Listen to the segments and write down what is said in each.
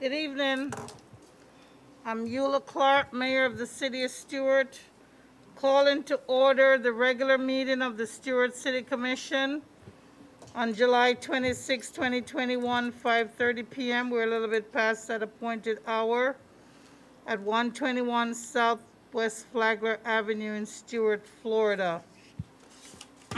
Good evening. I'm Eula Clarke, Mayor of the City of Stuart, calling to order the regular meeting of the Stuart City Commission on July 26, 2021, 5:30 PM. We're a little bit past that appointed hour at 121 Southwest Flagler Avenue in Stuart, Florida.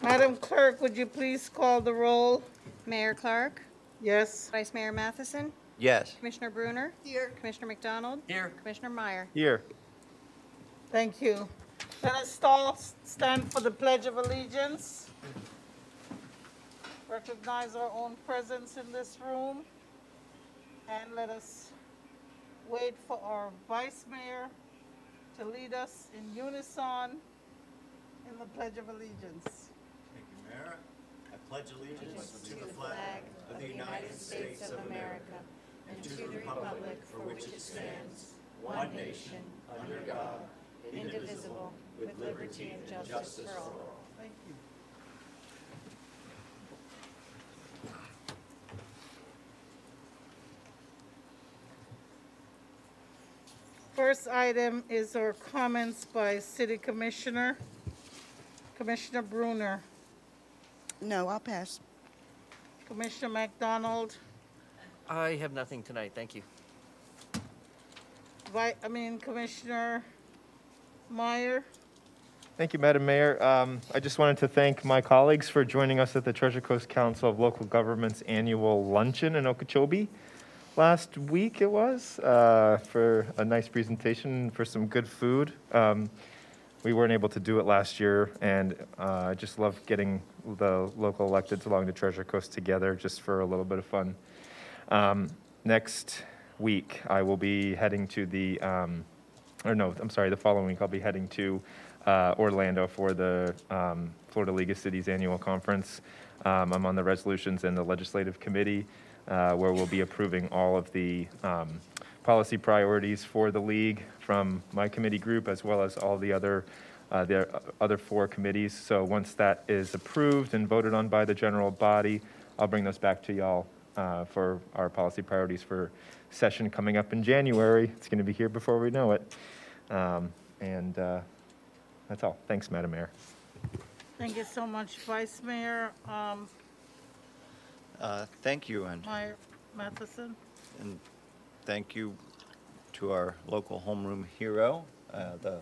Madam Clerk, would you please call the roll? Mayor Clarke, Yes? Vice Mayor Matheson, Yes. Commissioner Bruner. Here. Commissioner McDonald. Here. Commissioner Meier. Here. Thank you. Let us all stand for the Pledge of Allegiance. Recognize our own presence in this room. And let us wait for our Vice Mayor to lead us in unison in the Pledge of Allegiance. Thank you, Mayor. I pledge allegiance to the flag of the United States of America and to the republic for which it stands, one nation, under God, indivisible, with liberty and justice for all. Thank you. First item is our comments by City Commissioner. Commissioner Bruner, No, I'll pass. Commissioner McDonald, I have nothing tonight, thank you. Vi, I mean Commissioner Meier. Thank you, Madam Mayor. Um, I just wanted to thank my colleagues for joining us at the Treasure Coast Council of Local Governments Annual Luncheon in Okeechobee last week, it was, uh, for a nice presentation, for some good food. Um, we weren't able to do it last year, and uh, I just love getting the local electeds along the Treasure Coast together just for a little bit of fun. Um, next week, I will be heading to the, um, or no, I'm sorry, the following week, I'll be heading to uh, Orlando for the um, Florida League of Cities Annual Conference. Um, I'm on the resolutions and the legislative committee, uh, where we'll be approving all of the um, policy priorities for the league from my committee group, as well as all the other, uh, the other four committees. So once that is approved and voted on by the general body, I'll bring those back to y'all uh, for our policy priorities for session coming up in January. It's going to be here before we know it. Um, And uh, that's all. Thanks, Madam Mayor. Thank you so much, Vice Mayor, um, Uh, Thank you, and, Meier, Matheson. and thank you to our local home rule hero. Uh, The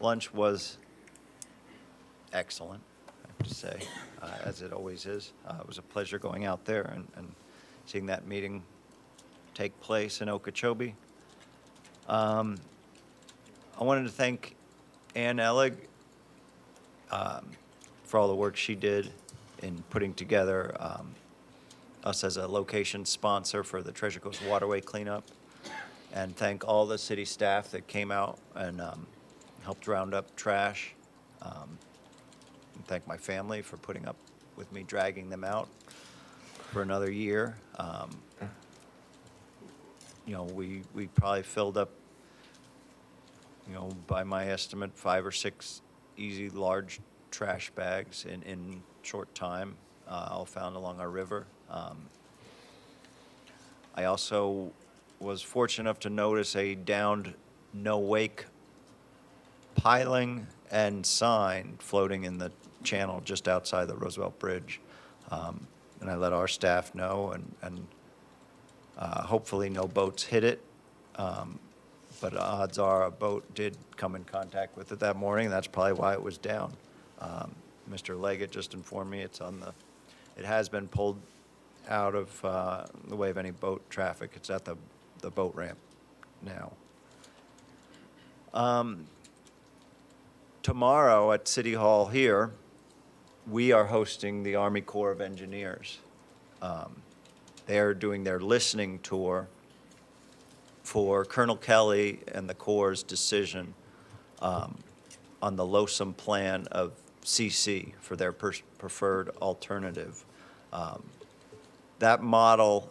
lunch was excellent, I have to say, uh, as it always is. Uh, It was a pleasure going out there and, and seeing that meeting take place in Okeechobee. Um, I wanted to thank Ann Ellig um, for all the work she did in putting together um, us as a location sponsor for the Treasure Coast Waterway cleanup. And thank all the city staff that came out and um, helped round up trash. Um, and thank my family for putting up with me dragging them out for another year. Um, you know, we, we probably filled up, you know, by my estimate, five or six easy large trash bags in, in short time, uh, all found along our river. Um, I also was fortunate enough to notice a downed no wake piling and sign floating in the channel just outside the Roosevelt Bridge. Um, and I let our staff know, and, and uh, hopefully no boats hit it. Um, but odds are a boat did come in contact with it that morning, that's probably why it was down. Um, Mr. Leggett just informed me it's on the, it has been pulled out of uh, the way of any boat traffic. It's at the, the boat ramp now. Um, Tomorrow at City Hall here, we are hosting the Army Corps of Engineers. Um, They're doing their listening tour for Colonel Kelly and the Corps' decision um, on the LOSOM plan of CC for their preferred alternative. Um, That model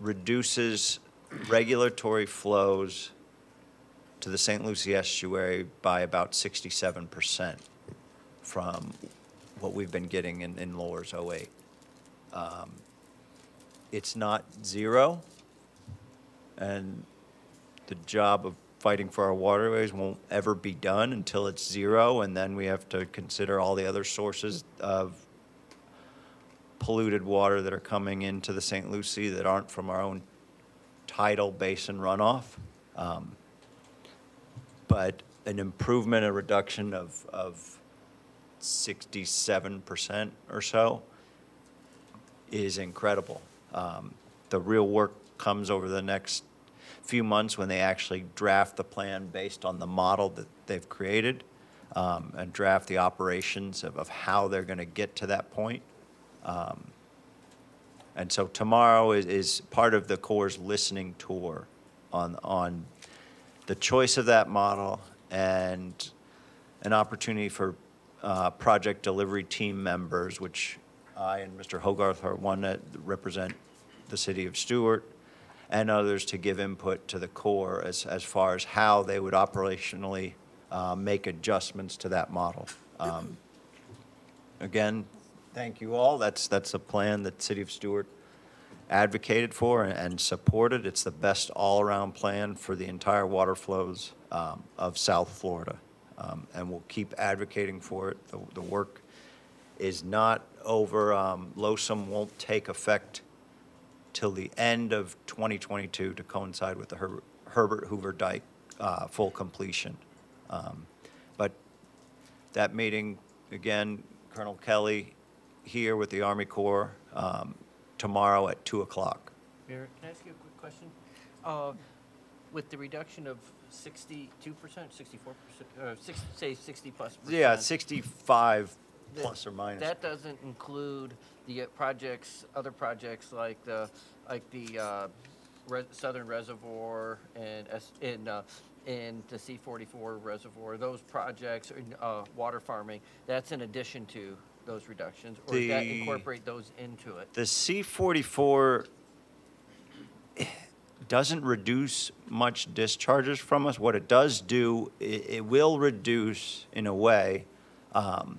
reduces regulatory flows to the St. Lucie estuary by about 67% from what we've been getting in, in LORS 08. Um, it's not zero. And the job of fighting for our waterways won't ever be done until it's zero, and then we have to consider all the other sources of polluted water that are coming into the St. Lucie that aren't from our own tidal basin runoff. Um, But an improvement, a reduction of, of sixty-seven percent or so is incredible. Um, The real work comes over the next few months when they actually draft the plan based on the model that they've created um, and draft the operations of, of how they're going to get to that point. Um, And so tomorrow is, is part of the Corps' listening tour on, on the choice of that model and an opportunity for uh, project delivery team members, which I and Mr. Hogarth are one that represent the city of Stuart, and others to give input to the Corps as, as far as how they would operationally uh, make adjustments to that model. Um, Again, thank you all. That's, that's a plan that City of Stuart advocated for and- and supported. It's the best all-around plan for the entire water flows um, of South Florida. Um, And we'll keep advocating for it. The, the work is not over. Um, LOSOM won't take effect till the end of 2022 to coincide with the Her- Herbert Hoover Dike uh, full completion. Um, But that meeting, again, Colonel Kelly here with the Army Corps um, tomorrow at 2 o'clock. Mayor, can I ask you a quick question? Uh, With the reduction of sixty-two percent, sixty-four percent, uh, six, say sixty plus percent? Yeah, 65 that- plus or minus. That doesn't include the uh, projects, other projects like the, like the uh, Re- Southern Reservoir and, and, uh, and the C forty-four Reservoir, those projects, uh, water farming, that's in addition to those reductions? Or does that The- incorporate those into it? The C-44 doesn't reduce much discharges from us. What it does do, it, it will reduce, in a way, um,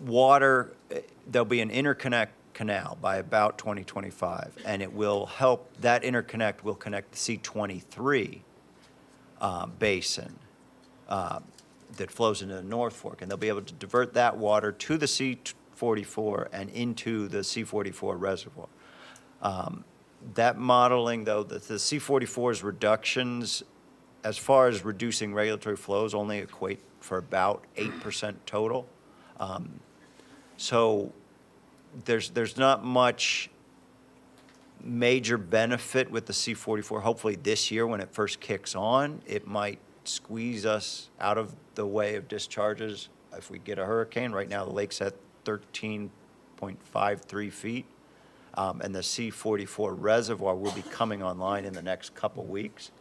water, eh, there'll be an interconnect canal by about 2025, and it will help, that interconnect will connect the C-23 uh, basin uh, that flows into the North Fork, and they'll be able to divert that water to the C-44 and into the C-44 reservoir. Um, That modeling, though, the the C-44's reductions, as far as reducing regulatory flows, only equate for about 8% total. Um, So there's, there's not much major benefit with the C-44. Hopefully this year, when it first kicks on, it might squeeze us out of the way of discharges if we get a hurricane. Right now, the lake's at 13.53 feet. Um, And the C-44 reservoir will be coming online in the next couple weeks.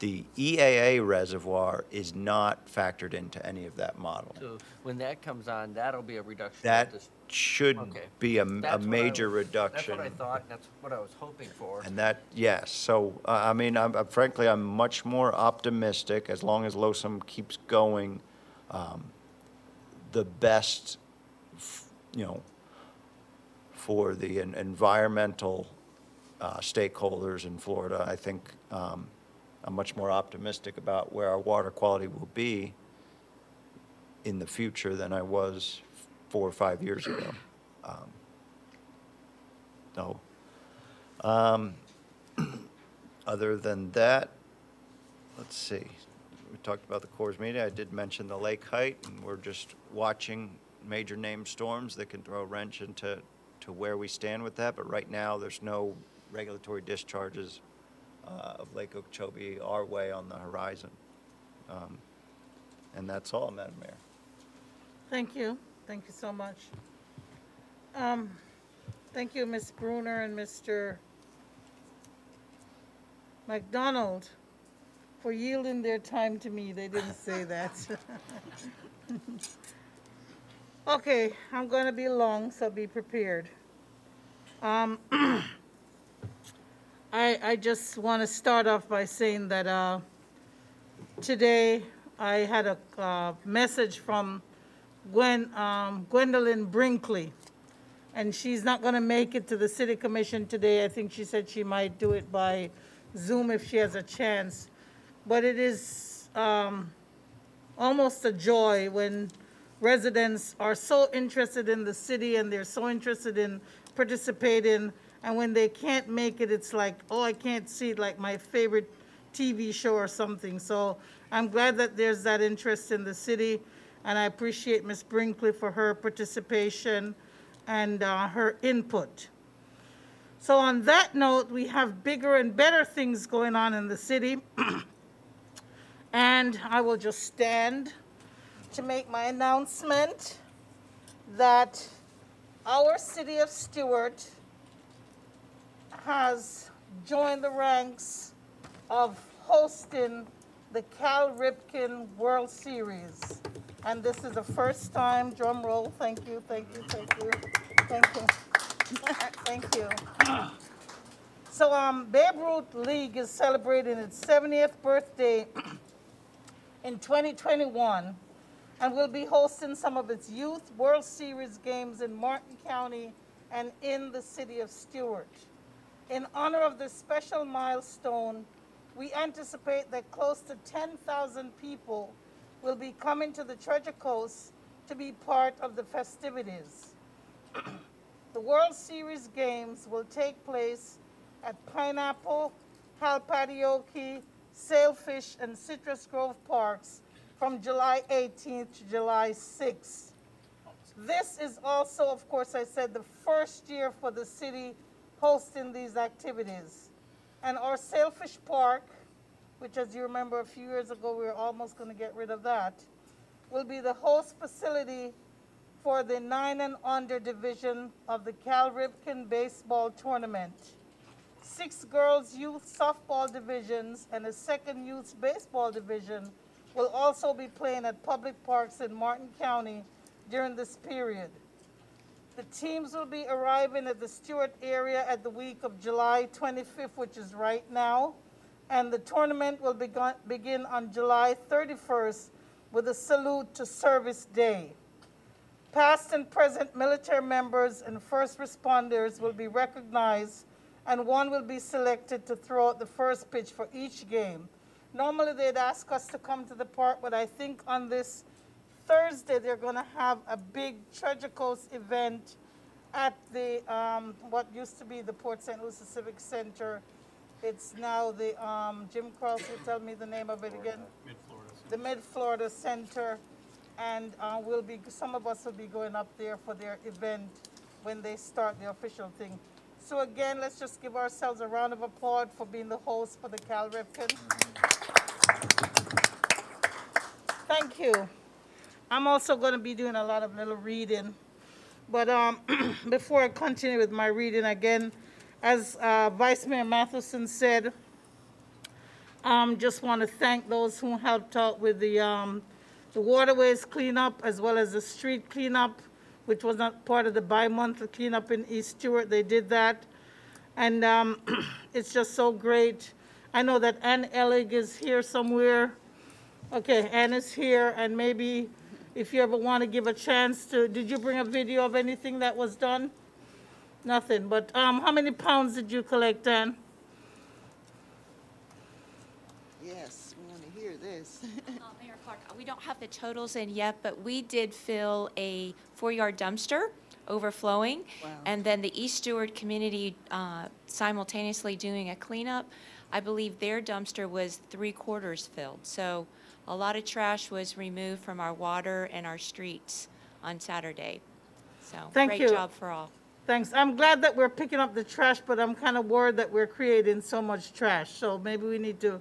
The EAA reservoir is not factored into any of that model. So when that comes on, that'll be a reduction That. Should Okay. be a, a That's what I major was- reduction. That's what I thought, and that's what I was hoping for. And that, yes, so, uh, I mean, I'm, I'm- frankly, I'm much more optimistic, as long as LOSOM keeps going, um, the best, f- you know, for the en- environmental uh, stakeholders in Florida. I think um, I'm much more optimistic about where our water quality will be in the future than I was four or five years ago. Um, So, um, other than that, let's see. We talked about the Corps meeting. I did mention the lake height, and we're just watching major name storms that can throw a wrench into, to where we stand with that. But right now, there's no regulatory discharges uh, of Lake Okeechobee our way on the horizon. Um, And that's all, Madam Mayor. Thank you. Thank you so much. Um, Thank you, Ms. Bruner and Mr. McDonald, for yielding their time to me. They didn't say that. Okay, I'm going to be long, so be prepared. Um, I, I just want to start off by saying that uh, today I had a uh, message from Gwen, um, Gwendolyn Brinkley, and she's not going to make it to the city commission today. I think she said she might do it by Zoom if she has a chance. But it is um, almost a joy when residents are so interested in the city and they're so interested in participating, and when they can't make it, it's like, oh, I can't see it, like my favorite TV show or something. So I'm glad that there's that interest in the city, and I appreciate Ms. Brinkley for her participation and uh, her input. So on that note, we have bigger and better things going on in the city. And I will just stand to make my announcement that our city of Stuart has joined the ranks of hosting the Cal Ripken World Series. And this is the first time, drum roll, thank you, thank you, thank you, thank you. Thank you. So, um, Babe Ruth League is celebrating its 70th birthday in 2021 and will be hosting some of its Youth World Series games in Martin County and in the city of Stuart. In honor of this special milestone, we anticipate that close to 10,000 people will be coming to the Treasure Coast to be part of the festivities. The World Series games will take place at Pineapple, Halpatiokee, Sailfish, and Citrus Grove Parks from July 18th to July 6th. This is also, of course, I said, the first year for the city hosting these activities. And our Sailfish Park, which as you remember a few years ago, we were almost going to get rid of that, will be the host facility for the nine and under division of the Cal Ripken Baseball Tournament. Six girls youth softball divisions and a second youth baseball division will also be playing at public parks in Martin County during this period. The teams will be arriving at the Stuart area at the week of July 25th, which is right now, and the tournament will begin on July 31st with a salute to Service Day. Past and present military members and first responders will be recognized, and one will be selected to throw out the first pitch for each game. Normally, they'd ask us to come to the park, but I think on this Thursday, they're going to have a big Treasure Coast event at the, um, what used to be the Port St. Lucie Civic Center. It's now the, um, Jim Cross will tell me the name of it again. The Mid-Florida Center. And, uh, we'll be, some of us will be going up there for their event when they start the official thing. So again, let's just give ourselves a round of applause for being the host for the Cal Ripken. Thank you. I'm also going to be doing a lot of little reading. But um, before I continue with my reading again, as uh, Vice Mayor Matheson said, um, just want to thank those who helped out with the, um, the waterways cleanup as well as the street cleanup, which was not part of the bi-monthly cleanup in East Stuart. They did that. And um, it's just so great. I know that Ann Ellig is here somewhere. Okay, Ann is here, and maybe if you ever want to give a chance to, did you bring a video of anything that was done? Nothing, but um, how many pounds did you collect, Ann? Yes, we want to hear this. Uh, Mayor Clarke, we don't have the totals in yet, but we did fill a four-yard dumpster overflowing. Wow. And then the East Stuart community uh, simultaneously doing a cleanup. I believe their dumpster was three-quarters filled. So a lot of trash was removed from our water and our streets on Saturday. So, Thank great you. job for all. Thanks. I'm glad that we're picking up the trash, but I'm kind of worried that we're creating so much trash. So maybe we need to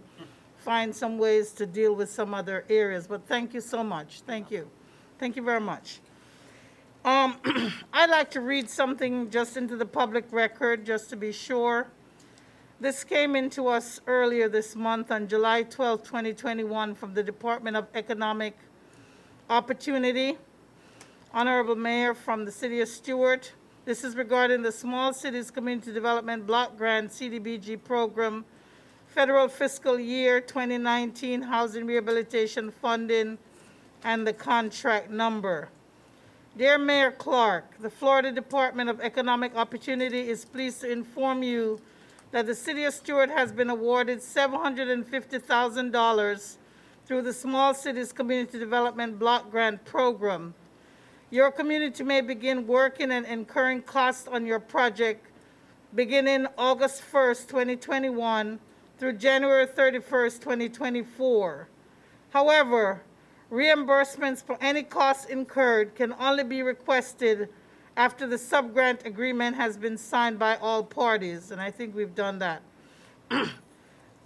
find some ways to deal with some other areas. But thank you so much. Thank you. Thank you very much. Um, I'd like to read something just into the public record, just to be sure. This came into us earlier this month on July 12, 2021, from the Department of Economic Opportunity. Honorable Mayor from the City of Stuart. This is regarding the Small Cities Community Development Block Grant CDBG Program, Federal Fiscal Year 2019 Housing Rehabilitation Funding, and the contract number. Dear Mayor Clarke, the Florida Department of Economic Opportunity is pleased to inform you that the City of Stuart has been awarded $750,000 through the Small Cities Community Development Block Grant Program. Your community may begin working and incurring costs on your project beginning August 1st, 2021 through January 31st, 2024. However, reimbursements for any costs incurred can only be requested after the subgrant agreement has been signed by all parties, and I think we've done that.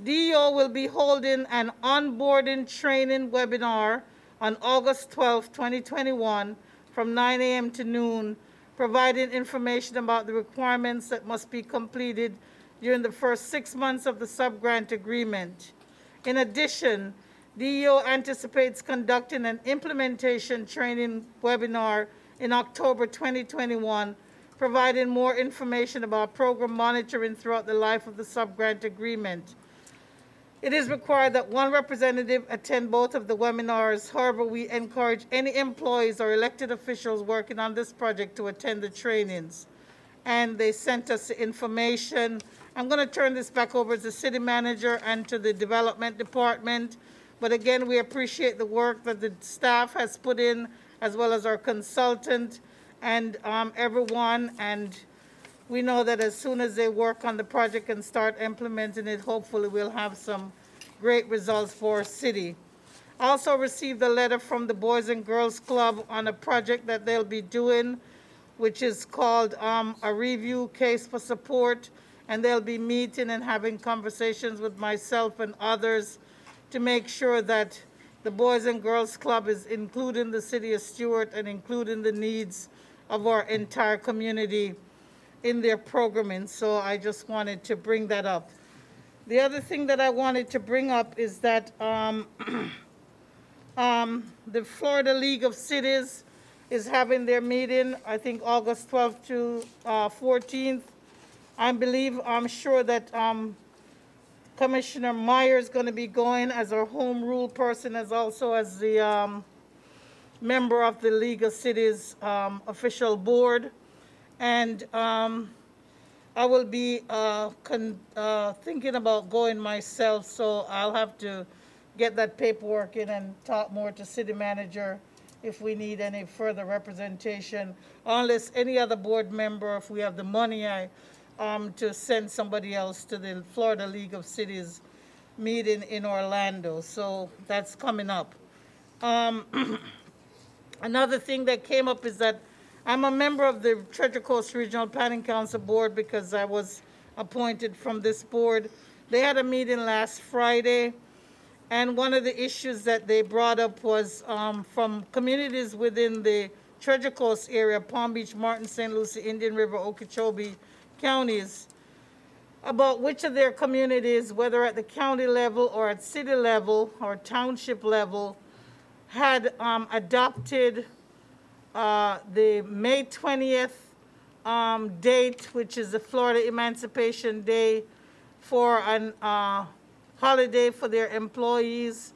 DEO will be holding an onboarding training webinar on August 12, 2021, from 9 a.m. to noon, providing information about the requirements that must be completed during the first six months of the subgrant agreement. In addition, DEO anticipates conducting an implementation training webinar in October 2021, providing more information about program monitoring throughout the life of the subgrant agreement. It is required that one representative attend both of the webinars. However, we encourage any employees or elected officials working on this project to attend the trainings. And they sent us the information. I'm going to turn this back over to the city manager and to the development department. But again, we appreciate the work that the staff has put in, as well as our consultant and um, everyone. And we know that as soon as they work on the project and start implementing it, hopefully we'll have some great results for our city. Also received a letter from the Boys and Girls Club on a project that they'll be doing, which is called um, a review case for support, and they'll be meeting and having conversations with myself and others to make sure that the Boys and Girls Club is including the city of Stuart and including the needs of our entire community in their programming, so I just wanted to bring that up. The other thing that I wanted to bring up is that um, um, the Florida League of Cities is having their meeting, I think August 12th to uh, 14th. I believe, I'm sure that um, Commissioner Meier is going to be going as our home rule person, as also as the um, member of the League of Cities um, official board. And um, I will be uh, uh, thinking about going myself, so I'll have to get that paperwork in and talk more to city manager if we need any further representation, unless any other board member, if we have the money, I, um, to send somebody else to the Florida League of Cities meeting in Orlando. So that's coming up. Um, Another thing that came up is that I'm a member of the Treasure Coast Regional Planning Council Board because I was appointed from this board. They had a meeting last Friday, and one of the issues that they brought up was um, from communities within the Treasure Coast area, Palm Beach, Martin, St. Lucie, Indian River, Okeechobee counties, about which of their communities, whether at the county level or at city level or township level, had um, adopted uh, the May 20th um, date, which is the Florida Emancipation Day, for a uh, holiday for their employees,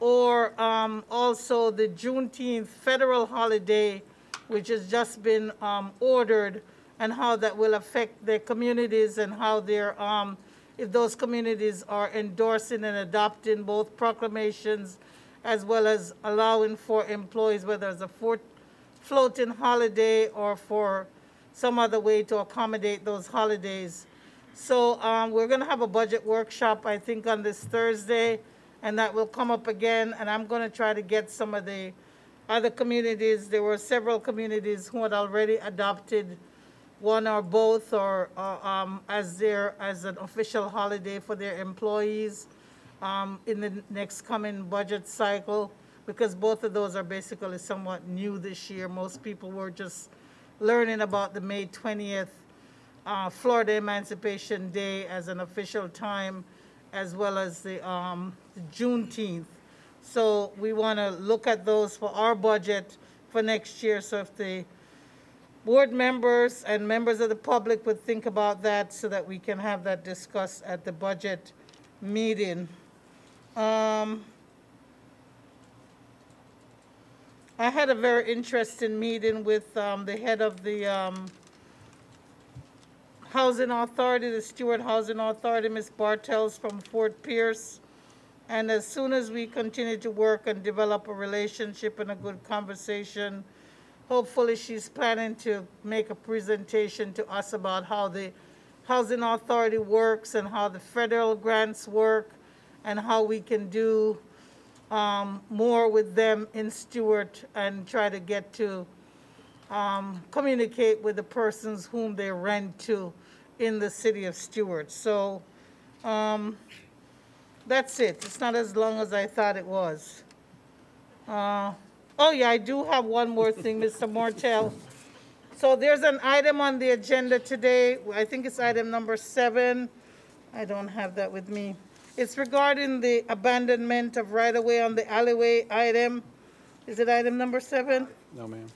or um, also the Juneteenth federal holiday, which has just been um, ordered, and how that will affect their communities and how they're, um, if those communities are endorsing and adopting both proclamations as well as allowing for employees, whether it's a floating holiday or for some other way to accommodate those holidays. So um, we're going to have a budget workshop, I think, on this Thursday, and that will come up again. And I'm going to try to get some of the other communities. There were several communities who had already adopted one or both, or uh, um, as their as an official holiday for their employees um, in the next coming budget cycle, because both of those are basically somewhat new this year. Most people were just learning about the May 20th uh, Florida Emancipation Day as an official time, as well as the um, the Juneteenth. So we want to look at those for our budget for next year. So if the board members and members of the public would think about that so that we can have that discussed at the budget meeting. Um, I had a very interesting meeting with um, the head of the um, Housing Authority, the Stuart Housing Authority, Ms. Bartels from Fort Pierce. And as soon as we continue to work and develop a relationship and a good conversation, hopefully she's planning to make a presentation to us about how the Housing Authority works and how the federal grants work and how we can do um, more with them in Stuart and try to get to um, communicate with the persons whom they rent to in the city of Stuart. So um, that's it. It's not as long as I thought it was. Uh, oh, yeah, I do have one more thing, Mr. Mortell. So there's an item on the agenda today. I think it's item number seven. I don't have that with me. It's regarding the abandonment of right-of-way on the alleyway item. Is it item number seven? No, ma'am.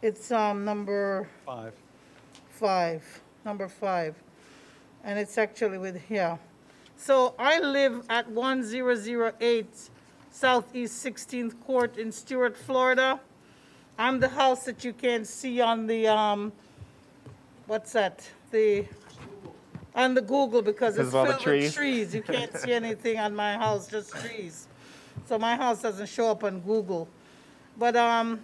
It's um, number Five. five, number five. And it's actually with, yeah. So I live at 1008 Southeast 16th Court in Stuart, Florida. I'm the house that you can see on the, um, what's that? The, on the Google because it's filled with trees? trees. You can't see anything on my house, just trees. So my house doesn't show up on Google. But, um,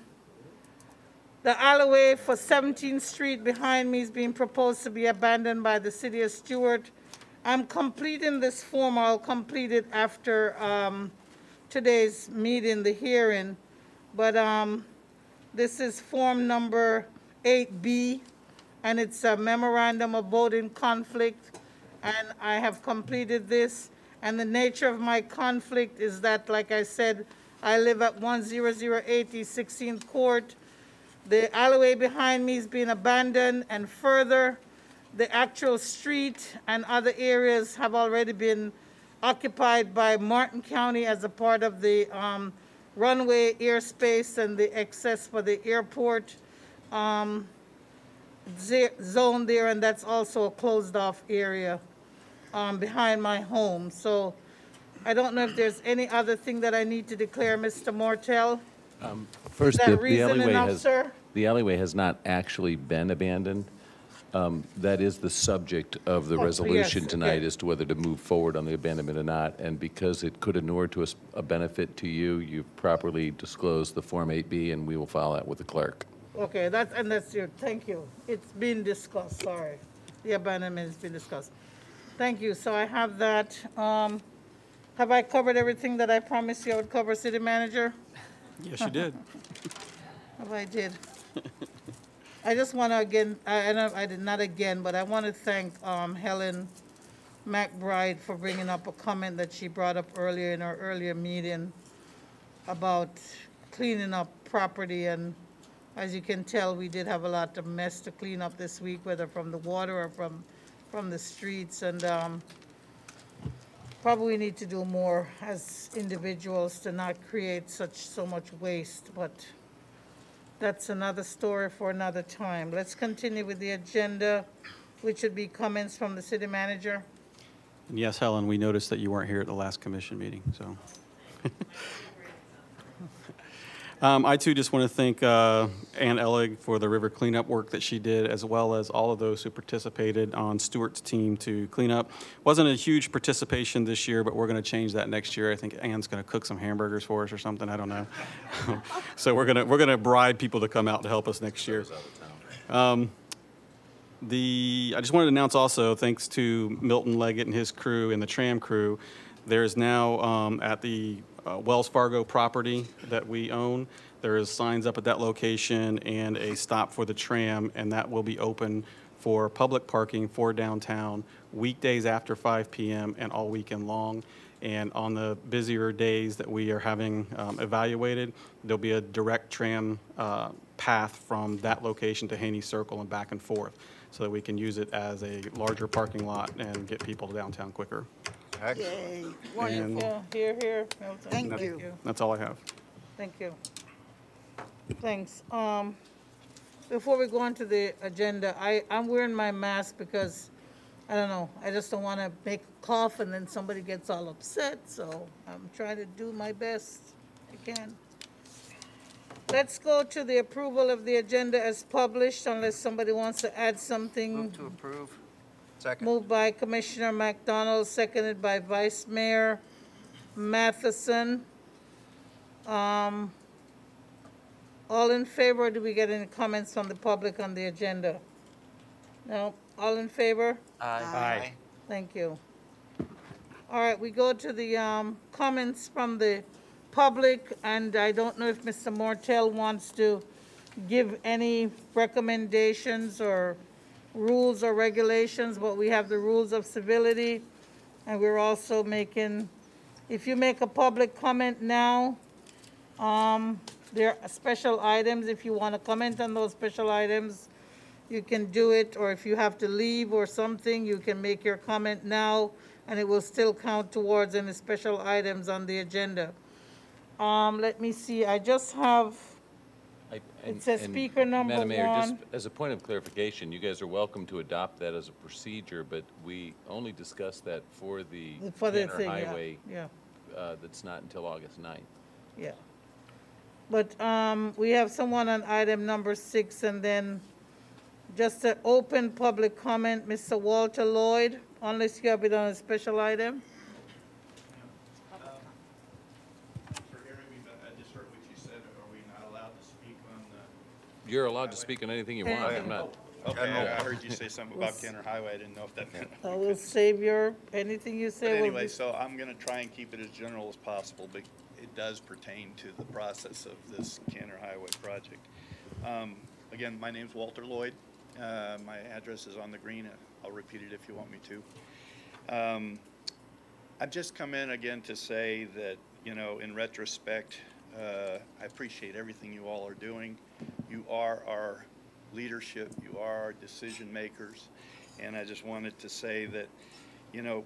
the alleyway for 17th Street behind me is being proposed to be abandoned by the city of Stuart. I'm completing this form, I'll complete it after um, today's meeting, the hearing. But um, this is form number 8B, and it's a memorandum of voting conflict, and I have completed this. And the nature of my conflict is that, like I said, I live at 1008 East 16th Court. The alleyway behind me is being abandoned, and further, the actual street and other areas have already been occupied by Martin County as a part of the um, runway airspace and the access for the airport um, zone there, and that's also a closed-off area um, behind my home. So I don't know if there's any other thing that I need to declare, Mr. Mortell? First, that the- the reason alleyway enough, has, sir? the alleyway has not actually been abandoned. Um, That is the subject of the Oh, resolution yes, tonight, okay. as to whether to move forward on the abandonment or not. And because it could inure to us a benefit to you, you've properly disclosed the Form 8B, and we will file that with the clerk. Okay, that's, and that's your, thank you. It's been discussed, sorry. The abandonment has been discussed. Thank you, so I have that. Um, have I covered everything that I promised you I would cover, city manager? Yes, you did. If I did. I just want to again, I, I I did not again, but I want to thank, um, Helen McBride for bringing up a comment that she brought up earlier in our earlier meeting about cleaning up property, and as you can tell, we did have a lot of mess to clean up this week, whether from the water or from, from the streets, and, um, probably need to do more as individuals to not create such, so much waste, but that's another story for another time. Let's continue with the agenda, which would be comments from the city manager. Yes, Helen, we noticed that you weren't here at the last commission meeting, so. Um, I too just want to thank uh, Ann Ellig for the river cleanup work that she did, as well as all of those who participated on Stuart's team to clean up. Wasn't a huge participation this year, but we're going to change that next year. I think Ann's going to cook some hamburgers for us or something. I don't know. so we're going to we're going to bribe people to come out to help us next year. Um, the, I just wanted to announce also, thanks to Milton Leggett and his crew and the tram crew, there is now um, at the uh, Wells Fargo property that we own, there is signs up at that location and a stop for the tram, and that will be open for public parking for downtown weekdays after 5 PM and all weekend long. And on the busier days that we are having um, evaluated, there'll be a direct tram uh, path from that location to Haney Circle and back and forth, so that we can use it as a larger parking lot and get people to downtown quicker. Yay, And wonderful. Yeah, here, here. Milton. Thank you. that's all I have. Thank you. Thanks. Um, before we go on to the agenda, I, I'm wearing my mask because, I don't know, I just don't want to make a cough and then somebody gets all upset, so I'm trying to do my best I can. let's go to the approval of the agenda as published unless somebody wants to add something. Move to approve. Second. Moved by Commissioner McDonald, seconded by Vice Mayor Matheson. Um, all in favor, do we get any comments from the public on the agenda? No, all in favor? Aye. Thank you. All right, we go to the um, comments from the public, and I don't know if Mr. Mortell wants to give any recommendations or rules or regulations, but we have the rules of civility, and we're also making, if you make a public comment now, um, there are special items, if you want to comment on those special items, you can do it, or if you have to leave or something, you can make your comment now, and it will still count towards any special items on the agenda. Um, let me see, I just have, I- and- says speaker number Madam Mayor, just one. as a point of clarification, you guys are welcome to adopt that as a procedure, but we only discussed that for the for the Tanner thing, yeah, Highway. yeah. uh, That's not until August 9th. Yeah. But um, we have someone on item number six, and then just an open public comment, Mr. Walter Lloyd, unless you have it on a special item. for hearing me, but I just heard what you said. Are we not allowed to speak on the? You're allowed to speak on anything you want. I'm not, Okay, I heard you say something about Kanner Highway. I didn't know if that meant. I will save your, anything you But say will anyway, be. so I'm gonna try and keep it as general as possible, but it does pertain to the process of this Kanner Highway project. Um, Again, my name's Walter Lloyd. Uh, my address is on the green. I'll repeat it if you want me to. Um, I've just come in again to say that, you know, in retrospect, uh, I appreciate everything you all are doing. You are our leadership, you are our decision makers. And I just wanted to say that, you know,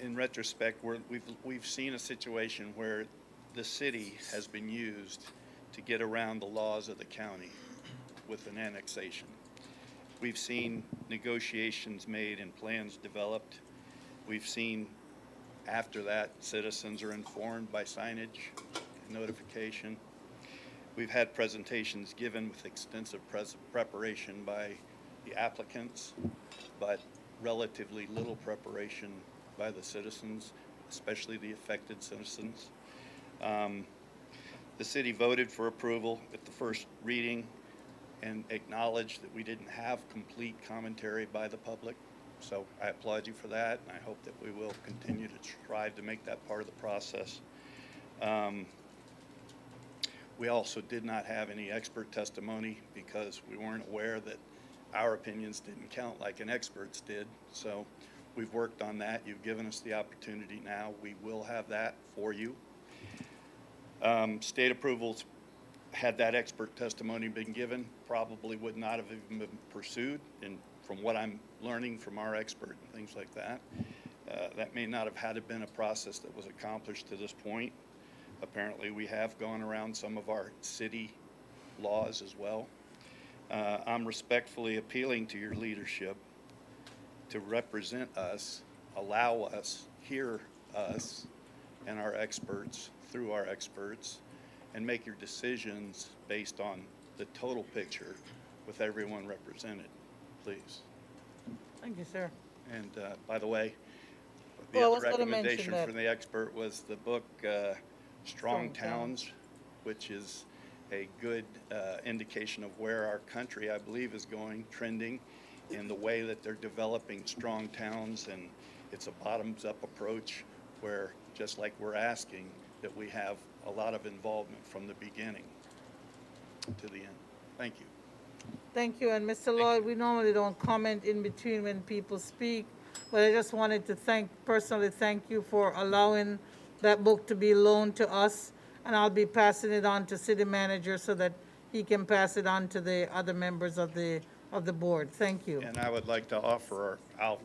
in retrospect, we're, we've, we've seen a situation where the city has been used to get around the laws of the county with an annexation. We've seen negotiations made and plans developed. We've seen after that, citizens are informed by signage, notification. We've had presentations given with extensive preparation by the applicants, but relatively little preparation by the citizens, especially the affected citizens. Um, The city voted for approval at the first reading and acknowledged that we didn't have complete commentary by the public. So I applaud you for that, and I hope that we will continue to strive to make that part of the process. Um, We also did not have any expert testimony because we weren't aware that our opinions didn't count like an expert's did. So we've worked on that. You've given us the opportunity now. We will have that for you. Um, State approvals, had that expert testimony been given, probably would not have even been pursued. And from what I'm learning from our expert and things like that, uh, that may not have had been a process that was accomplished to this point. Apparently, we have gone around some of our city laws as well. Uh, I'm respectfully appealing to your leadership to represent us, allow us, hear us and our experts through our experts, and make your decisions based on the total picture with everyone represented, please. Thank you, sir. And uh, by the way, the Well, other was gonna mention recommendation from the expert was the book uh, Strong Towns, which is a good uh, indication of where our country, I believe, is going, trending in the way that they're developing strong towns. And it's a bottoms-up approach where, just like we're asking, that we have a lot of involvement from the beginning to the end. Thank you. Thank you, and Mr. Lloyd, we normally don't comment in between when people speak, but I just wanted to thank, personally thank you for allowing that book to be loaned to us, and I'll be passing it on to city manager so that he can pass it on to the other members of the, of the board. Thank you. And I would like to offer, I'll,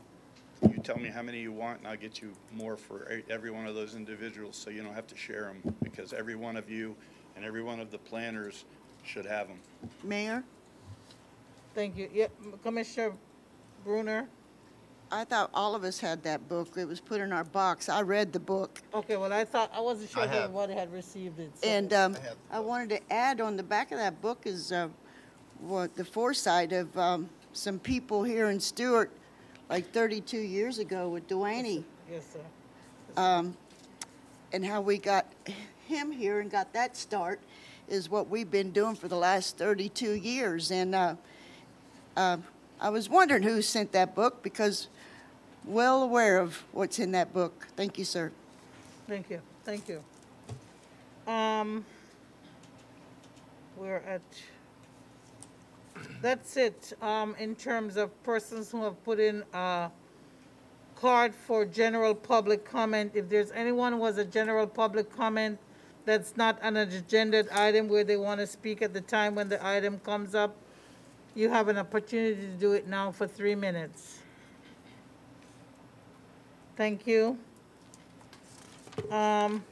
you tell me how many you want, and I'll get you more for every one of those individuals, so you don't have to share them, because every one of you and every one of the planners should have them. Mayor, Thank you. Yeah, Commissioner Bruner? I thought all of us had that book. It was put in our box. I read the book. Okay, well, I thought, I wasn't sure I if have. everybody had received it. so- And um, I I wanted to add on the back of that book is uh, what the foresight of um, some people here in Stuart, like 32 years ago with Duane, Yes, sir. um, and how we got him here and got that start is what we've been doing for the last 32 years. And uh, uh, I was wondering who sent that book because well aware of what's in that book. Thank you, sir. Thank you, thank you. Um, we're at, that's it, um, in terms of persons who have put in a card for general public comment. If there's anyone who has a general public comment that's not an agenda item where they want to speak at the time when the item comes up, you have an opportunity to do it now for three minutes. Thank you. Um,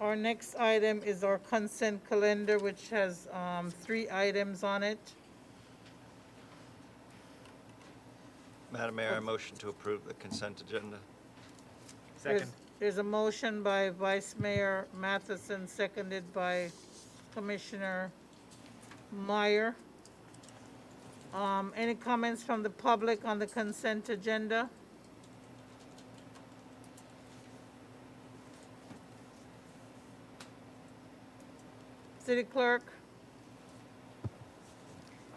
Our next item is our consent calendar, which has um, three items on it. Madam Mayor, I motion to approve the consent agenda. There's- There's a motion by Vice Mayor Matheson, seconded by Commissioner Meier. Um, Any comments from the public on the consent agenda? City Clerk?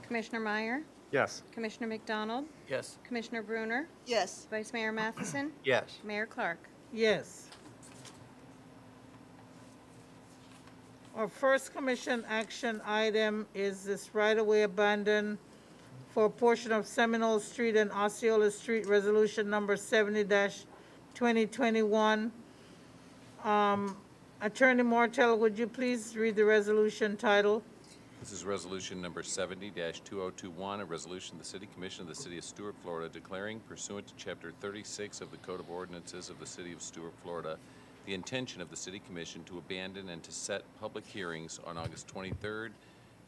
Commissioner Meier, Yes. Commissioner McDonald, Yes. Commissioner Bruner, Yes. Vice Mayor Matheson, Yes. Mayor Clarke. Yes. Our first commission action item is this right-of-way abandon for a portion of Seminole Street and Osceola Street, Resolution Number seventy twenty twenty-one. Um, Attorney Mortell, would you please read the resolution title? This is resolution number 70-2021, a resolution of the City Commission of the City of Stuart, Florida, declaring pursuant to chapter thirty-six of the Code of Ordinances of the City of Stuart, Florida, the intention of the City Commission to abandon and to set public hearings on August twenty-third,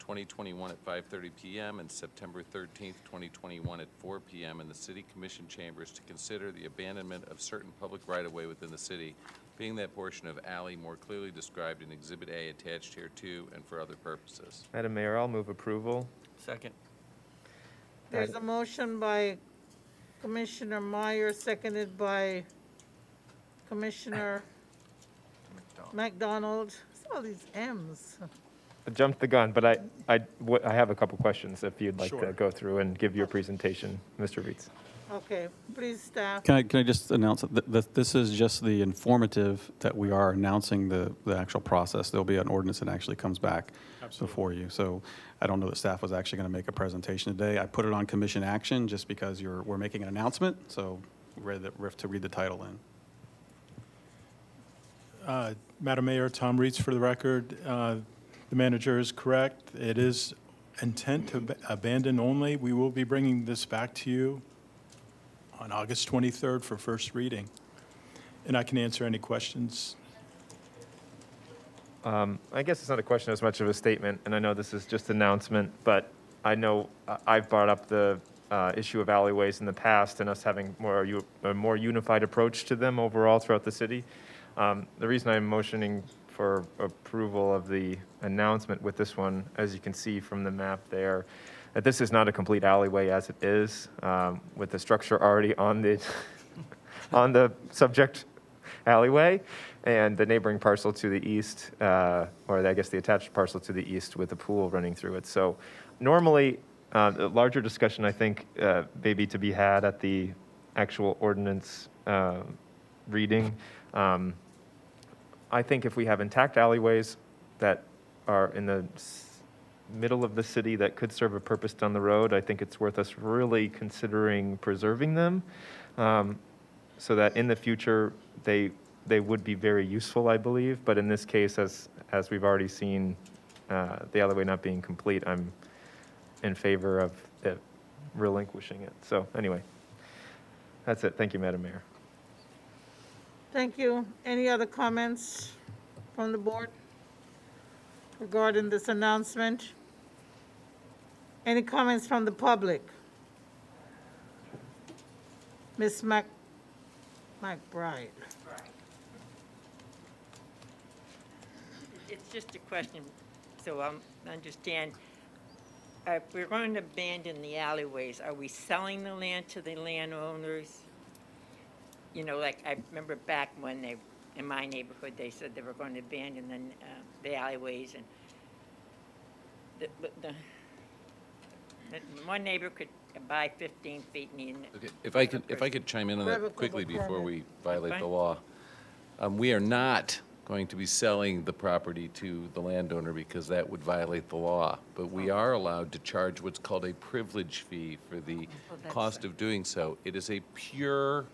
twenty twenty-one at five thirty PM and September thirteenth, twenty twenty-one at four PM in the City Commission chambers to consider the abandonment of certain public right-of-way within the city, being that portion of alley more clearly described in Exhibit A attached here too, and for other purposes. Madam Mayor, I'll move approval. Second. There's a motion by Commissioner Meier, seconded by Commissioner McDonald. What's all these M's? I jumped the gun, but I, I, I have a couple questions if you'd like to go through and give your presentation, Mr. Reitz. Okay, please, staff. Can I, can I just announce that, that this is just the informative, that we are announcing the, the actual process. There'll be an ordinance that actually comes back before you. So I don't know that staff was actually going to make a presentation today. I put it on commission action just because you're, we're making an announcement, so ready to, to read the title in. Uh, Madam Mayor, Tom Reitz for the record. Uh, The manager is correct. It is intent to ab- abandon only. We will be bringing this back to you on August 23rd for first reading. And I can answer any questions. Um, I guess it's not a question as much of a statement, and I know this is just announcement, but I know uh, I've brought up the uh, issue of alleyways in the past and us having more, a more unified approach to them overall throughout the city. Um, The reason I'm motioning for approval of the announcement with this one, as you can see from the map there, that this is not a complete alleyway as it is, um, with the structure already on the, on the subject alleyway, and the neighboring parcel to the east, uh, or I guess the attached parcel to the east with a pool running through it. So normally, uh, a larger discussion, I think, uh, maybe to be had at the actual ordinance uh, reading. Um, I think if we have intact alleyways that are in the middle of the city that could serve a purpose down the road, I think it's worth us really considering preserving them um, so that in the future, they, they would be very useful, I believe. But in this case, as, as we've already seen, uh, the alleyway not being complete, I'm in favor of it relinquishing it. So anyway, that's it. Thank you, Madam Mayor. Thank you. Any other comments from the board regarding this announcement? Any comments from the public? Ms. Mac, McBride. It's just a question, so I understand. Uh, If we're going to abandon the alleyways, are we selling the land to the landowners? You know, like, I remember back when they, in my neighborhood, they said they were going to abandon the, uh, the alleyways and the, but the, the- one neighbor could buy 15 feet and he, Okay, If I could, if I could chime in on that quickly before we violate the law. Um, We are not going to be selling the property to the landowner because that would violate the law. But we are allowed to charge what's called a privilege fee for the Oh, that's cost of doing so. It is a pure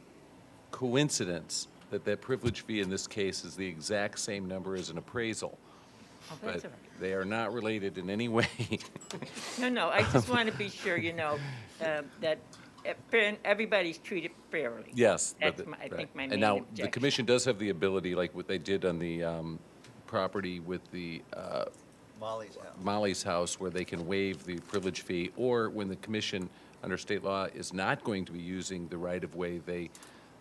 coincidence that that privilege fee in this case is the exact same number as an appraisal. oh, that's But all right. they are not related in any way. No, no, I just want to be sure, you know, uh, that everybody's treated fairly. Yes. but That's the- my- I right. think my And main now, the objection. commission does have the ability, like what they did on the um, property with the uh, Molly's house. Molly's house, where they can waive the privilege fee, or when the commission, under state law, is not going to be using the right-of-way, they,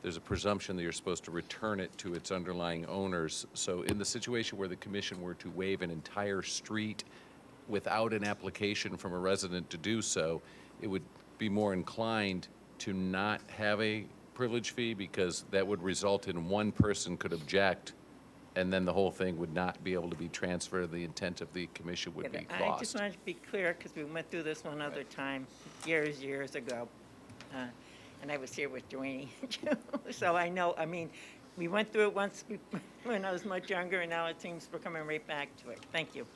there's a presumption that you're supposed to return it to its underlying owners. So in the situation where the commission were to waive an entire street without an application from a resident to do so, it would be more inclined to not have a privilege fee, because that would result in one person could object, and then the whole thing would not be able to be transferred, the intent of the commission would be I just lost. wanted to be clear, because we went through this one other time, years, years ago. Uh, And I was here with Dwayne, so I know, I mean, we went through it once we- when I was much younger, and now it seems we're coming right back to it. Thank you.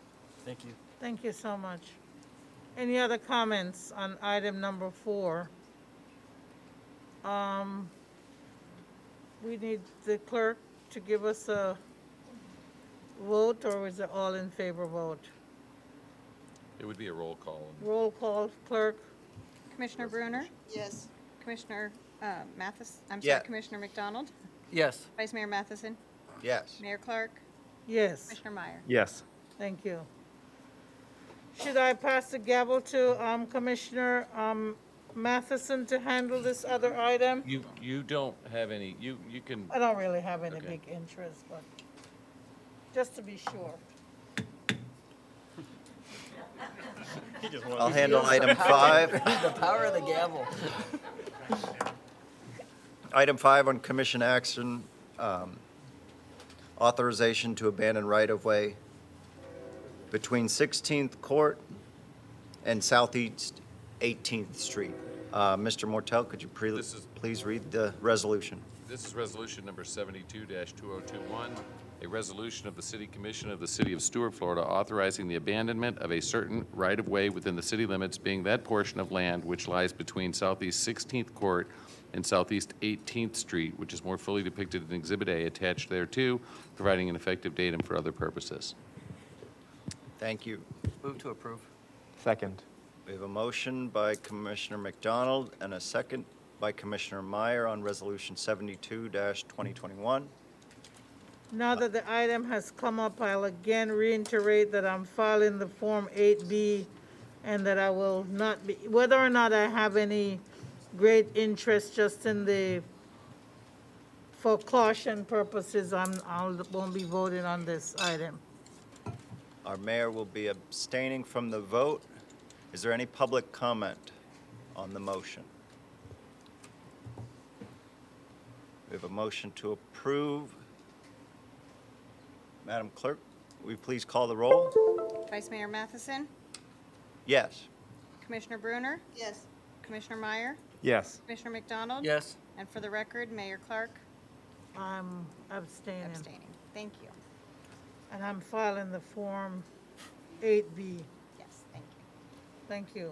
Thank you. Thank you so much. Any other comments on item number four? Um, we need the clerk to give us a vote, or is it all in favor vote? It would be a roll call. Roll call, clerk? Commissioner Bruner? Yes. Commissioner uh, Mathis, I'm Yeah. sorry, Commissioner McDonald? Yes. Vice Mayor Matheson? Yes. Mayor Clarke? Yes. Commissioner Meier? Yes. Thank you. Should I pass the gavel to um, Commissioner um, Matheson to handle this other item? You, you don't have any, you, you can, I don't really have any Okay. big interest, but just to be sure. I'll handle item five. The power of the gavel. Item five on commission action, um, authorization to abandon right-of-way between 16th Court and Southeast 18th Street. Uh, Mr. Mortell, could you pre- This is- please read the resolution? this is resolution number seventy-two two oh two one, a resolution of the City Commission of the City of Stuart, Florida, authorizing the abandonment of a certain right-of-way within the city limits, being that portion of land which lies between Southeast Sixteenth Court and Southeast Eighteenth Street, which is more fully depicted in Exhibit A attached thereto, providing an effective datum for other purposes. Thank you. Move to approve. Second. We have a motion by Commissioner McDonald and a second by Commissioner Meier on Resolution 72-2021. Now that the item has come up, I'll again reiterate that I'm filing the Form 8B and that I will not be, whether or not I have any great interest just in the, for caution purposes, I'm, I won't be voting on this item. Our mayor will be abstaining from the vote. Is there any public comment on the motion? We have a motion to approve. Madam Clerk, will you please call the roll? Vice Mayor Matheson? Yes. Commissioner Bruner? Yes. Commissioner Meier? Yes. Commissioner McDonald? Yes. And for the record, Mayor Clarke I'm abstaining. abstaining. Thank you. And I'm filing the Form 8B. Yes, thank you. Thank you.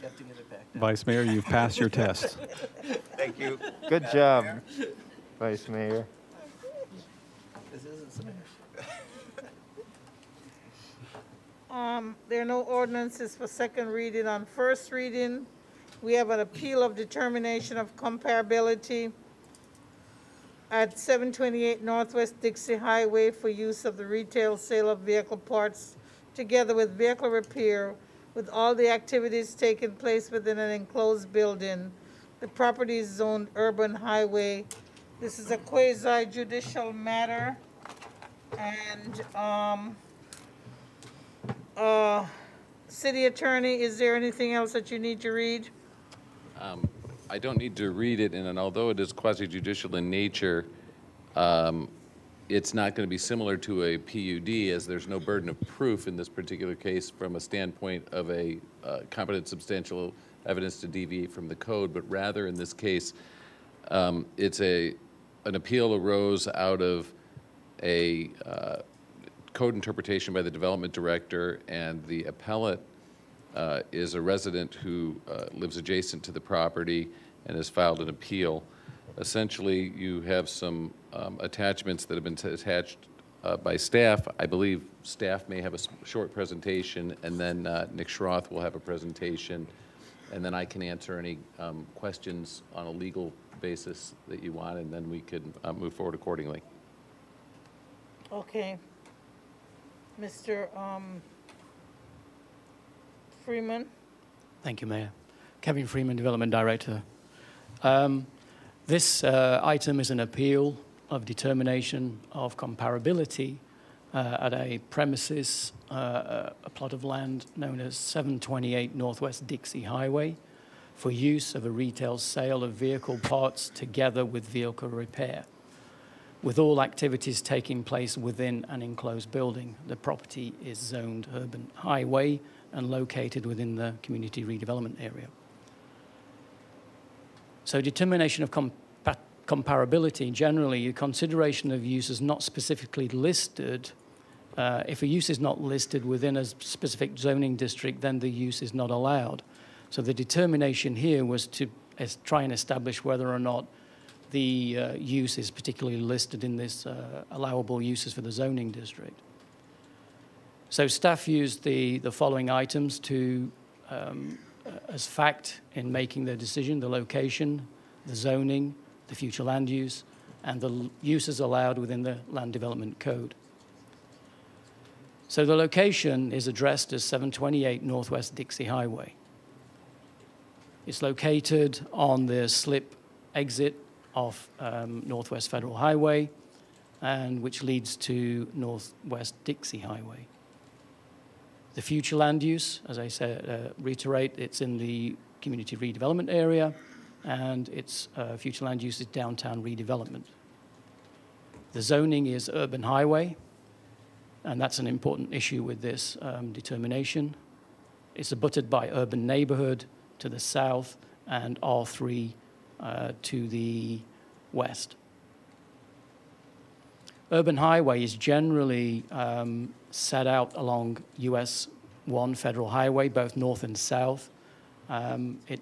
You have to get it back. down. Vice Mayor, you've passed your test. Thank you. Good job, Vice Mayor. This isn't smash. Um, there are no ordinances for second reading. On first reading, we have an appeal of determination of comparability at seven twenty-eight Northwest Dixie Highway for use of the retail sale of vehicle parts together with vehicle repair with all the activities taking place within an enclosed building The property is zoned urban highway. This is a quasi judicial matter. And, um, uh, city attorney, is there anything else that you need to read? Um, I don't need to read it, and although it is quasi judicial in nature, um, it's not going to be similar to a PUD, as there's no burden of proof in this particular case from a standpoint of a uh, competent substantial evidence to deviate from the code, but rather in this case, um, it's a, an appeal arose out of a uh, code interpretation by the development director, and the appellate uh, is a resident who uh, lives adjacent to the property and has filed an appeal. Essentially, you have some um, attachments that have been attached uh, by staff. I believe staff may have a short presentation, and then uh, Nick Schroth will have a presentation, and then I can answer any um, questions on a legal basis that you want, and then we can uh, move forward accordingly. Okay. Mr. um, Freeman? Thank you, Mayor. Kevin Freeman, Development Director. Um, This uh, item is an appeal of determination of comparability uh, at a premises, uh, a plot of land known as 728 Northwest Dixie Highway for use of a retail sale of vehicle parts together with vehicle repair, with all activities taking place within an enclosed building. The property is zoned urban highway and located within the community redevelopment area. So determination of compa- comparability, generally, a consideration of uses not specifically listed. Uh, if a use is not listed within a specific zoning district, then the use is not allowed. So the determination here was to try and establish whether or not the uh, use is particularly listed in this uh, allowable uses for the zoning district. So staff used the, the following items to um, as fact in making their decision, the location, the zoning, the future land use, and the uses allowed within the land development code. So the location is addressed as 728 Northwest Dixie Highway. It's located on the slip exit of um, Northwest Federal Highway, and which leads to Northwest Dixie Highway. The future land use, as I said, uh, reiterate, it's in the community redevelopment area, and its uh, future land use is downtown redevelopment. The zoning is urban highway, and that's an important issue with this um, determination. It's abutted by urban neighborhood to the south and R3 uh, to the west. Urban highway is generally um, set out along US 1 federal highway, both north and south. Um, it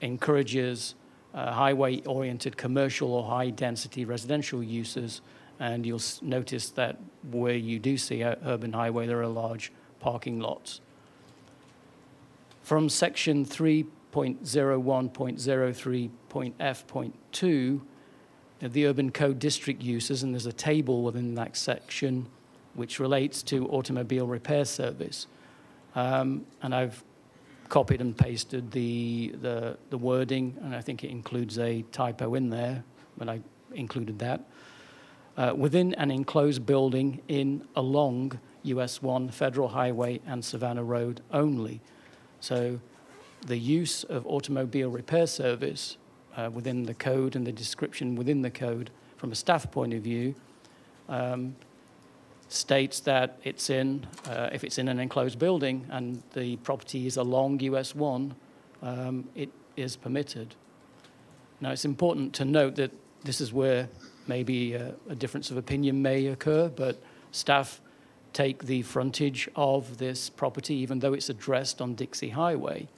encourages uh, highway oriented commercial or high density residential uses. And you'll notice that where you do see a urban highway, there are large parking lots. From section 3.01.03.f.2, uh, the urban code district uses, and there's a table within that section which relates to automobile repair service. Um, and I've copied and pasted the, the, the wording, and I think it includes a typo in there, but I included that. Uh, within an enclosed building in along US 1 Federal Highway and Savannah Road only. So the use of automobile repair service uh, within the code and the description within the code from a staff point of view um, states that it's in, uh, if it's in an enclosed building and the property is along US 1, um, it is permitted. Now, it's important to note that this is where maybe a, a difference of opinion may occur, but staff take the frontage of this property, even though it's addressed on Dixie Highway,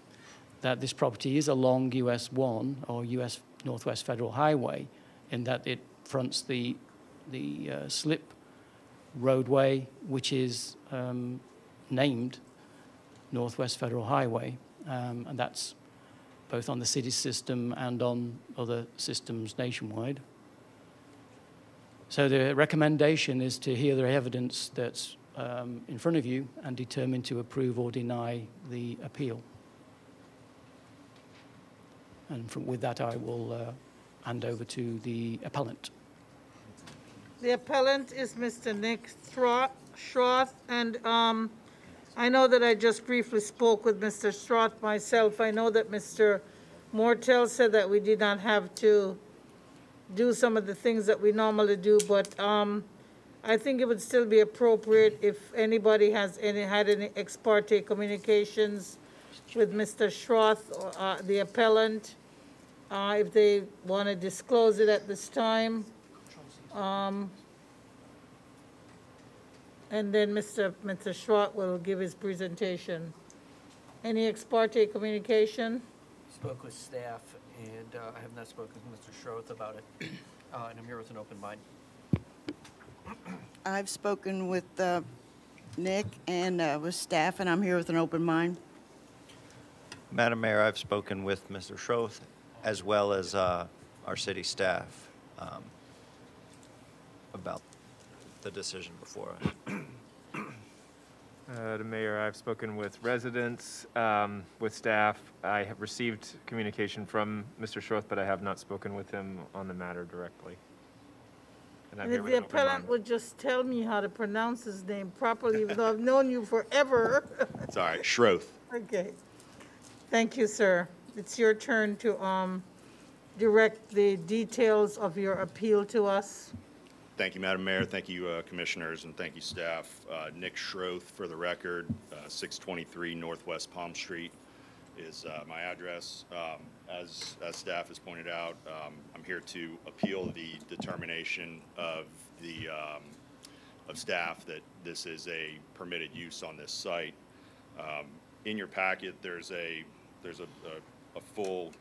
that this property is along US 1 or US Northwest Federal Highway, in that it fronts the, the uh, slip roadway, which is um, named Northwest Federal Highway, um, and that's both on the city system and on other systems nationwide. So the recommendation is to hear the evidence that's um, in front of you and determine to approve or deny the appeal. And from, with that, I will uh, hand over to the appellant. The appellant is Mr. Nick Schroth, and um, I know that I just briefly spoke with Mr. Schroth myself. I know that Mr. Mortell said that we did not have to do some of the things that we normally do, but um, I think it would still be appropriate if anybody has any, had any ex parte communications with Mr. Schroth, uh, the appellant, uh, if they want to disclose it at this time. Um, And then Mr. Mr. Schroth will give his presentation. Any ex parte communication? Spoke with staff, and uh, I have not spoken with Mr. Schroth about it, Uh, and I'm here with an open mind. I've spoken with uh, Nick and uh, with staff, and I'm here with an open mind. Madam Mayor, I've spoken with Mr. Schroth as well as uh, our city staff um, about the decision before us. Uh, the mayor, I've spoken with residents, um, with staff. I have received communication from Mr. Schroth, but I have not spoken with him on the matter directly. And I'm And if the an appellant would just tell me how to pronounce his name properly, even though I've known you forever. It's all right, Schroth. Okay. Thank you, sir. It's your turn to um, direct the details of your appeal to us. Thank you, Madam Mayor. Thank you, uh, Commissioners, and thank you, staff. Uh, Nick Schroth, for the record, uh, 623 Northwest Palm Street is uh, my address. Um, As, as staff has pointed out, um, I'm here to appeal the determination of the, um, of staff that this is a permitted use on this site. Um, In your packet, there's a, there's a, a- a full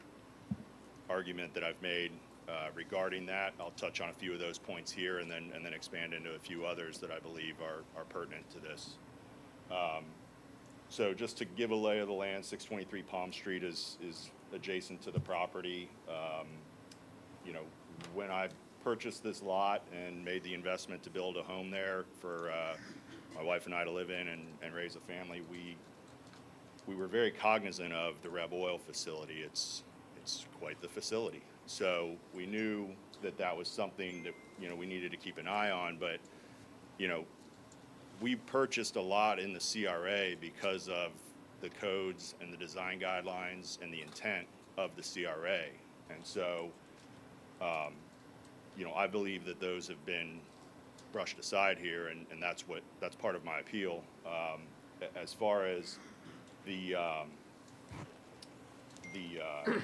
argument that I've made uh, regarding that. I'll touch on a few of those points here and then, and then expand into a few others that I believe are, are pertinent to this. Um, So just to give a lay of the land, 623 Palm Street is, is adjacent to the property. Um, You know, when I purchased this lot and made the investment to build a home there for uh, my wife and I to live in and, and raise a family, we, we were very cognizant of the Rev Oil facility. It's, it's quite the facility. So we knew that that was something that, you know, we needed to keep an eye on, but, you know, we purchased a lot in the CRA because of the codes and the design guidelines and the intent of the CRA. And so, um, you know, I believe that those have been brushed aside here, and, and that's what, that's part of my appeal. Um, as far as the, um, the, uh,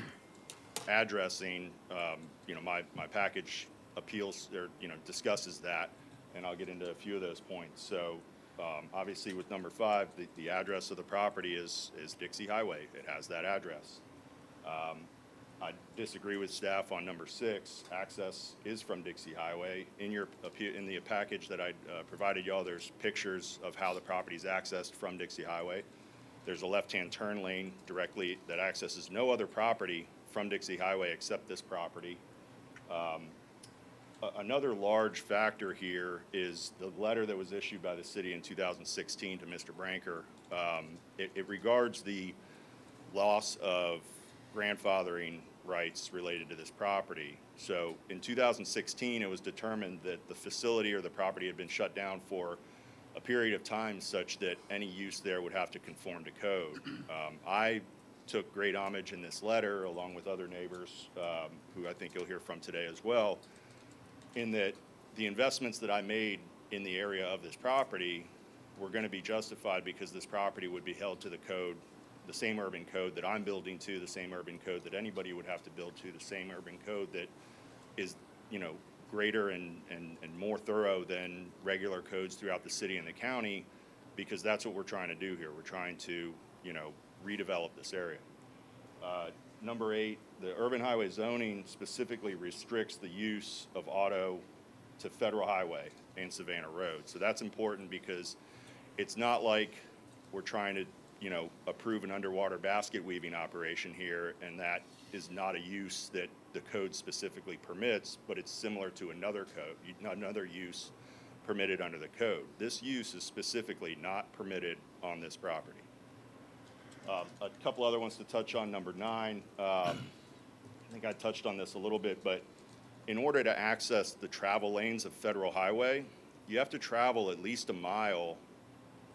addressing, um, you know, my, my package appeals, or, you know, discusses that, and I'll get into a few of those points. So, um, obviously with number five, the, the address of the property is, is Dixie Highway. It has that address. Um, I disagree with staff on number six. Access is from Dixie Highway. In your, in the package that I uh, provided y'all, there's pictures of how the property is accessed from Dixie Highway. There's a left-hand turn lane directly that accesses no other property from Dixie Highway except this property. Um, Another large factor here is the letter that was issued by the city in 2016 to Mr. Branker. Um, It it regards the loss of grandfathering rights related to this property. So in 2016, it was determined that the facility or the property had been shut down for a period of time such that any use there would have to conform to code. Um, I took great homage in this letter, along with other neighbors, um, who I think you'll hear from today as well, in that the investments that I made in the area of this property were going to be justified because this property would be held to the code, the same urban code that I'm building to, the same urban code that anybody would have to build to, the same urban code that is, you know, greater and, and, and more thorough than regular codes throughout the city and the county, because that's what we're trying to do here. We're trying to, you know, redevelop this area. Uh, Number eight, the urban highway zoning specifically restricts the use of auto to Federal Highway and Savannah Road. So that's important because it's not like we're trying to, you know, approve an underwater basket weaving operation here, and that is not a use that the code specifically permits, but it's similar to another code, another use permitted under the code. This use is specifically not permitted on this property. Um, A couple other ones to touch on. Number nine, um, think I touched on this a little bit, but in order to access the travel lanes of Federal Highway, you have to travel at least a mile,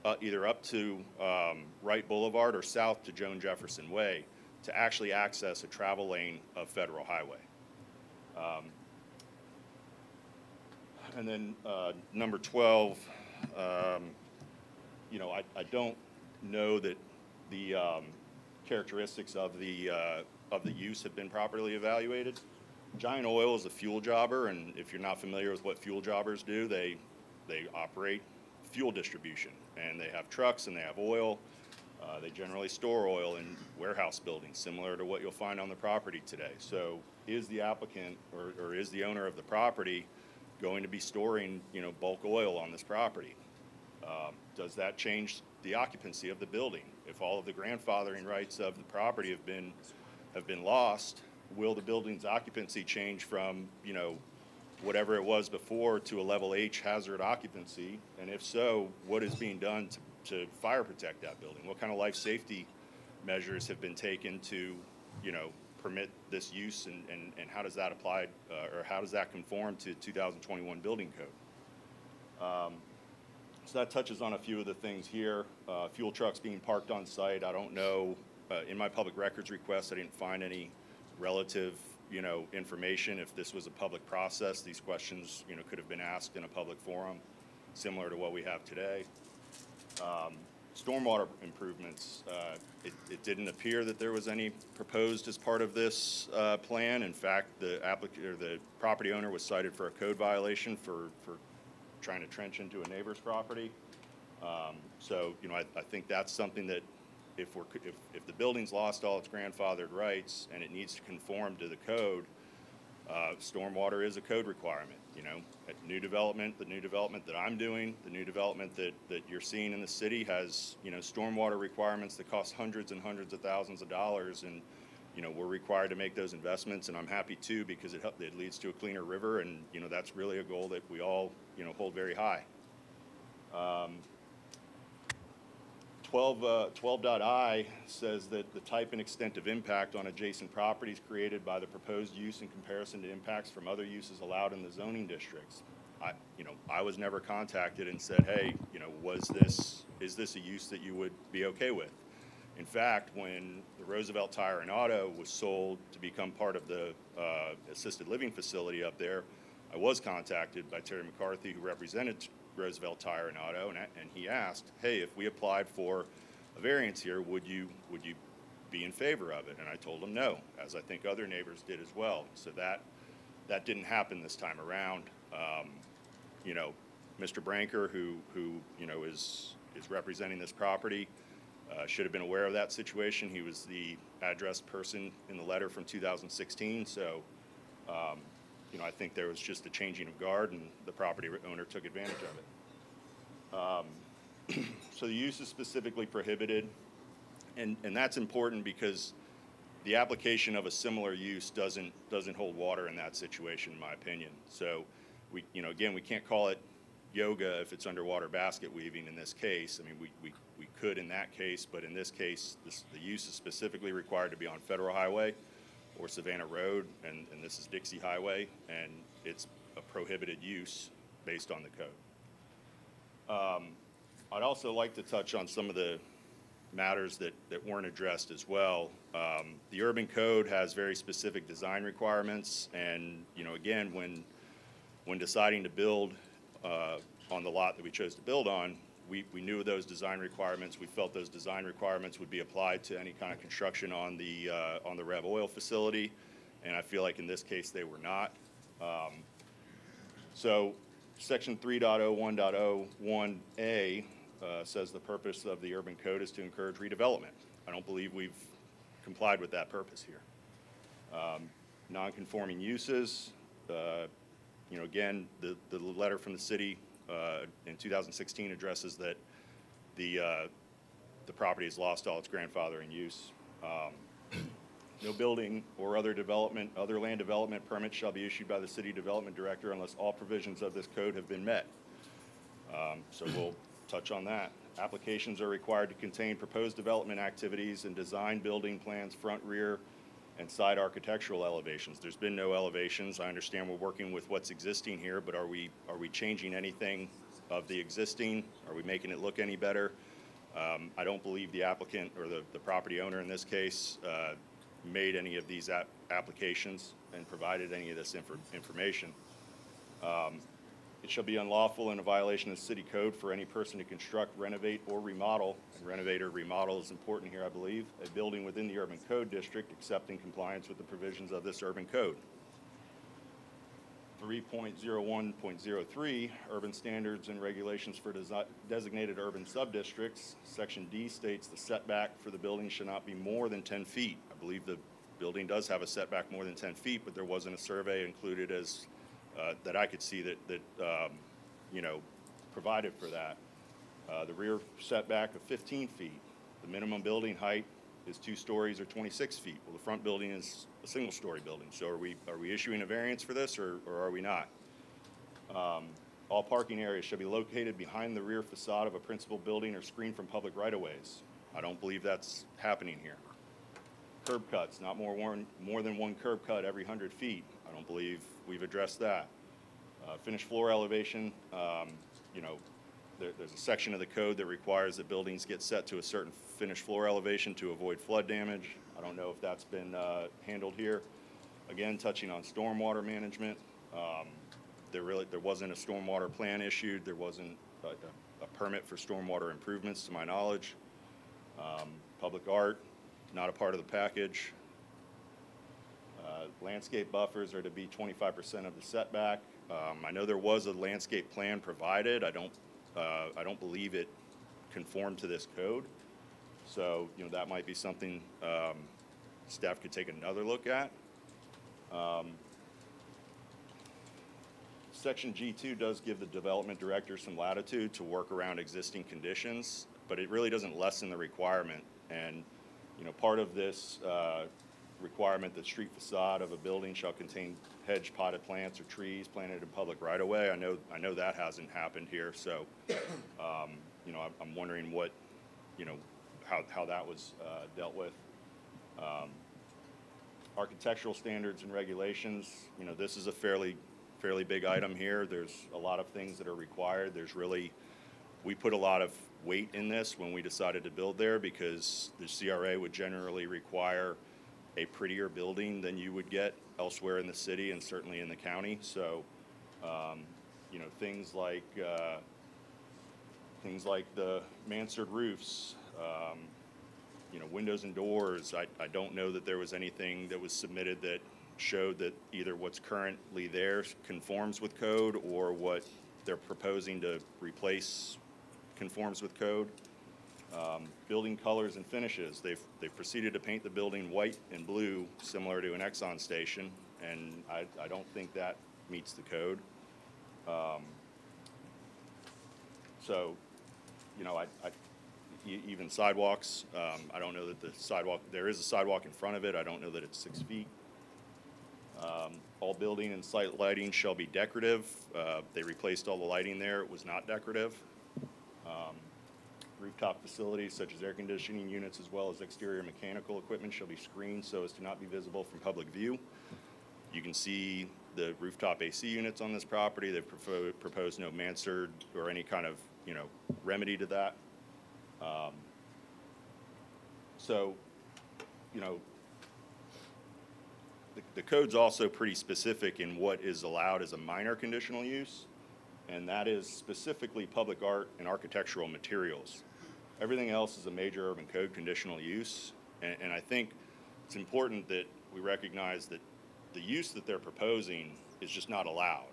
uh, either up to um, Wright Boulevard or south to Joan Jefferson Way to actually access a travel lane of Federal Highway. Um, And then uh, number 12, um, you know, I, I don't know that the um, characteristics of the, uh, of the use have been properly evaluated. Giant Oil is a fuel jobber, and if you're not familiar with what fuel jobbers do, they, they operate fuel distribution. And they have trucks and they have oil. Uh, They generally store oil in warehouse buildings, similar to what you'll find on the property today. So is the applicant, or, or is the owner of the property going to be storing, you know, bulk oil on this property? Um, Does that change the occupancy of the building? If all of the grandfathering rights of the property have been, have been lost, will the building's occupancy change from, you know, whatever it was before to a level H hazard occupancy? And if so, what is being done to, to fire protect that building? What kind of life safety measures have been taken to, you know, permit this use and, and, and how does that apply, uh, or how does that conform to 2021 building code? Um, so that touches on a few of the things here. Uh, Fuel trucks being parked on site, I don't know, uh, in my public records request, I didn't find any relative, you know, information. If this was a public process, these questions, you know, could have been asked in a public forum, similar to what we have today. Um, Stormwater improvements, uh, it, it didn't appear that there was any proposed as part of this uh, plan. In fact, the applicant, or the property owner was cited for a code violation for, for trying to trench into a neighbor's property. Um, So, you know, I, I think that's something that if we're, if, if the building's lost all its grandfathered rights and it needs to conform to the code, uh, stormwater is a code requirement, you know. At new development, the new development that I'm doing, the new development that, that you're seeing in the city has, you know, stormwater requirements that cost hundreds and hundreds of thousands of dollars. And, you know, we're required to make those investments and I'm happy to because it it leads to a cleaner river and, you know, that's really a goal that we all, you know, hold very high. Um, 12, uh, 12.i says that the type and extent of impact on adjacent properties created by the proposed use in comparison to impacts from other uses allowed in the zoning districts. I, you know, I was never contacted and said, hey, you know, was this, is this a use that you would be okay with? In fact, when the Roosevelt Tire and Auto was sold to become part of the uh, assisted living facility up there, I was contacted by Terry McCarthy, who represented Roosevelt Tire and Auto, and, and he asked, hey, if we applied for a variance here, would you, would you be in favor of it? And I told him no, as I think other neighbors did as well. So that, that didn't happen this time around. Um, you know, Mr. Branker, who, who, you know, is, is representing this property, uh, should have been aware of that situation. He was the address person in the letter from 2016, so, um, you know, I think there was just a changing of guard and the property owner took advantage of it. Um, So the use is specifically prohibited, and, and that's important because the application of a similar use doesn't, doesn't hold water in that situation, in my opinion. So we, you know, again, we can't call it yoga if it's underwater basket weaving in this case. I mean, we, we, we could in that case, but in this case, this, the use is specifically required to be on Federal Highway or Savannah Road, and, and this is Dixie Highway, and it's a prohibited use based on the code. Um, I'd also like to touch on some of the matters that, that weren't addressed as well. Um, the urban code has very specific design requirements, and, you know, again, when, when deciding to build uh, on the lot that we chose to build on, we, we knew those design requirements. We felt those design requirements would be applied to any kind of construction on the, uh, on the Rev Oil facility, and I feel like in this case, they were not. Um, So, section 3.01.01A uh, says the purpose of the urban code is to encourage redevelopment. I don't believe we've complied with that purpose here. Um, Non-conforming uses, uh, you know, again, the, the letter from the city uh, in 2016 addresses that the, uh, the property has lost all its grandfathering use. Um, No building or other development, other land development permit shall be issued by the city development director unless all provisions of this code have been met. Um, So we'll touch on that. Applications are required to contain proposed development activities and design building plans, front, rear, and side architectural elevations. There's been no elevations. I understand we're working with what's existing here, but are we, are we changing anything of the existing? Are we making it look any better? Um, I don't believe the applicant or the, the property owner in this case uh, made any of these app- applications and provided any of this infor- information. Um, It shall be unlawful and a violation of city code for any person to construct, renovate, or remodel, and renovate or remodel is important here, I believe, a building within the urban code district except in compliance with the provisions of this urban code. 3.01.03, urban standards and regulations for desi- designated urban subdistricts. Section D states the setback for the building should not be more than 10 feet. I believe the building does have a setback more than 10 feet, but there wasn't a survey included as, uh, that I could see that, that, um, you know, provided for that. Uh, The rear setback of 15 feet. The minimum building height is two stories or 26 feet. Well, the front building is a single-story building. So are we, are we issuing a variance for this, or, or are we not? Um, All parking areas shall be located behind the rear facade of a principal building or screened from public right-of-ways. I don't believe that's happening here. Curb cuts, not more, one- more than one curb cut every 100 feet. I don't believe we've addressed that. Uh, Finished floor elevation, um, you know, there, there's a section of the code that requires that buildings get set to a certain finished floor elevation to avoid flood damage. I don't know if that's been, uh, handled here. Again, touching on stormwater management, um, there really, there wasn't a stormwater plan issued, there wasn't a, a- permit for stormwater improvements to my knowledge. Um, public art, not a part of the package. Uh, Landscape buffers are to be twenty-five percent of the setback. Um, I know there was a landscape plan provided. I don't, uh, I don't believe it conformed to this code. So, you know, that might be something, um, staff could take another look at. Um, Section G2 does give the development director some latitude to work around existing conditions, but it really doesn't lessen the requirement. And, you know, part of this uh, requirement that street facade of a building shall contain hedge potted plants or trees planted in public right-of-way, I know, I know that hasn't happened here, so, um, you know, I'm- I'm wondering what, you know, how, how that was uh, dealt with. Um, architectural standards and regulations, you know, this is a fairly, fairly big item here. There's a lot of things that are required. There's really, we put a lot of weight in this when we decided to build there because the CRA would generally require a prettier building than you would get elsewhere in the city and certainly in the county. So, um, you know, things like, uh, things like the mansard roofs, um, you know, windows and doors, I, I don't know that there was anything that was submitted that showed that either what's currently there conforms with code or what they're proposing to replace conforms with code. Um, Building colors and finishes, they've, they've proceeded to paint the building white and blue, similar to an Exxon station, and I, I don't think that meets the code. Um, So, you know, I, I, even sidewalks, um, I don't know that the sidewalk, there is a sidewalk in front of it, I don't know that it's six feet. Um, All building and site lighting shall be decorative, uh, they replaced all the lighting there, it was not decorative. Rooftop facilities such as air conditioning units as well as exterior mechanical equipment shall be screened so as to not be visible from public view. You can see the rooftop AC units on this property. They've propo- proposed no mansard or any kind of, you know, remedy to that. Um, So, you know, the, the code's also pretty specific in what is allowed as a minor conditional use, and that is specifically public art and architectural materials. Everything else is a major urban code conditional use, and, and I think it's important that we recognize that the use that they're proposing is just not allowed.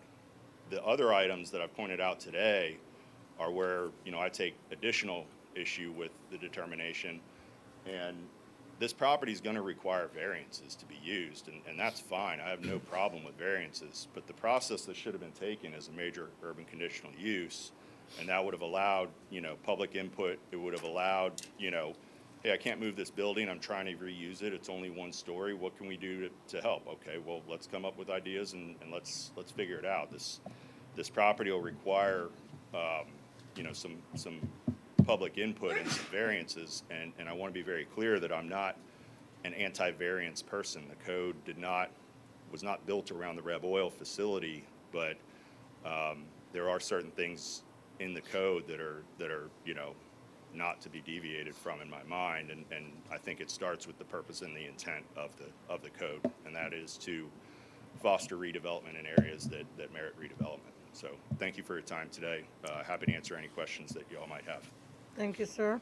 The other items that I've pointed out today are where, you know, I take additional issue with the determination. And this property is going to require variances to be used, and, and that's fine. I have no problem with variances. But the process that should have been taken is a major urban conditional use, and that would have allowed, you know, public input. It would have allowed, you know, hey, I can't move this building. I'm trying to reuse it. It's only one story. What can we do to, to help? Okay, well, let's come up with ideas and, and let's, let's figure it out. This, this property will require, um, you know, some, some public input and some variances, and, and I want to be very clear that I'm not an anti-variance person. The code did not, was not built around the Rev Oil facility, but um, there are certain things in the code that are, that are, you know, not to be deviated from in my mind. And, and I think it starts with the purpose and the intent of the, of the code, and that is to foster redevelopment in areas that, that merit redevelopment. So thank you for your time today. Uh, Happy to answer any questions that you all might have. Thank you, sir.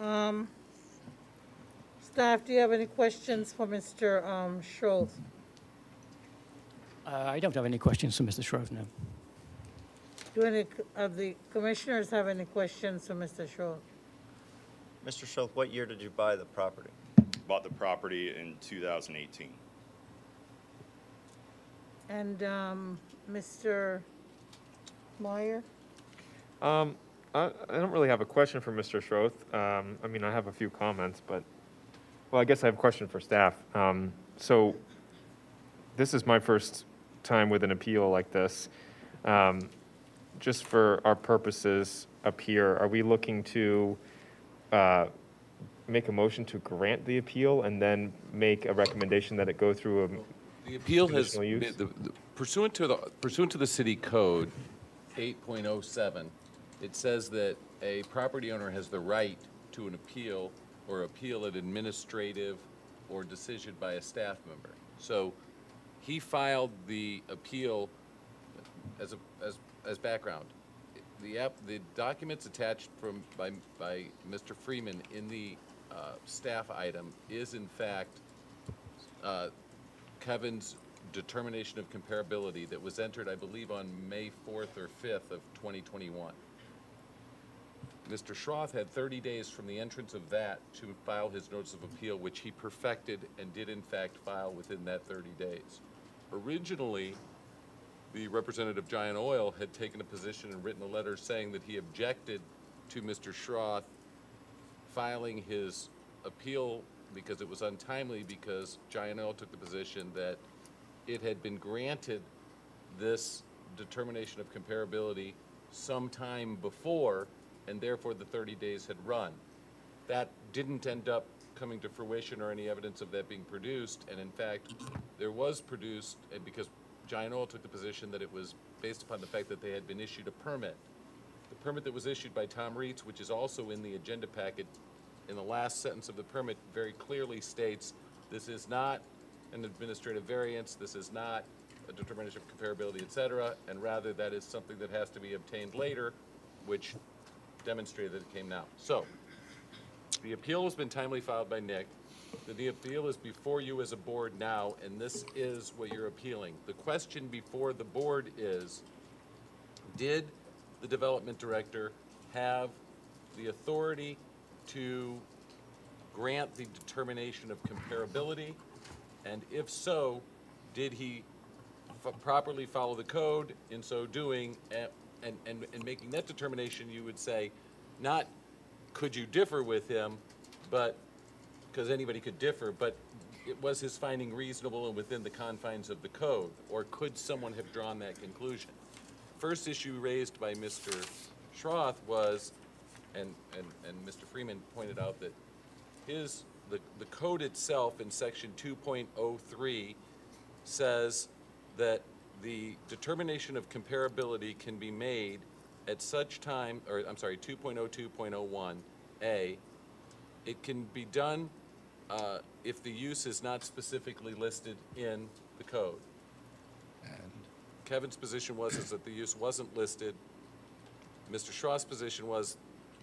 Um, Staff, do you have any questions for Mr. um, Schroth? Uh, I don't have any questions for Mr. Schroth, no. Do any of the commissioners have any questions for Mr. Schroth? Mr. Schroth, what year did you buy the property? Bought the property in 2018. And um, Mr. Meier? Um, I, I don't really have a question for Mr. Schroth. Um, I mean, I have a few comments, but, well, I guess I have a question for staff. Um, so, this is my first time with an appeal like this. Um, just for our purposes up here, are we looking to, uh, make a motion to grant the appeal and then make a recommendation that it go through a The appeal has, Conditional use? the- the- pursuant to the, pursuant to the city code, 8.07, it says that a property owner has the right to an appeal or appeal an administrative or decision by a staff member. So he filed the appeal as a, as, as background. The app, the documents attached from, by, by Mr. Freeman in the, uh, staff item is in fact, uh, Kevin's determination of comparability that was entered, I believe, on May 4th or 5th of 2021. Mr. Schroth had 30 days from the entrance of that to file his notice of appeal, which he perfected and did in fact file within that 30 days. Originally, the representative Giant Oil had taken a position and written a letter saying that he objected to Mr. Schroth filing his appeal because it was untimely because Giant Oil took the position that it had been granted this determination of comparability sometime before, and therefore the 30 days had run. That didn't end up coming to fruition or any evidence of that being produced, and in fact, there was produced, and because Giant Oil took the position that it was based upon the fact that they had been issued a permit. The permit that was issued by Tom Reitz, which is also in the agenda packet, in the last sentence of the permit very clearly states, this is not an administrative variance, this is not a determination of comparability, et cetera, and rather that is something that has to be obtained later, which demonstrated that it came now. So, the appeal has been timely filed by Nick. The- appeal is before you as a board now, and this is what you're appealing. The question before the board is, did the development director have the authority to grant the determination of comparability? And if so, did he properly follow the code in so doing? A- And, and, and making that determination, you would say, not could you differ with him, but, because anybody could differ, but it was his finding reasonable and within the confines of the code? Or could someone have drawn that conclusion? First issue raised by Mr. Schroth was, and, and, and Mr. Freeman pointed out that his, the, the code itself in section two point oh three says that the determination of comparability can be made at such time, or, I'm sorry, two point oh two point oh one, A, it can be done, uh, if the use is not specifically listed in the code. And Kevin's position was is that the use wasn't listed. Mr. Schroth's position was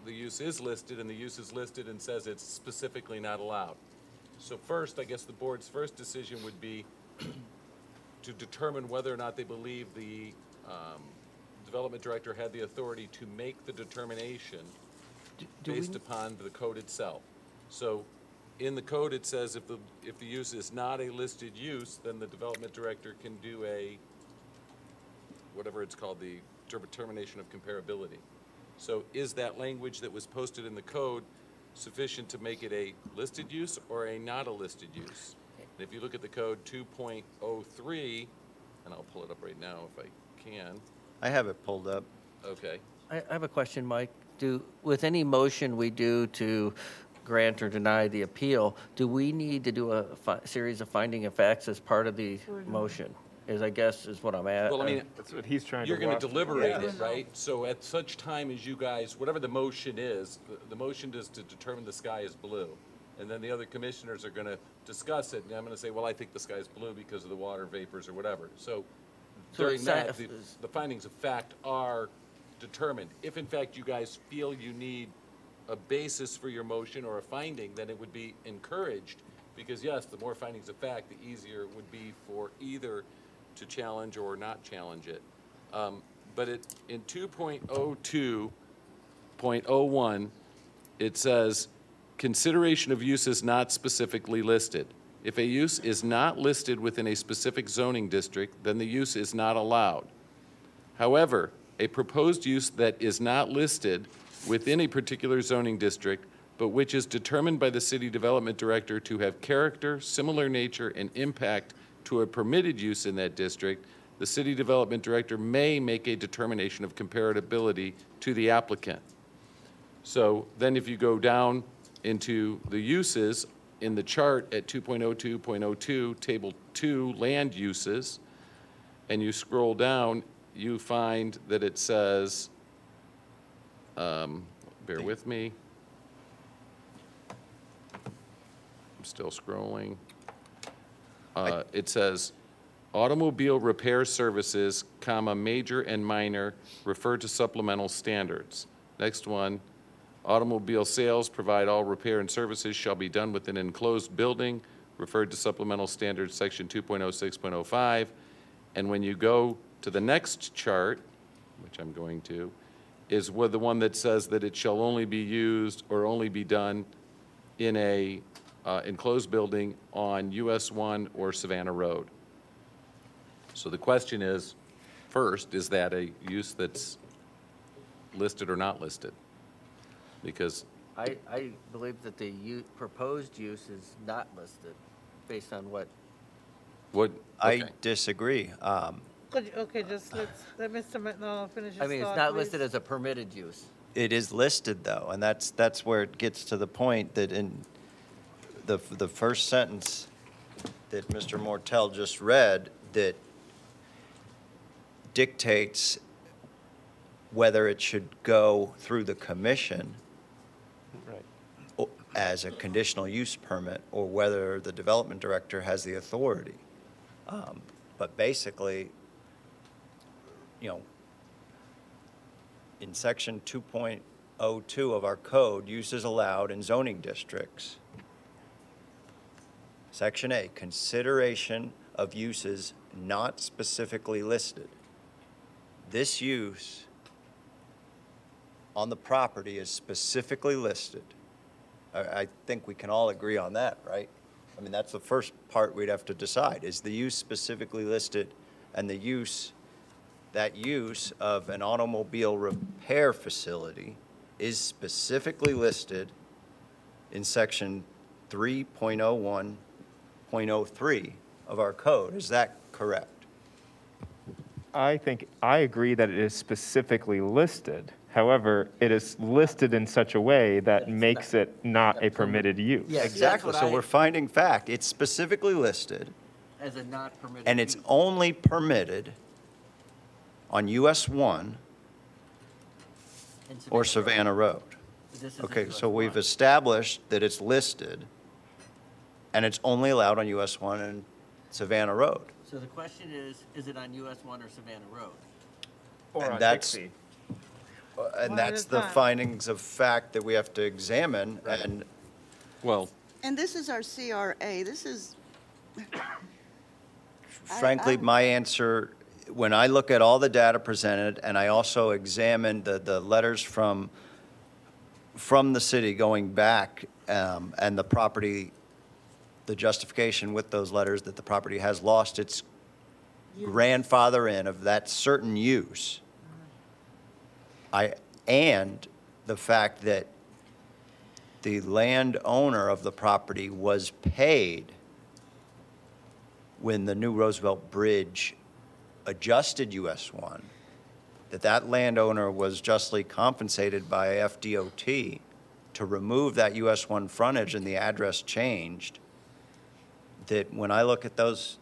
the use is listed, and the use is listed and says it's specifically not allowed. So first, I guess the board's first decision would be to determine whether or not they believe the um, development director had the authority to make the determination do we- based upon the code itself. So in the code, it says if the, if the use is not a listed use, then the development director can do a, whatever it's called, the determination of comparability. So is that language that was posted in the code sufficient to make it a listed use or a not a listed use? And if you look at the code two point oh three, and I'll pull it up right now if I can, I have it pulled up. okay. I, I have a question, Mike. Do, with any motion we do to grant or deny the appeal, do we need to do a fi- series of finding of facts as part of the motion? Is, I guess, is what I'm at. Well, I mean, That's what he's trying to. You're gonna walk- deliberate it, right? So at such time as you guys, whatever the motion is, the- the motion is to determine the sky is blue. And then the other commissioners are gonna discuss it, and I'm gonna say, well, I think the sky's blue because of the water vapors or whatever. So So during it's that, the, the findings of fact are determined. If in fact you guys feel you need a basis for your motion or a finding, then it would be encouraged. Because yes, the more findings of fact, the easier it would be for either to challenge or not challenge it. Um, But it, in two point oh two point oh one, it says, consideration of uses not specifically listed. If a use is not listed within a specific zoning district, then the use is not allowed. However, a proposed use that is not listed within a particular zoning district, but which is determined by the city development director to have character, similar nature, and impact to a permitted use in that district, the city development director may make a determination of comparability to the applicant. So then if you go down into the uses in the chart at 2.02.02, Table 2, Land Uses, and you scroll down, you find that it says, um, bear with me. I'm still scrolling. Uh, It says, automobile repair services, comma, major and minor, refer to supplemental standards. Next one, automobile sales provide all repair and services shall be done within an enclosed building, referred to supplemental standards, section 2.06.05. And when you go to the next chart, which I'm going to, is with the one that says that it shall only be used or only be done in a uh, enclosed building on US 1 or Savannah Road. So the question is, first, is that a use that's listed or not listed? Because, I, I believe that the u, proposed use is not listed, based on what, what, I okay. disagree. Um, Could, you- okay, just let's, let Mr. McDonald finish his I mean, it's thought, not please. listed as a permitted use. It is listed, though, and that's, that's where it gets to the point that in the, the first sentence that Mr. Mortell just read, that dictates whether it should go through the commission Right. as a conditional use permit, or whether the development director has the authority. Um, But basically, you know, in section 2.02 of our code, uses allowed in zoning districts. Section A, consideration of uses not specifically listed. This use on the property is specifically listed. I, I think we can all agree on that, right? I mean, that's the first part we'd have to decide. Is the use specifically listed and the use that use of an automobile repair facility is specifically listed in section 3.01.03 of our code. Is that correct? I think, I agree that it is specifically listed. However, it is listed in such a way that makes it not a permitted use. Yeah, Exactly, so I- we're finding fact. It's specifically listed, As a not permitted and it's use. only permitted on US 1 in or Savannah Road. This Okay, US so we've established that it's listed, and it's only allowed on US 1 and Savannah Road. So the question is, is it on US one or Savannah Road? Or And on that's- Dixie. And at that's a the time. findings of fact that we have to examine, and well, And this is our CRA. This is, I- frankly, I- my answer, when I look at all the data presented, and I also examine the, the letters from, from the city going back, um, and the property, the justification with those letters that the property has lost its grandfather in of that certain use. I, and the fact that the landowner of the property was paid when the new Roosevelt Bridge adjusted US one, that that landowner was justly compensated by FDOT to remove that US one frontage and the address changed, that when I look at those,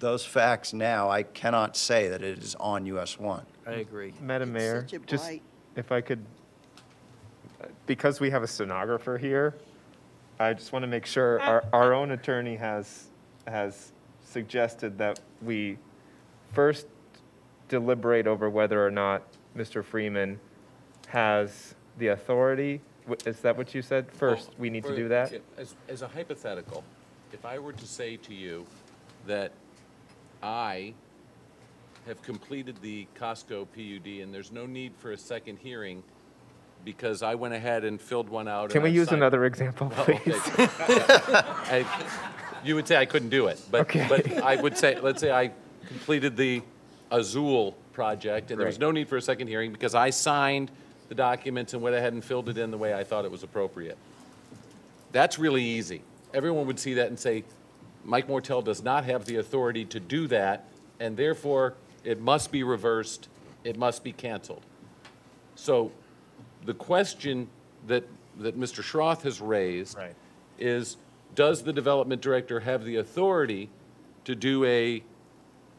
those facts now, I cannot say that it is on US one. I agree. Madam It's Mayor, such a just blight. if I could, because we have a stenographer here, I just want to make sure our, our own attorney has, has suggested that we first deliberate over whether or not Mr. Freeman has the authority. Is that what you said? First, oh, we need to do that? As, as a hypothetical, if I were to say to you that I have completed the Costco PUD and there's no need for a second hearing because I went ahead and filled one out. Can we I've use another example, Well, okay. please? I- You would say I couldn't do it, but, Okay. but I would say, let's say I completed the Azul project, and there was Right. no need for a second hearing because I signed the documents and went ahead and filled it in the way I thought it was appropriate. That's really easy. Everyone would see that and say, Mike Mortell does not have the authority to do that, and therefore, it must be reversed, it must be canceled. So the question that, that Mr. Schroth has raised Right. is, does the development director have the authority to do a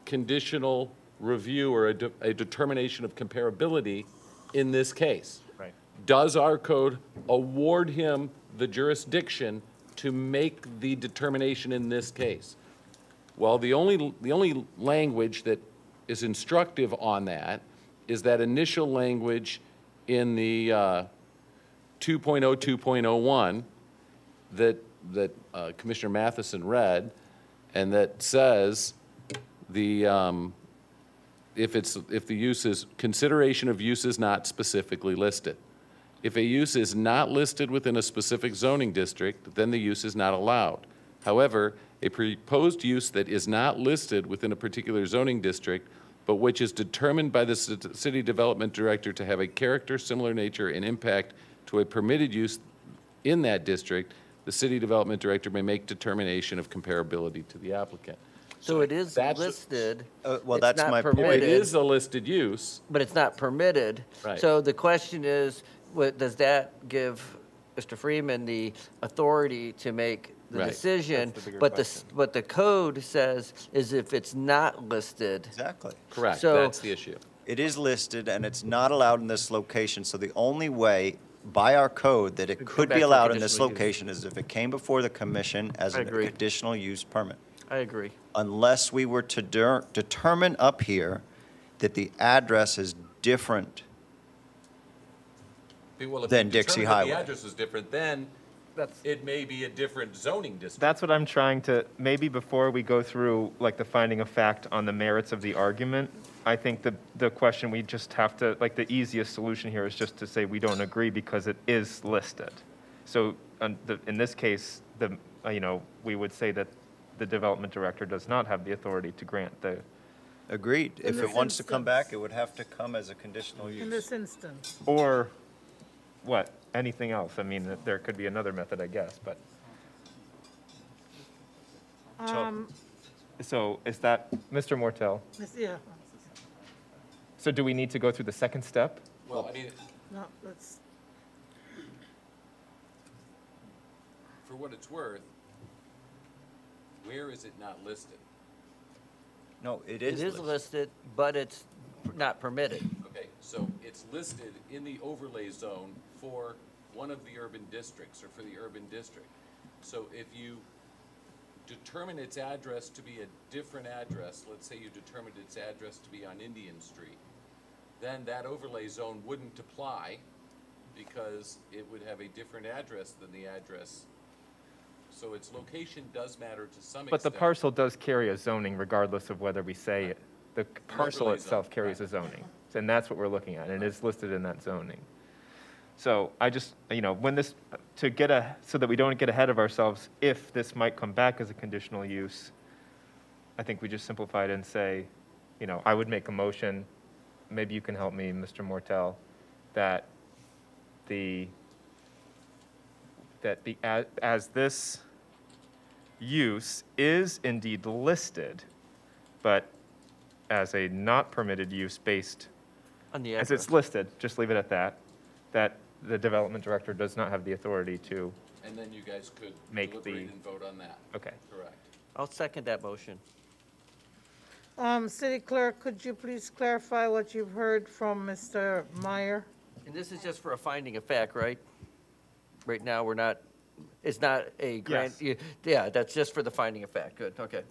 conditional review or a, de- a determination of comparability in this case? Right. Does our code award him the jurisdiction to make the determination in this case? Well, the only, the only language that is instructive on that is that initial language in the uh, 2.0, 2.01 that, that uh, Commissioner Matheson read, and that says the, um, if it's, if the use is, consideration of use is not specifically listed. If a use is not listed within a specific zoning district, then the use is not allowed. However, a proposed use that is not listed within a particular zoning district, but which is determined by the city development director to have a character, similar nature, and impact to a permitted use in that district, the city development director may make determination of comparability to the applicant. So it is That's- listed. Uh, well, it's that's not my point. It permitted, is a listed use. But it's not permitted. Right. So the question is, what, does that give Mr. Freeman the authority to make the Right. decision? That's the bigger But the, s- what the code says is if it's not listed, Exactly. Correct, So- that's the issue. It is listed and it's not allowed in this location, so the only way by our code that it It'd come could back be for allowed in this conditional use. location is if it came before the commission as I a agree. conditional use permit. I agree. Unless we were to der- determine up here that the address is different. Well, if Then Dixie determine that Highway. The address is different, then That's, it may be a different zoning district. That's what I'm trying to, maybe before we go through, like, the finding of fact on the merits of the argument, I think the, the question we just have to, like, the easiest solution here is just to say we don't agree because it is listed. So, um, the, in this case, the, uh, you know, we would say that the development director does not have the authority to grant the, Agreed. In If it wants to come back, it would have to come as a conditional use. In this instance. or, what, anything else? I mean, there could be another method, I guess, but, Um, so is that, Mr. Mortell? yeah, So do we need to go through the second step? Well, I mean, no, let's, for what it's worth, where is it not listed? No, it it is is listed. listed, but it's not permitted. Okay, so it's listed in the overlay zone for one of the urban districts or for the urban district. So if you determine its address to be a different address, let's say you determined its address to be on Indian Street, then that overlay zone wouldn't apply because it would have a different address than the address. So its location does matter to some extent. But the parcel does carry a zoning regardless of whether we say it. The parcel overlay itself zone, carries a zoning. And that's what we're looking at, and it is listed in that zoning. So I just, you know, when this, to get a, so that we don't get ahead of ourselves, if this might come back as a conditional use, I think we just simplify it and say, you know, I would make a motion, maybe you can help me, Mr. Mortell, that the, that the, a- as this use is indeed listed, but as a not permitted use based, On the as it's listed, just leave it at that, that the development director does not have the authority to, And then you guys could Make the- deliberate and vote on that. okay. Correct. I'll second that motion. Um, City Clerk, could you please clarify what you've heard from Mr. Meier? And this is just for a finding of fact, right? Right now, we're not, it's not a grant, Yes. yeah, that's just for the finding of fact, good, okay.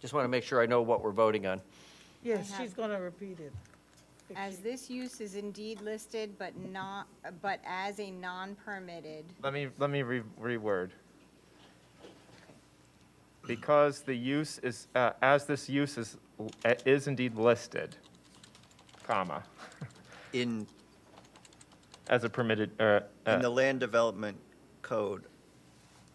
Just want to make sure I know what we're voting on. Yes, have- she's gonna repeat it. As this use is indeed listed, but not, but as a non-permitted, Let me, let me re- reword. Because the use is, uh, as this use is, is indeed listed, comma, In, as a permitted, uh, in the uh, land development code,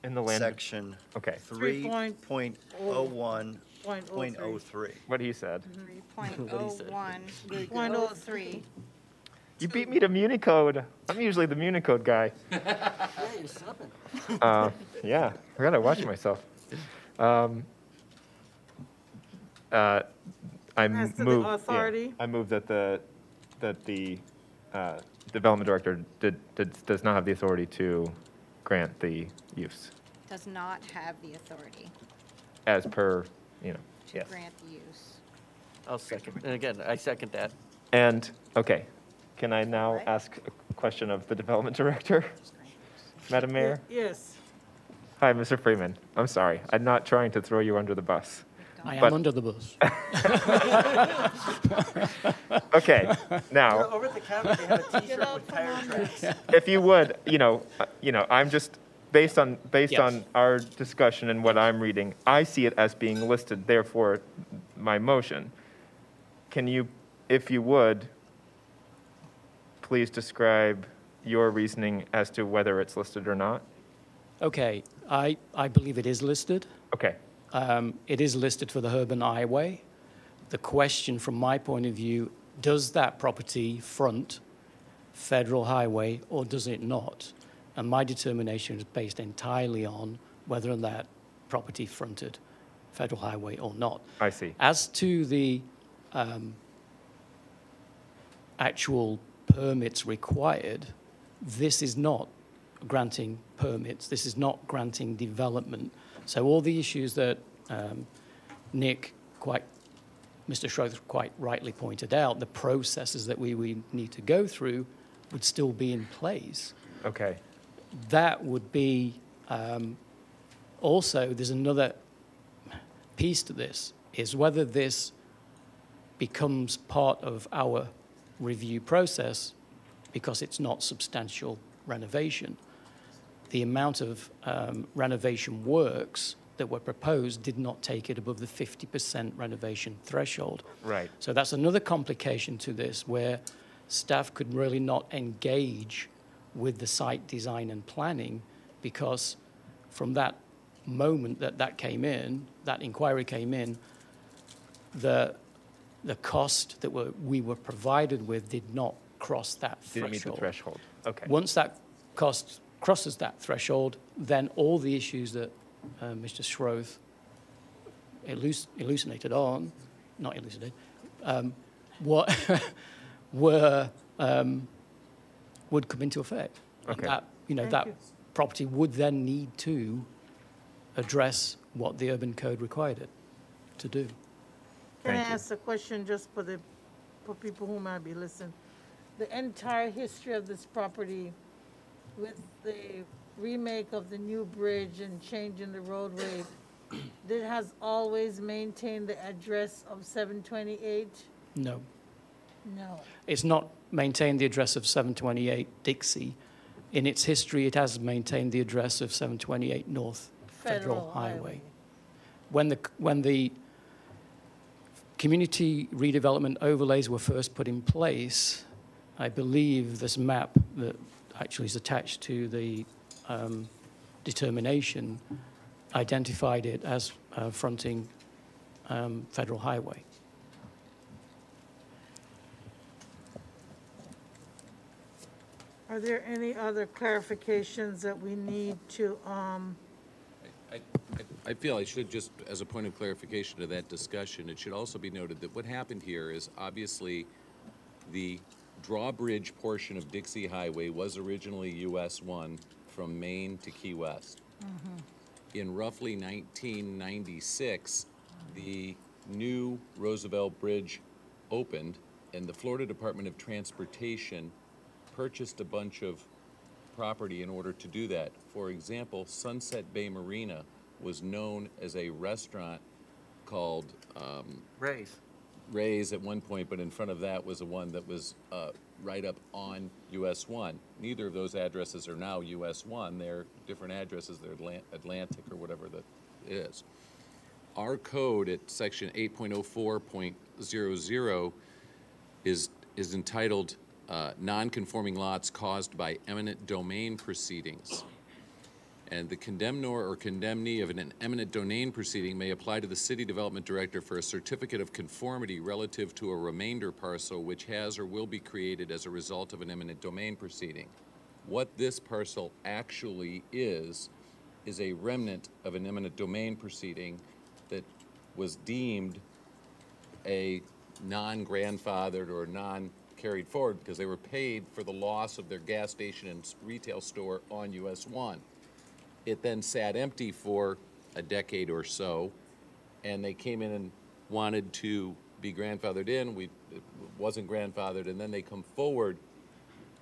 in the land, section okay, three Three point point oh one Point oh point oh three. three. what he said. three point oh one Point oh three. You beat me to Municode. I'm usually the Municode guy. Yeah, you're subbing. Uh, yeah, I gotta watch myself. Um, uh, I As to the move. yeah, authority? I move that the, that the, uh, development director did, did, does not have the authority to grant the use Does not have the authority as per, you know, to yes. grant the use. I'll second, and again, I second that. And, okay, can I now ask a question of the development director? Madam Mayor? Yes. Hi, Mr. Freeman. I'm sorry. I'm not trying to throw you under the bus. I am But- under the bus. Okay, now. Over at the counter, they have a Get T-shirt with tire tracks. if you would, you know, uh, you know, I'm just, based on, based Yes. on our discussion and what I'm reading, I see it as being listed, therefore, my motion. Can you, if you would, please describe your reasoning as to whether it's listed or not? Okay, I, I believe it is listed. Okay, Um, It is listed for the Herban Highway. The question, from my point of view, does that property front federal highway or does it not? And my determination is based entirely on whether that property fronted federal highway or not. I see. As to the um, actual permits required, this is not granting permits. This is not granting development. So all the issues that um, Nick quite, Mr. Schroeder quite rightly pointed out, the processes that we, we need to go through would still be in place Okay, that would be um, also there's another piece to this is whether this becomes part of our review process because it's not substantial renovation the amount of um, renovation works that were proposed did not take it above the 50% renovation threshold right. so that's another complication to this where staff could really not engage with the site design and planning because from that moment that that came in, that inquiry came in, the, the cost that were, we were provided with did not cross that Didn't meet the threshold. threshold. Okay, Once that cost crosses that threshold, then all the issues that uh, Mr. Schroth eluc- elucidated on, not elucidated, um, what were um, would come into effect. And Okay. that, you know, Thank that you. property would then need to address what the urban code required it to do. Can I you. ask a question just for the, for people who might be listening? The entire history of this property with the remake of the new bridge and changing the roadway, it has always maintained the address of seven twenty-eight? No, No. it's not maintained the address of 728 Dixie. In its history, it has maintained the address of 728 North Federal Highway. When the, when the community redevelopment overlays were first put in place, I believe this map that actually is attached to the um, determination identified it as uh, fronting um, federal highway. Are there any other clarifications that we need to, um, I, I- I feel I should just, as a point of clarification to that discussion, it should also be noted that what happened here is obviously the drawbridge portion of Dixie Highway was originally US one from Maine to Key West. In roughly 1996, the new Roosevelt Bridge opened, and the Florida Department of Transportation purchased a bunch of property in order to do that. For example, Sunset Bay Marina was known as a restaurant called um, Raise. At one point, but in front of that was the one that was uh, right up on US 1. Neither of those addresses are now US 1. They're different addresses. They're Atlan- Atlantic or whatever that is. Our code at section 8.04.00 is, is entitled uh, Non-Conforming Lots Caused by Eminent Domain Proceedings. And the condemnor or condemnee of an eminent domain proceeding may apply to the city development director for a certificate of conformity relative to a remainder parcel which has or will be created as a result of an eminent domain proceeding. What this parcel actually is, is a remnant of an eminent domain proceeding that was deemed a non-grandfathered or non-carried forward because they were paid for the loss of their gas station and retail store on US one. It then sat empty for a decade or so, and they came in and wanted to be grandfathered in. We, it wasn't grandfathered, and then they come forward.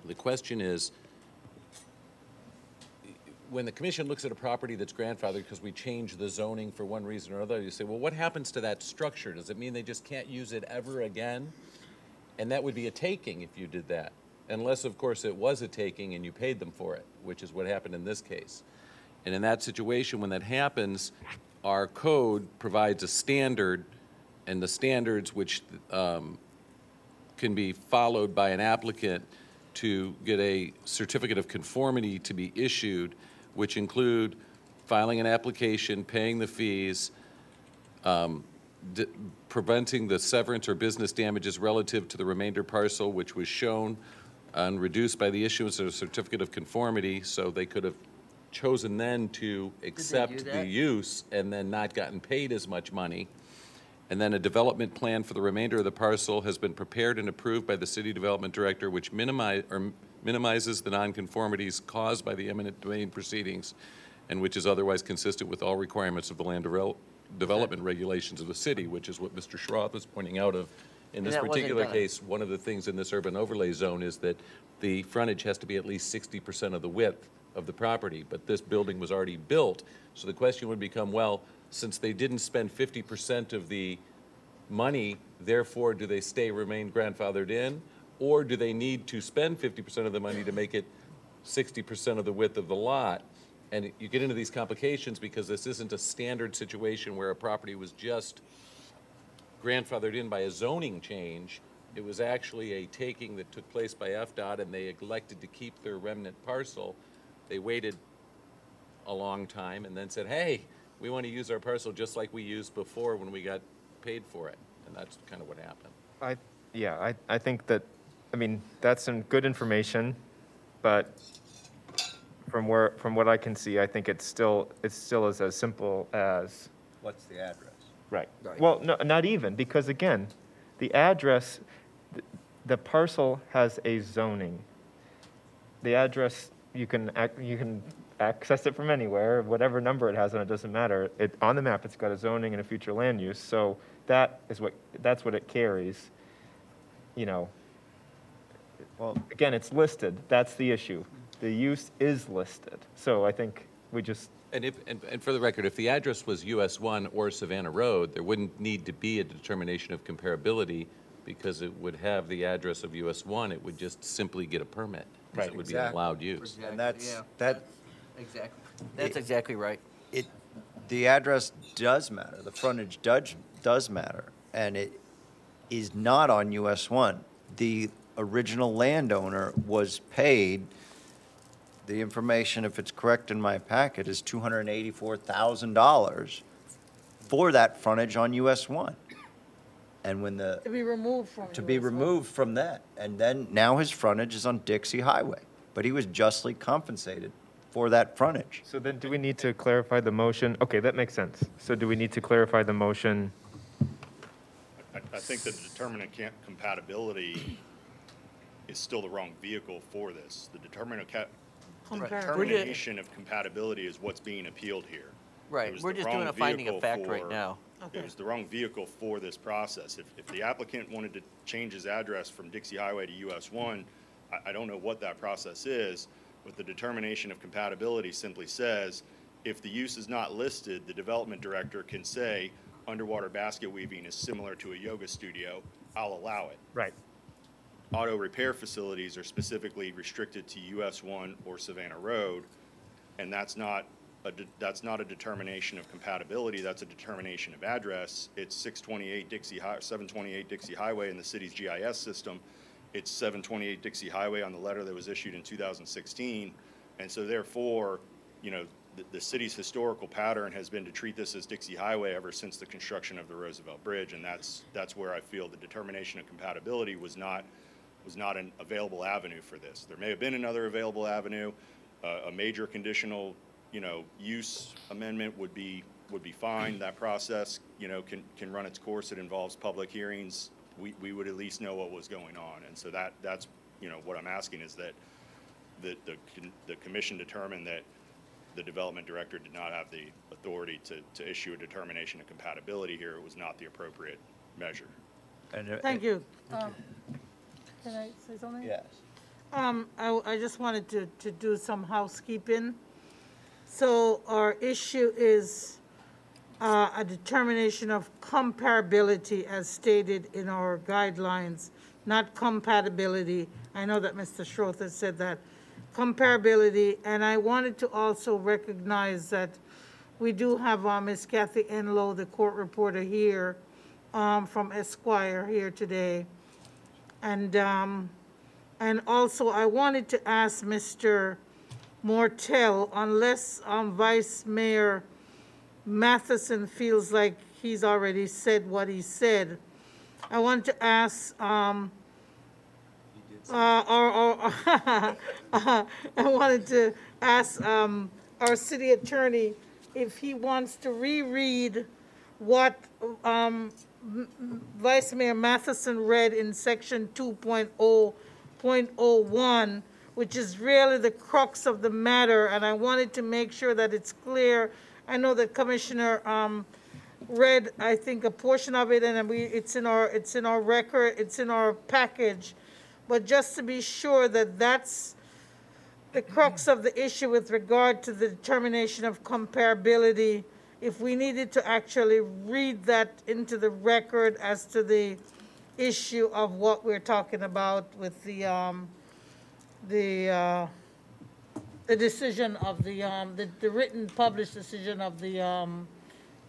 The question is, when the commission looks at a property that's grandfathered because we change the zoning for one reason or other, you say, well, what happens to that structure? Does it mean they just can't use it ever again? And that would be a taking if you did that, unless, of course, it was a taking and you paid them for it, which is what happened in this case. And in that situation, when that happens, our code provides a standard, and the standards which um, can be followed by an applicant to get a certificate of conformity to be issued, which include filing an application, paying the fees, um, preventing the severance or business damages relative to the remainder parcel, which was shown and reduced by the issuance of a certificate of conformity, so they could have chosen then to accept the that? use and then not gotten paid as much money. And then a development plan for the remainder of the parcel has been prepared and approved by the city development director, which minimize, or minimizes the nonconformities caused by the eminent domain proceedings, and which is otherwise consistent with all requirements of the land devel- development regulations of the city, which is what Mr. Schroth was pointing out of. In And this particular case, one of the things in this urban overlay zone is that the frontage has to be at least sixty percent of the width of the property, but this building was already built. So the question would become, well, since they didn't spend fifty percent of the money, therefore, do they stay, remain grandfathered in? Or do they need to spend fifty percent of the money to make it sixty percent of the width of the lot? And you get into these complications because this isn't a standard situation where a property was just grandfathered in by a zoning change. It was actually a taking that took place by FDOT, and they elected to keep their remnant parcel. They waited a long time and then said, hey, we want to use our parcel just like we used before when we got paid for it. And that's kind of what happened. I, yeah, I, I think that, I mean, that's some good information, but from where, from what I can see, I think it's still, it still is as simple as, What's the address? right. Well, no, not even, because again, the address, th- the parcel has a zoning. The address, you can, ac- you can access it from anywhere, whatever number it has on it, doesn't matter. It, on the map, it's got a zoning and a future land use, so that is what, that's what it carries. You know, Well, again, it's listed, that's the issue. The use is listed, so I think we just, And if, and, and for the record, if the address was US one or Savannah Road, there wouldn't need to be a determination of comparability because it would have the address of US one, it would just simply get a permit. Because Right. it would be an Exactly. allowed use. and that's, Yeah. that, Exactly. That's exactly right. it, the address does matter, the frontage does, does matter, and it is not on US one. The original landowner was paid, the information, if it's correct in my packet, is two hundred and eighty-four thousand dollars for that frontage on US one. And when the, To be removed from. to be removed from that, and then, now his frontage is on Dixie Highway, but he was justly compensated for that frontage. so then do we need to clarify the motion? Okay, that makes sense. So do we need to clarify the motion? I, I think the determinant can't compatibility is still the wrong vehicle for this. The determin- ca- Comparable. determination of compatibility is what's being appealed here. Right, was we're the just doing wrong a finding of vehicle fact right for- now. Okay. It was the wrong vehicle for this process. If, if the applicant wanted to change his address from Dixie Highway to US one, I, I don't know what that process is, but the determination of compatibility simply says, if the use is not listed, the development director can say, underwater basket weaving is similar to a yoga studio, I'll allow it. Right. Auto repair facilities are specifically restricted to US one or Savannah Road, and that's not that's not a determination of compatibility, that's a determination of address. It's six twenty-eight Dixie Hi, seven twenty-eight Dixie Highway in the city's GIS system. It's seven twenty-eight Dixie Highway on the letter that was issued in two thousand sixteen. And so therefore, you know, the, the city's historical pattern has been to treat this as Dixie Highway ever since the construction of the Roosevelt Bridge, and that's, that's where I feel the determination of compatibility was not, was not an available avenue for this. There may have been another available avenue. Uh, a major conditional, you know, use amendment would be, would be fine. That process, you know, can, can run its course. It involves public hearings. We, we would at least know what was going on. And so that, that's, you know, what I'm asking is that the, the, the commission determined that the development director did not have the authority to, to issue a determination of compatibility here. It was not the appropriate measure. And, uh, Thank you. Um, Can I say something? Yes. Um, I, I just wanted to, to do some housekeeping. So our issue is, uh, a determination of comparability as stated in our guidelines, not compatibility. I know that Mr. Schroth has said that. Comparability, and I wanted to also recognize that we do have, uh, Ms. Kathy Enlow, the court reporter here, um, from Esquire here today. And, um, and also, I wanted to ask Mr. Mortell, unless um, Vice Mayor Matheson feels like he's already said what he said, I want to ask, um, uh, or, or, I wanted to ask um, our city attorney if he wants to reread what um, Vice Mayor Matheson read in section 2.0.01, which is really the crux of the matter, and I wanted to make sure that it's clear. I know that Commissioner um, read, I think, a portion of it, and we, it's in our, it's in our record, it's in our package. But just to be sure that that's the crux of the issue with regard to the determination of comparability, if we needed to actually read that into the record as to the issue of what we're talking about with the, um, the, uh, the decision of the, um, the, the written published decision of the, um,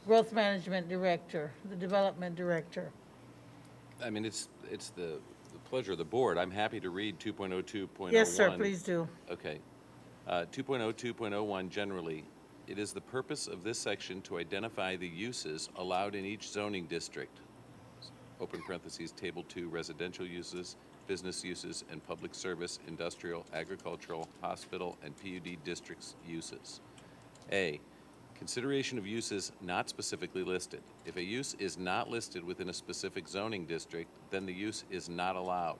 growth management director, the development director. I mean, it's, it's the the pleasure of the board. I'm happy to read 2.02.01. Yes, sir, please do. Okay. Uh, 2.02.01 generally, it is the purpose of this section to identify the uses allowed in each zoning district. Open parentheses, Table 2, residential uses, business uses, and public service, industrial, agricultural, hospital, and PUD districts uses. A, consideration of uses not specifically listed. If a use is not listed within a specific zoning district, then the use is not allowed.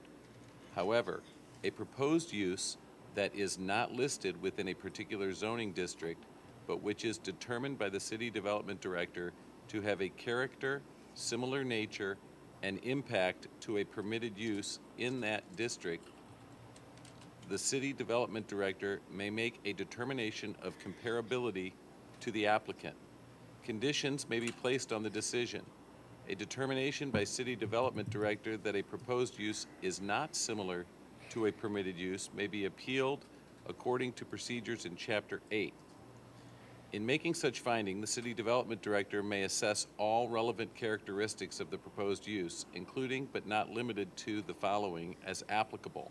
However, a proposed use that is not listed within a particular zoning district, but which is determined by the city development director to have a character, similar nature, and impact to a permitted use in that district, the city development director may make a determination of comparability to the applicant. Conditions may be placed on the decision. A determination by city development director that a proposed use is not similar to a permitted use may be appealed according to procedures in Chapter 8. In making such finding, the city development director may assess all relevant characteristics of the proposed use, including but not limited to the following as applicable.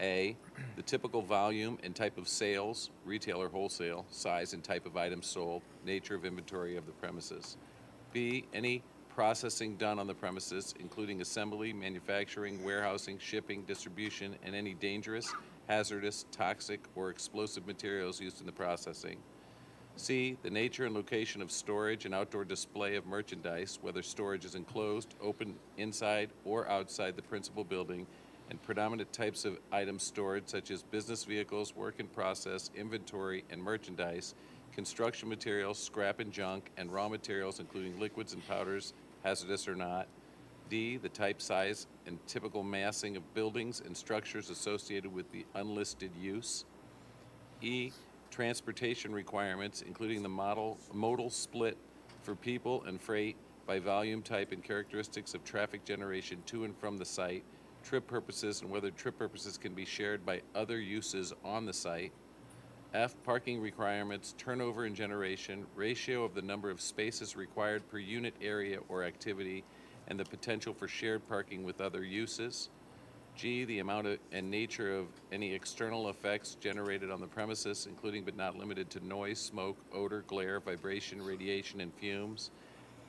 A, the typical volume and type of sales, retail or wholesale, size and type of items sold, nature of inventory of the premises. B, any processing done on the premises, including assembly, manufacturing, warehousing, shipping, distribution, and any dangerous, hazardous, toxic, or explosive materials used in the processing. C, the nature and location of storage and outdoor display of merchandise, whether storage is enclosed, open inside or outside the principal building, and predominant types of items stored such as business vehicles, work in process, inventory, and merchandise, construction materials, scrap and junk, and raw materials including liquids and powders, hazardous or not. D, the type, size, and typical massing of buildings and structures associated with the unlisted use. E, transportation requirements, including the model, modal split for people and freight by volume, type, and characteristics of traffic generation to and from the site, trip purposes, and whether trip purposes can be shared by other uses on the site. F, parking requirements, turnover and generation, ratio of the number of spaces required per unit area or activity, and the potential for shared parking with other uses. G, the amount of, and nature of any external effects generated on the premises, including but not limited to noise, smoke, odor, glare, vibration, radiation, and fumes.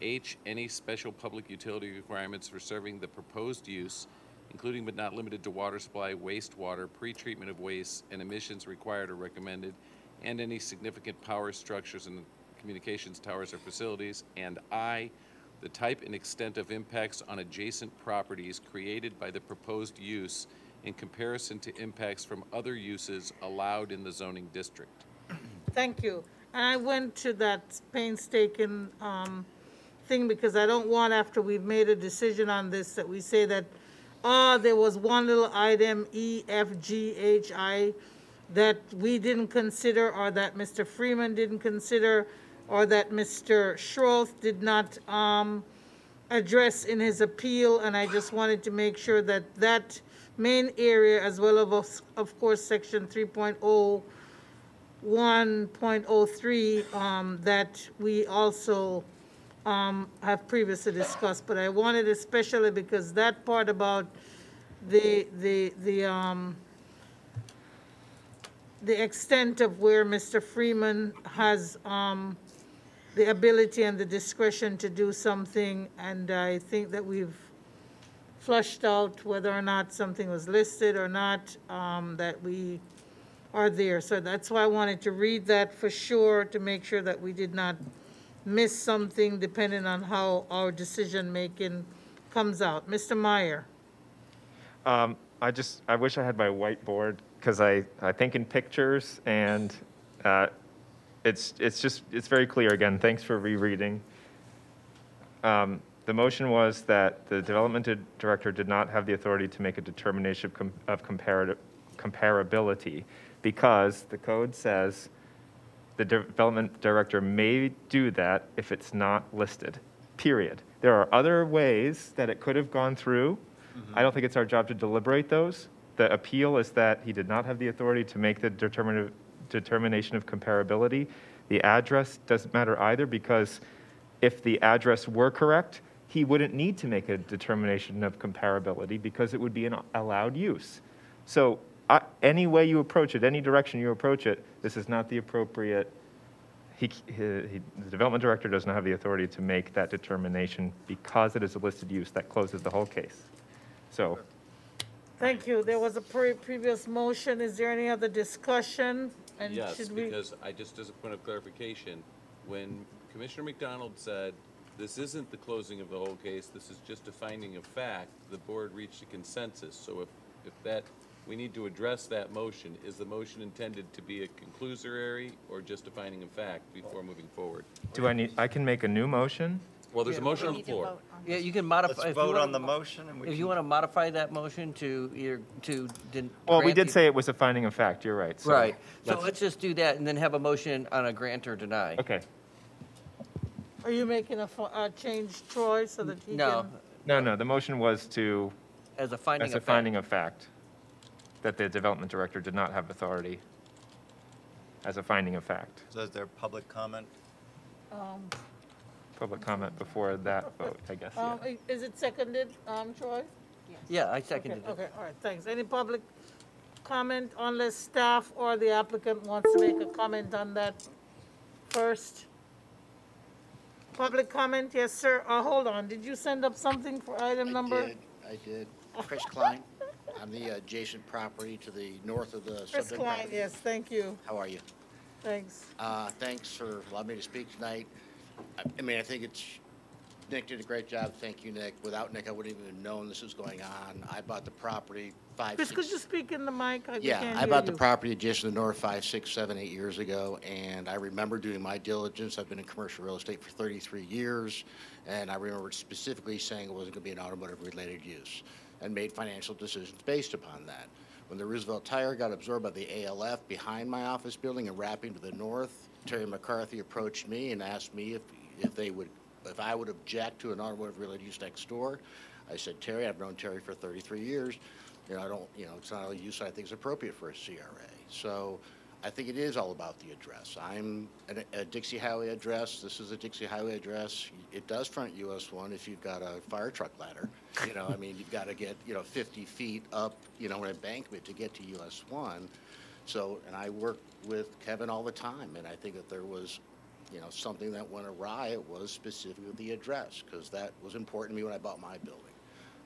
H, any special public utility requirements for serving the proposed use, including but not limited to water supply, wastewater, pretreatment of waste, and emissions required or recommended, and any significant power structures and communications towers or facilities. And I, the type and extent of impacts on adjacent properties created by the proposed use in comparison to impacts from other uses allowed in the zoning district. Thank you. And I went to that painstaking um, thing because I don't want, after we've made a decision on this, that we say that, oh, there was one little item, E, F, G, H, I, that we didn't consider, or that Mr. Freeman didn't consider, or that Mr. Schroth did not um, address in his appeal. And I just wanted to make sure that that main area, as well as, of course, section 3.0, 1.03 um, that we also um, have previously discussed, but I wanted especially because that part about the, the, the, um, the extent of where Mr. Freeman has um, the ability and the discretion to do something, and I think that we've flushed out whether or not something was listed or not, um, that we are there. So that's why I wanted to read that for sure, to make sure that we did not miss something depending on how our decision-making comes out. Mr. Meier? Um, I just, I wish I had my whiteboard, because I, I think in pictures, and uh, it's, it's just, it's very clear again. Thanks for rereading. Um, The motion was that the development director did not have the authority to make a determination of com- of comparative, comparability, because the code says the development director may do that if it's not listed, period. There are other ways that it could have gone through. I don't think it's our job to deliberate those. The appeal is that he did not have the authority to make the determinative, determination of comparability. The address doesn't matter either, because if the address were correct, he wouldn't need to make a determination of comparability because it would be an allowed use. So uh, any way you approach it, any direction you approach it, this is not the appropriate, he, he, he- the development director does not have the authority to make that determination because it is a listed use. That closes the whole case. So, Thank you. There was a pre- previous motion. Is there any other discussion? And Yes, should we- because I, just as a point of clarification, when Commissioner McDonald said, this isn't the closing of the whole case, this is just a finding of fact, the board reached a consensus. So if, if that, we need to address that motion. Is the motion intended to be a conclusory or just a finding of fact before moving forward? do I need, I can make a new motion? Well, there's a motion on the to floor. Yeah, you can modify. Let's if you vote wanna on the motion and we If you want to modify that motion to either, to. den- Well, we grant did the- say it was a finding of fact, you're right. so Right, so let's- let's just do that and then have a motion on a grant or deny. Okay. Are you making a, fu- a change, Troy, so that he can? No, No, no, the motion was to, as a finding as a of fact. finding of fact, that the development director did not have authority as a finding of fact. So is there public comment? Um, Public comment before that vote, I guess, yeah. um, i- Is it seconded, um, Troy? Yeah, I Okay, seconded it. okay, all right, thanks. Any public comment unless staff or the applicant wants to make a comment on that first? Public comment, yes, sir. Uh, hold on, did you send up something for item number? I did, I did. Chris Klein, on the adjacent property to the north of the Chris subject Klein, property. yes, thank you, How are you? thanks. Uh, thanks for allowing me to speak tonight. I- I mean, I think it's Nick did a great job. Thank you, Nick. Without Nick, I wouldn't even have known this was going on. I bought the property five, Chris, six. could you speak in the mic? I- we Yeah, can't I hear bought the you. property adjacent to the north five, six, seven, eight years ago, and I remember doing my diligence. I've been in commercial real estate for 33 years, and I remember specifically saying it wasn't going to be an automotive-related use, and made financial decisions based upon that. When the Roosevelt Tire got absorbed by the ALF behind my office building and wrapping to the north, Terry McCarthy approached me and asked me if, if they would, if I would object to an automotive-related use next door. I said, Terry, I've known Terry for 33 years. You know, I don't, you know, it's not a use I think is appropriate for a CRA. So I think it is all about the address. I'm a- a Dixie Highway address. This is a Dixie Highway address. It does front US one if you've got a fire truck ladder. You know, I mean, you've got to get, you know, 50 feet up, you know, an embankment to get to US one. So, and I work with Kevin all the time, and I think that there was, you know, something that went awry, it was specifically the address, because that was important to me when I bought my building.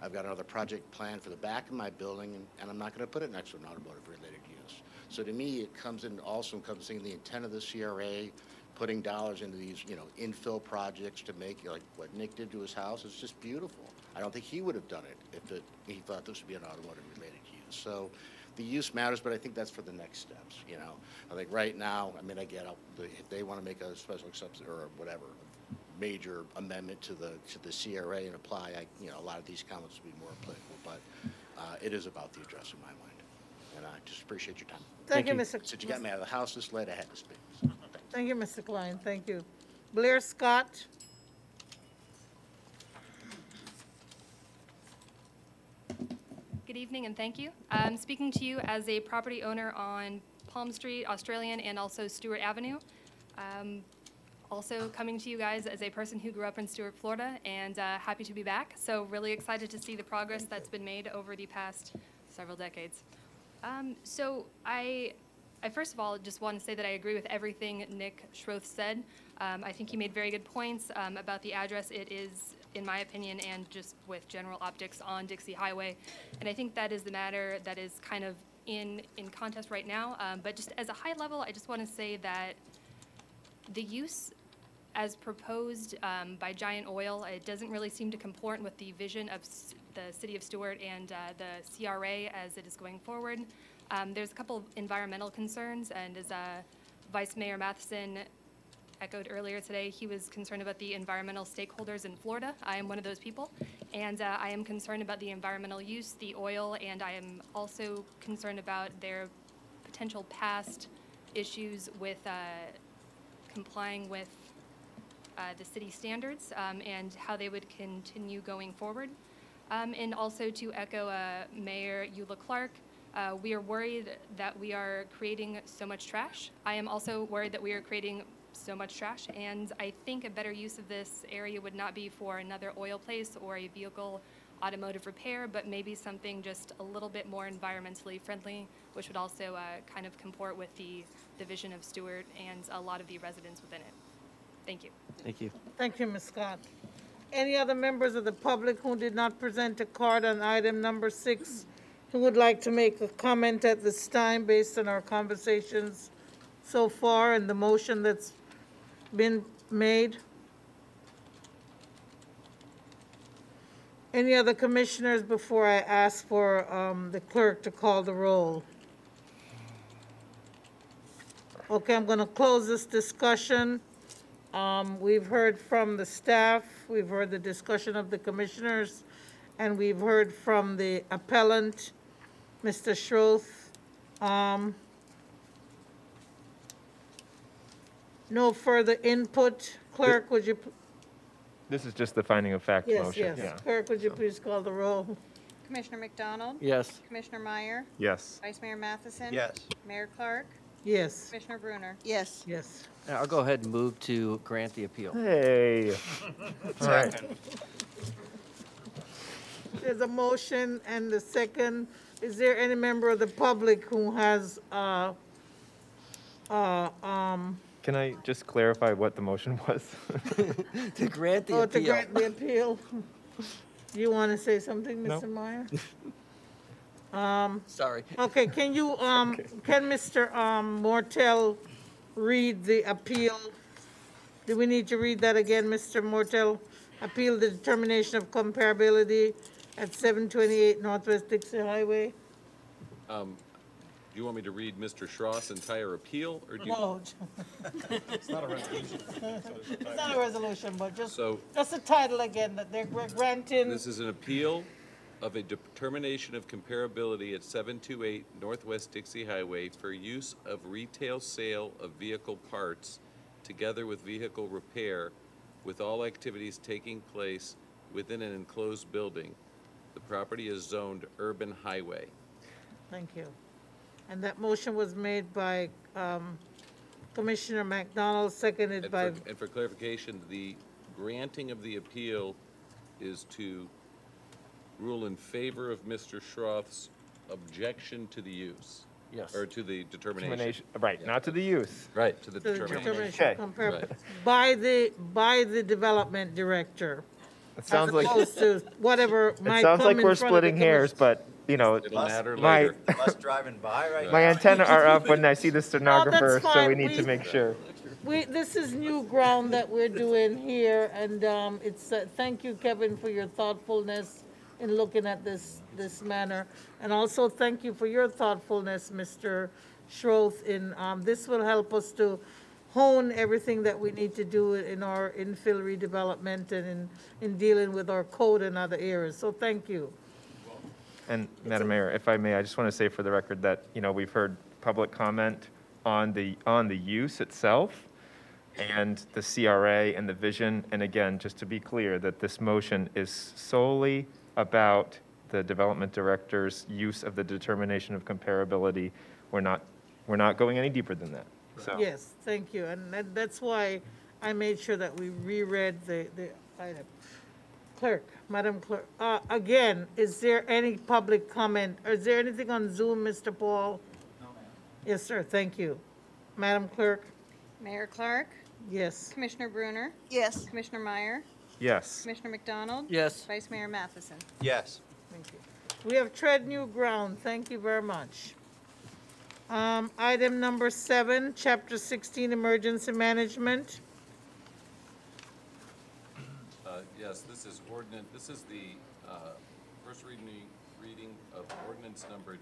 I've got another project planned for the back of my building, and, and I'm not gonna put it next to an automotive-related use. So to me, it comes in, also encompassing the intent of the CRA, putting dollars into these, you know, infill projects to make, like what Nick did to his house, is just beautiful. I don't think he would have done it if it, he thought this would be an automotive-related use. So the use matters, but I think that's for the next steps, you know? I think right now, I mean, I get, the- if they wanna make a special exception, or whatever, major amendment to the, to the CRA and apply, I, you know, a lot of these comments would be more applicable, but, uh, it is about the address in my mind. And I just appreciate your time. Thank you, Mr. Since you got me out of the house this late, I had to speak. So, thank Thank you, Mr. Klein, thank you. Blair Scott? Good evening and thank you. I'm speaking to you as a property owner on Palm Street, Australian, and also Stewart Avenue. Um, Also coming to you guys as a person who grew up in Stuart, Florida, and uh, happy to be back. So really excited to see the progress that's been made over the past several decades. Um, So I, I first of all just want to say that I agree with everything Nick Schroth said. Um, I think he made very good points um, about the address. It is, in my opinion, and just with general optics on Dixie Highway. And I think that is the matter that is kind of in, in contest right now. Um, But just as a high level, I just want to say that the use as proposed um, by Giant Oil, it doesn't really seem to comport with the vision of the city of Stuart and uh, the CRA as it is going forward. Um, There's a couple of environmental concerns, and as uh, Vice Mayor Matheson echoed earlier today, he was concerned about the environmental stakeholders in Florida. I am one of those people, and uh, I am concerned about the environmental use, the oil, and I am also concerned about their potential past issues with uh, complying with uh, the city standards um, and how they would continue going forward. Um, And also to echo uh, Mayor Eula Clarke, uh, we are worried that we are creating so much trash. I am also worried that we are creating so much trash, and I think a better use of this area would not be for another oil place or a vehicle automotive repair, but maybe something just a little bit more environmentally friendly, which would also uh, kind of comport with the, the vision of Stuart and a lot of the residents within it. Thank you. Thank you. Thank you, Ms. Scott. Any other members of the public who did not present a card on item number six who would like to make a comment at this time based on our conversations so far and the motion that's been made? Any other commissioners before I ask for um, the clerk to call the roll? Okay, I'm going to close this discussion. Um, We've heard from the staff, we've heard the discussion of the commissioners, and we've heard from the appellant, Mr. Schroth. Um, No further input. Clerk, would you, p- This is just the finding of fact yes, motion. yes. Clerk, would you please call the roll? Commissioner McDonald? Yes. Commissioner Meier? Yes. Vice Mayor Matheson? Yes. Mayor Clarke? Yes, Commissioner Bruner? Yes. yes. I'll go ahead and move to grant the appeal. Hey. All right. There's a motion and the second. Is there any member of the public who has, uh, uh, um, Can I just clarify what the motion was? To grant the Oh, to appeal. grant the appeal. Do You want to say something, No. Mr. Meier? Um, Sorry. okay, can you, um, can Mr. um, Mortell read the appeal? Do we need to read that again, Mr. Mortell? appeal the determination of comparability at 728 Northwest Dixie Highway. Um, Do you want me to read Mr. Schroth's entire appeal, or do you? No. It's not a resolution. It's not a resolution, but just, So- just the title again, that they're granting. This is an appeal of a determination of comparability at 728 Northwest Dixie Highway for use of retail sale of vehicle parts together with vehicle repair with all activities taking place within an enclosed building. The property is zoned urban highway. Thank you. And that motion was made by um, Commissioner McDonald, seconded And by, for, and for clarification, the granting of the appeal is to rule in favor of Mr. Schroth's objection to the use. Yes. Or to the determination. Determination- Right, not to the use. Right, to the the determination. determination Okay. of Right. by the, by the development director. It sounds like, As opposed to whatever it sounds like we're front of the splitting hairs, but, you know, It'll matter my, later. Bus driving by right now. my antenna are up when I see the stenographer, so we fine. need to We- make sure. We, this is new ground that we're doing here, and um, it's, uh, thank you, Kevin, for your thoughtfulness in looking at this, this manner. And also, thank you for your thoughtfulness, Mr. Schroth, in, um, this will help us to hone everything that we need to do in our infill redevelopment and in, in dealing with our code and other areas. So thank you. And Madam Mayor, if I may, I just want to say for the record that, you know, we've heard public comment on the, on the use itself and the CRA and the vision. And again, just to be clear, that this motion is solely about the development director's use of the determination of comparability. We're not, we're not going any deeper than that. So, Yes, thank you, and that, that's why I made sure that we reread the, the item. Clerk, Madam Clerk, uh, again, is there any public comment, or is there anything on Zoom, Mr. Paul? No, ma'am. Yes, sir, thank you. Madam Clerk? Mayor Clarke, Yes. Commissioner Bruner, Yes. Commissioner Meier, yes. Commissioner McDonald. Yes. Vice Mayor Matheson. Yes. Thank you. We have tread new ground, thank you very much. Um, item number seven, chapter sixteen, emergency management. Uh, Yes, this is ordinance, this is the uh, first reading, reading of ordinance number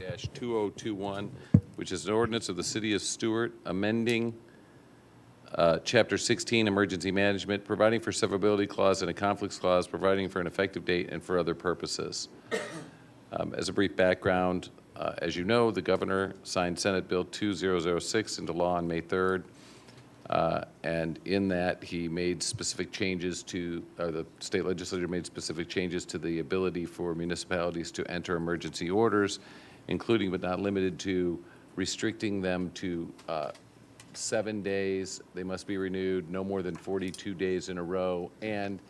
2468-2021, which is an ordinance of the city of Stuart amending uh, Chapter 16, Emergency Management, providing for severability clause and a conflicts clause, providing for an effective date and for other purposes. Um, As a brief background, uh, as you know, the governor signed Senate Bill 2006 into law on May 3rd. Uh, And in that, he made specific changes to, or the state legislature made specific changes to the ability for municipalities to enter emergency orders, including but not limited to restricting them to uh, seven days, they must be renewed, no more than 42 days in a row, and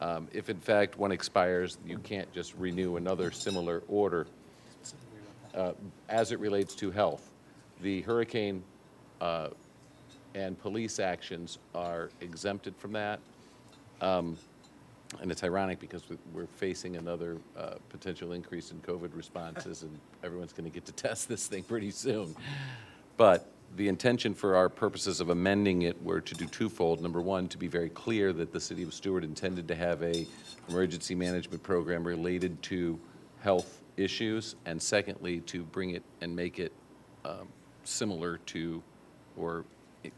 um, if in fact one expires, you can't just renew another similar order uh, as it relates to health. The hurricane uh, and police actions are exempted from that. Um, And it's ironic because we- we're facing another uh, potential increase in COVID responses, and everyone's going to get to test this thing pretty soon. But the intention for our purposes of amending it were to do twofold. Number one, to be very clear that the city of Stuart intended to have a emergency management program related to health issues, and secondly, to bring it and make it um, similar to or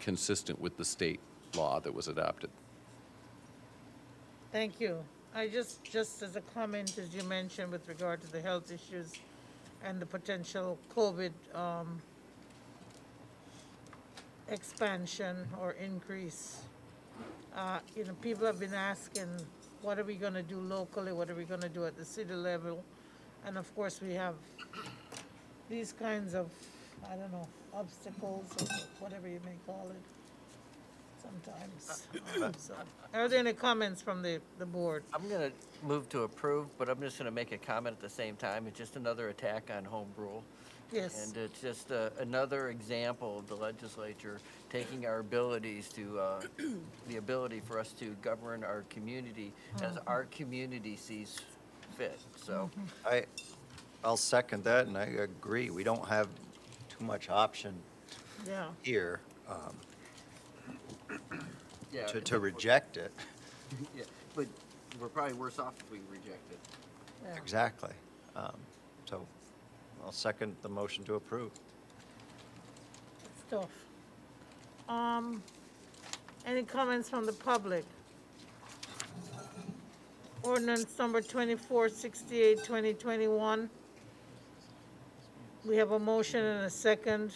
consistent with the state law that was adopted. Thank you. I just, just as a comment, as you mentioned with regard to the health issues and the potential COVID um, expansion or increase, uh, you know, people have been asking, what are we gonna do locally, what are we gonna do at the city level? And of course, we have these kinds of, I don't know, obstacles or whatever you may call it sometimes. Um, so, Are there any comments from the, the board? I'm going to move to approve, but I'm just going to make a comment at the same time. It's just another attack on home rule. Yes. And it's just uh, another example of the legislature taking our abilities to, uh, the ability for us to govern our community as Mhm. our community sees fit, so. I, I'll second that, and I agree. We don't have too much option Yeah. here um, Yeah, to, to reject it. Yeah, but we're probably worse off if we reject it. Exactly. Um, So I'll second the motion to approve. Stuff. Um, any comments from the public? Ordinance number twenty-four sixty-eight, twenty twenty-one. We have a motion and a second.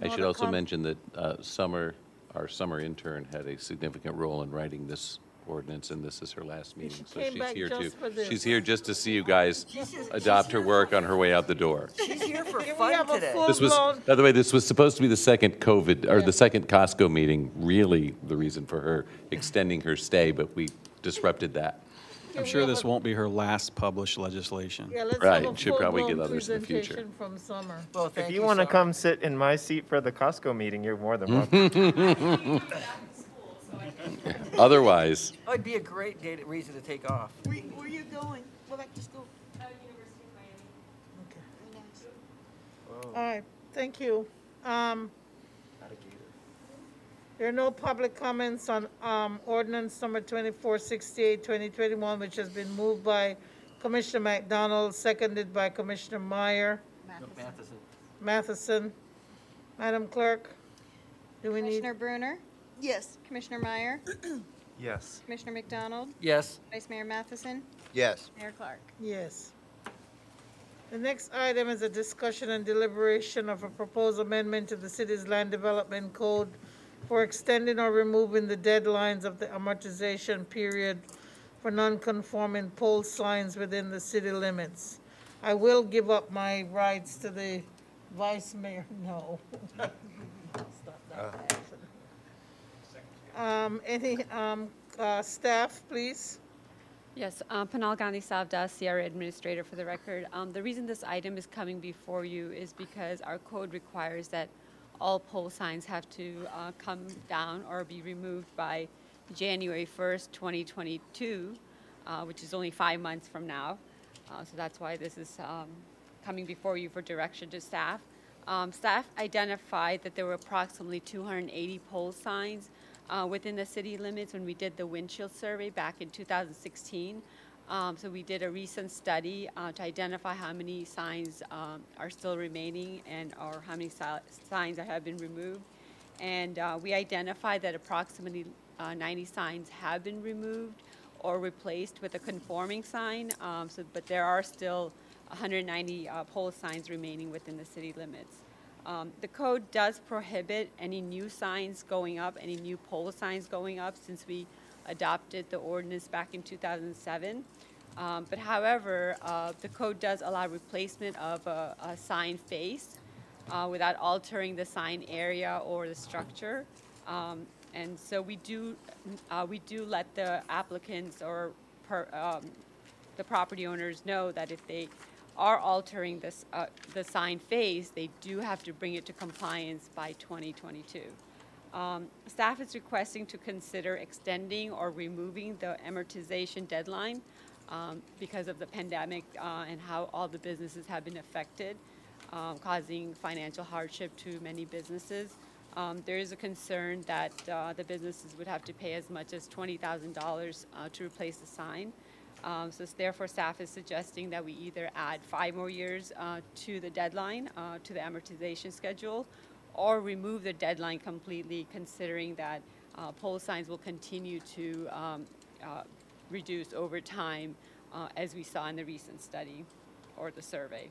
I should also mention that uh, Summer, our summer intern, had a significant role in writing this ordinance, and this is her last meeting, so came she's back here to, just for this. she's here just to see you guys She's adopt she's her work on her way out the door. She's here for Can we fun have a today. full- This was, Full-blown- by the way, this was supposed to be the second COVID, or the second Costco meeting, really the reason for her extending her stay, but we disrupted that. Can I'm sure this a- won't be her last published legislation. Yeah, let's Right, have a should probably get full-blown others in the future. presentation From Summer. Well, If thank you want to Summer. come sit in my seat for the Costco meeting, you're more than welcome. Otherwise, Oh, it'd be a great day, to- reason to take off. Where, where you going? Go back to school. Uh, University of Miami. Okay. Nice. All right, thank you. Um, there are no public comments on, um, ordinance number 2468, 2021, which has been moved by Commissioner McDonald, seconded by Commissioner Meier, Matheson. Matheson. Madam Clerk, do we need? Commissioner Bruner, Yes. Commissioner Meier, Yes. Commissioner McDonald, Yes. Vice Mayor Matheson, Yes. Mayor Clarke. Yes. The next item is a discussion and deliberation of a proposed amendment to the city's land development code for extending or removing the deadlines of the amortization period for non-conforming pole signs within the city limits. I will give up my rights to the vice mayor, no. Stop that. Uh, Um, any, um, uh, staff, please? Yes, um, Pinal Gandhi Savdas, CRA Administrator for the record. Um, The reason this item is coming before you is because our code requires that all pole signs have to uh, come down or be removed by January 1st, 2022, uh, which is only five months from now. Uh, So that's why this is um, coming before you for direction to staff. Um, Staff identified that there were approximately 280 pole signs uh, within the city limits when we did the windshield survey back in 2016. Um, So we did a recent study uh, to identify how many signs um, are still remaining and or how many si- signs have been removed. And uh, we identified that approximately uh, 90 signs have been removed or replaced with a conforming sign. Um, So, but there are still 190 uh, pole signs remaining within the city limits. Um, The code does prohibit any new signs going up, any new pole signs going up, since we adopted the ordinance back in 2007. Um, But however, uh, the code does allow replacement of a a sign face uh, without altering the sign area or the structure. Um, And so we do, uh, we do let the applicants or per- um, the property owners know that if they are altering this, uh, the sign phase, they do have to bring it to compliance by 2022. Um, Staff is requesting to consider extending or removing the amortization deadline um, because of the pandemic uh, and how all the businesses have been affected, um, causing financial hardship to many businesses. Um, There is a concern that uh, the businesses would have to pay as much as $20,000 uh, to replace the sign. Um, So therefore, staff is suggesting that we either add five more years uh, to the deadline, uh, to the amortization schedule, or remove the deadline completely, considering that uh, pole signs will continue to um, uh, reduce over time, uh, as we saw in the recent study or the survey.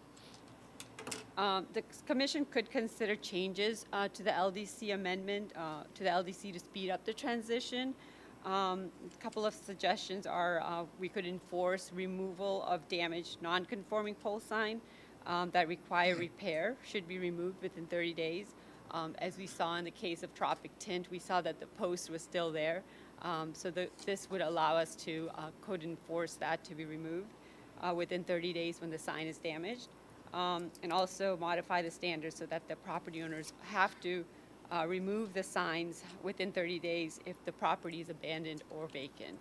Um, The commission could consider changes uh, to the LDC amendment, to the LDC to speed up the transition. Um, A couple of suggestions are, uh, we could enforce removal of damaged, non-conforming pole sign um, that require repair, should be removed within 30 days. Um, As we saw in the case of Tropic Tint, we saw that the post was still there. Um, So the- this would allow us to uh, code enforce that to be removed uh, within 30 days when the sign is damaged. Um, And also modify the standards so that the property owners have to uh, remove the signs within 30 days if the property is abandoned or vacant.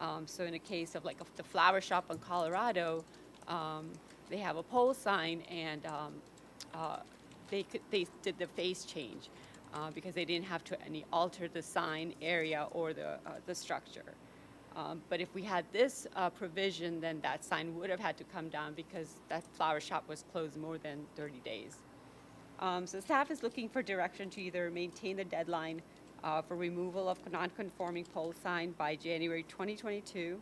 Um, So in a case of like of the flower shop in Colorado, um, they have a pole sign and um, uh, they, could- they did the face change. uh, because they didn't have to any alter the sign area or the, uh, the structure. Um, But if we had this uh, provision, then that sign would have had to come down because that flower shop was closed more than 30 days. Um, So staff is looking for direction to either maintain the deadline uh, for removal of non-conforming pole sign by January 2022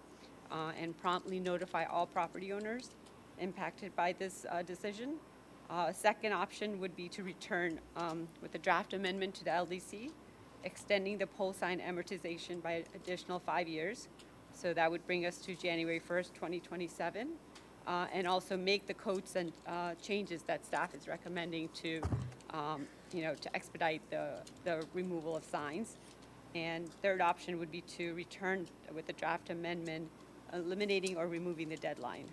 uh, and promptly notify all property owners impacted by this uh, decision. Uh, A second option would be to return um, with a draft amendment to the LDC, extending the pole sign amortization by an additional five years. So that would bring us to January 1st, 2027 uh, and also make the codes and uh, changes that staff is recommending to, um, you know, to expedite the, the removal of signs. And third option would be to return with a draft amendment eliminating or removing the deadline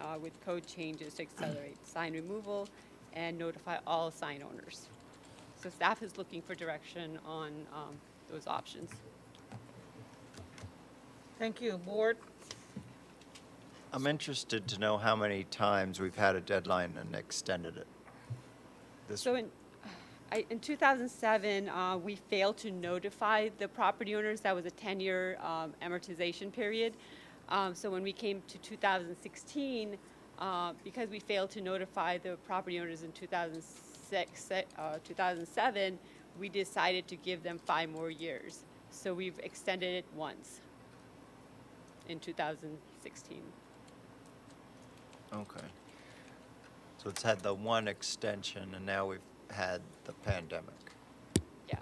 uh, with code changes to accelerate sign removal and notify all sign owners. So staff is looking for direction on um, those options. Thank you. Board? I'm interested to know how many times we've had a deadline and extended it. This, So in, I, in 2007, uh, we failed to notify the property owners. That was a 10-year um, amortization period. Um, so when we came to 2016, uh, because we failed to notify the property owners in 2006, uh, 2007, we decided to give them five more years. So we've extended it once in 2016. Okay. So it's had the one extension and now we've had the pandemic. Yeah.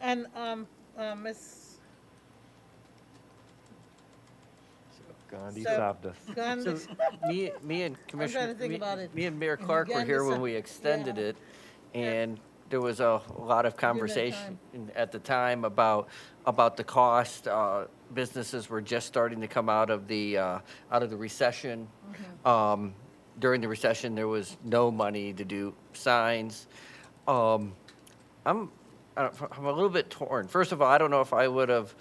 And, um, uh, Ms. Gandhi So- us. Gandhi, So me, me and Commissioner, think me- about it. me and Mayor Clarke were here when we extended yeah. it, and there was a lot of conversation at the time about, about the cost. Uh, Businesses were just starting to come out of the, uh, out of the recession. Mm-hmm. Um, During the recession, there was no money to do signs. Um, I'm, I don't- I'm a little bit torn. First of all, I don't know if I would have,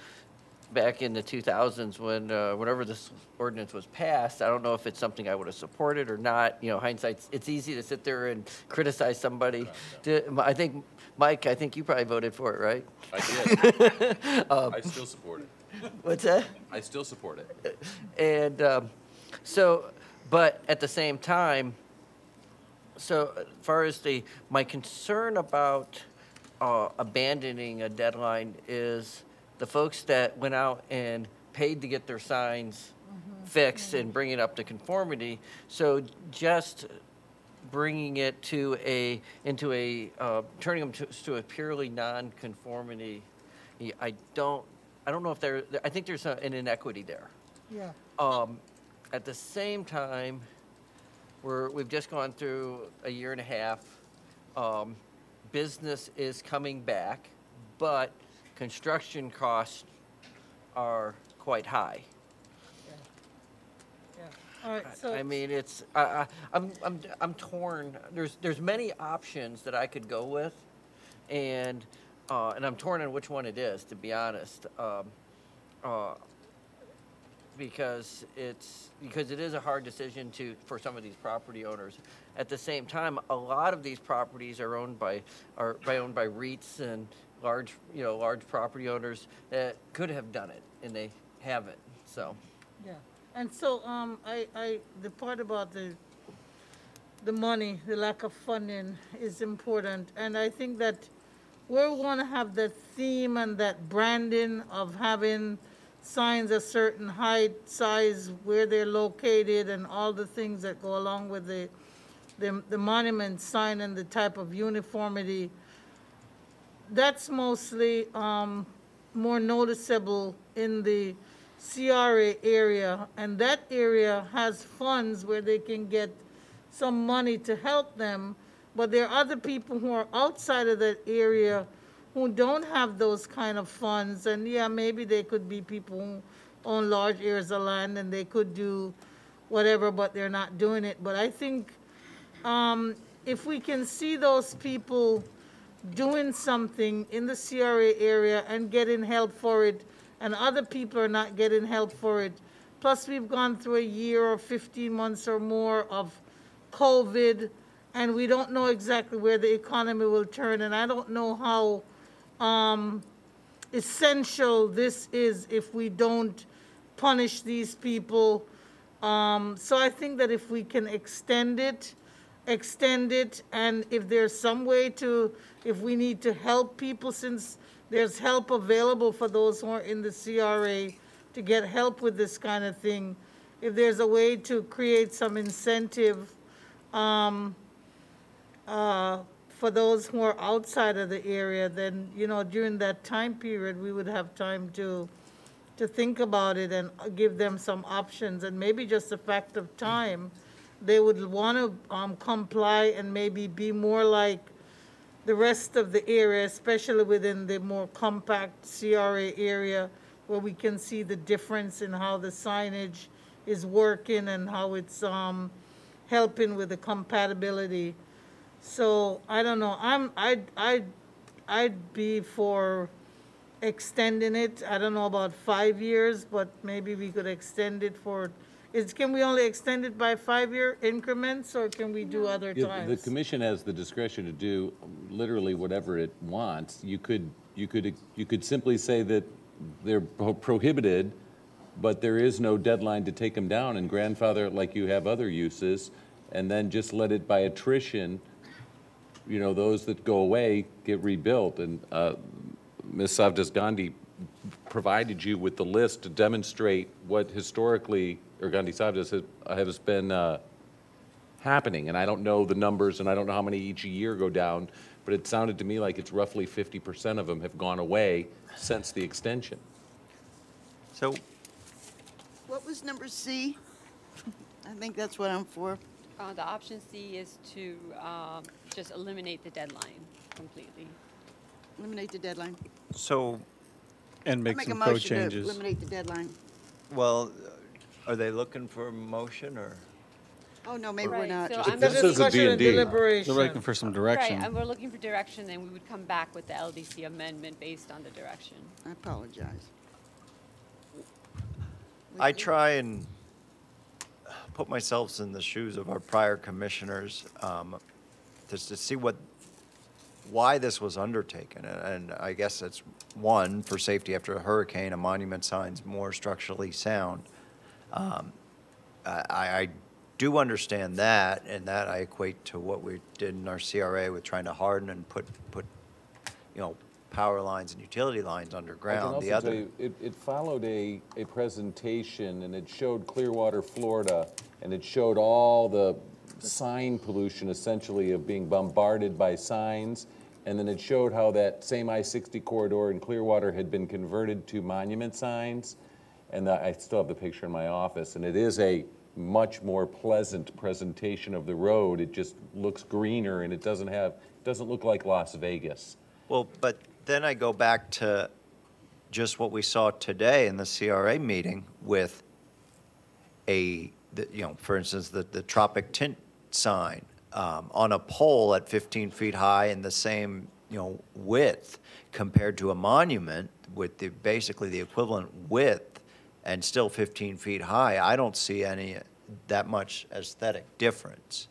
back in the 2000s, when, uh, whenever this ordinance was passed, I don't know if it's something I would have supported or not. You know, hindsight, it's easy to sit there and criticize somebody. Do- I think, Mike, I think you probably voted for it, right? I did. Um, I still support it. What's that? I still support it. And um, so, but at the same time, so as far as the, my concern about uh, abandoning a deadline is the folks that went out and paid to get their signs fixed and bring it up to conformity. So just bringing it to a, into a, uh, turning them to, to a purely non-conformity, I don't, I don't know if there, I think there's a- an inequity there. yeah. Um, at the same time, we're, we've just gone through a year and a half. Um, business is coming back, but construction costs are quite high. All right, so. I mean, it's, I, I, I'm, I'm, I'm torn. There's, there's many options that I could go with. And, uh, and I'm torn on which one it is, to be honest. Um, uh, because it's, because it is a hard decision to, for some of these property owners. At the same time, a lot of these properties are owned by, are by owned by REITs and large, you know, large property owners that could have done it and they haven't, so. Yeah, and so, um, I, I, the part about the, the money, the lack of funding is important, and I think that we're gonna have that theme and that branding of having signs a certain height, size, where they're located, and all the things that go along with the, the, the monument sign and the type of uniformity. That's mostly, um, more noticeable in the CRA area, and that area has funds where they can get some money to help them, but there are other people who are outside of that area who don't have those kind of funds, and yeah, maybe they could be people who own large areas of land and they could do whatever, but they're not doing it. But I think, um, if we can see those people doing something in the CRA area and getting help for it, and other people are not getting help for it. Plus, we've gone through a year or 15 months or more of COVID, and we don't know exactly where the economy will turn, and I don't know how, um, essential this is if we don't punish these people. Um, so I think that if we can extend it, extend it, and if there's some way to, if we need to help people, since there's help available for those who are in the CRA to get help with this kind of thing, if there's a way to create some incentive, um, uh, for those who are outside of the area, then, you know, during that time period, we would have time to, to think about it and give them some options, and maybe just the fact of time, they would want to, um, comply and maybe be more like the rest of the area, especially within the more compact CRA area, where we can see the difference in how the signage is working and how it's, um, helping with the compatibility. So, I don't know, I'm, I'd, I'd, I'd be for extending it. I don't know about five years, but maybe we could extend it for, is, can we only extend it by five-year increments, or can we do other Yeah, times? The commission has the discretion to do literally whatever it wants. You could, you could, you could simply say that they're pro- prohibited, but there is no deadline to take them down and grandfather it like you have other uses, and then just let it by attrition, you know, those that go away get rebuilt. And uh, Ms. Savdas Gandhi provided you with the list to demonstrate what historically, or Gandhi Savdas has, has been uh, happening. And I don't know the numbers, and I don't know how many each year go down, but it sounded to me like it's roughly 50% of them have gone away since the extension. So, What was number C? I think that's what I'm for. Uh, the option C is to, um, just eliminate the deadline completely. Eliminate the deadline. so, And I make Make a some code motion to changes. eliminate the deadline. well, are they looking for a motion, or? Oh, no, maybe we're Right, not. so The I'm This is a discussion and B&D. deliberation. They're looking for some direction. Right, direction. and we're looking for direction, and we would come back with the LDC amendment based on the direction. I apologize. I try and put myself in the shoes of our prior commissioners, um, just to see what, why this was undertaken. And and I guess it's, one, for safety after a hurricane, a monument sign's more structurally sound. Um, I, I do understand that, and that I equate to what we did in our CRA with trying to harden and put, put, you know, power lines and utility lines underground. The I can also other. you, it, it followed a, a presentation, and it showed Clearwater, Florida, and it showed all the sign pollution essentially of being bombarded by signs, and then it showed how that same I-60 corridor in Clearwater had been converted to monument signs, and I still have the picture in my office, and it is a much more pleasant presentation of the road. It just looks greener, and it doesn't have, doesn't look like Las Vegas. Well, but then I go back to just what we saw today in the CRA meeting with a, the- you know, for instance, the, the Tropic Tint sign um, on a pole at 15 feet high and the same, you know, width compared to a monument with the, basically the equivalent width and still 15 feet high. I don't see any, that much aesthetic difference.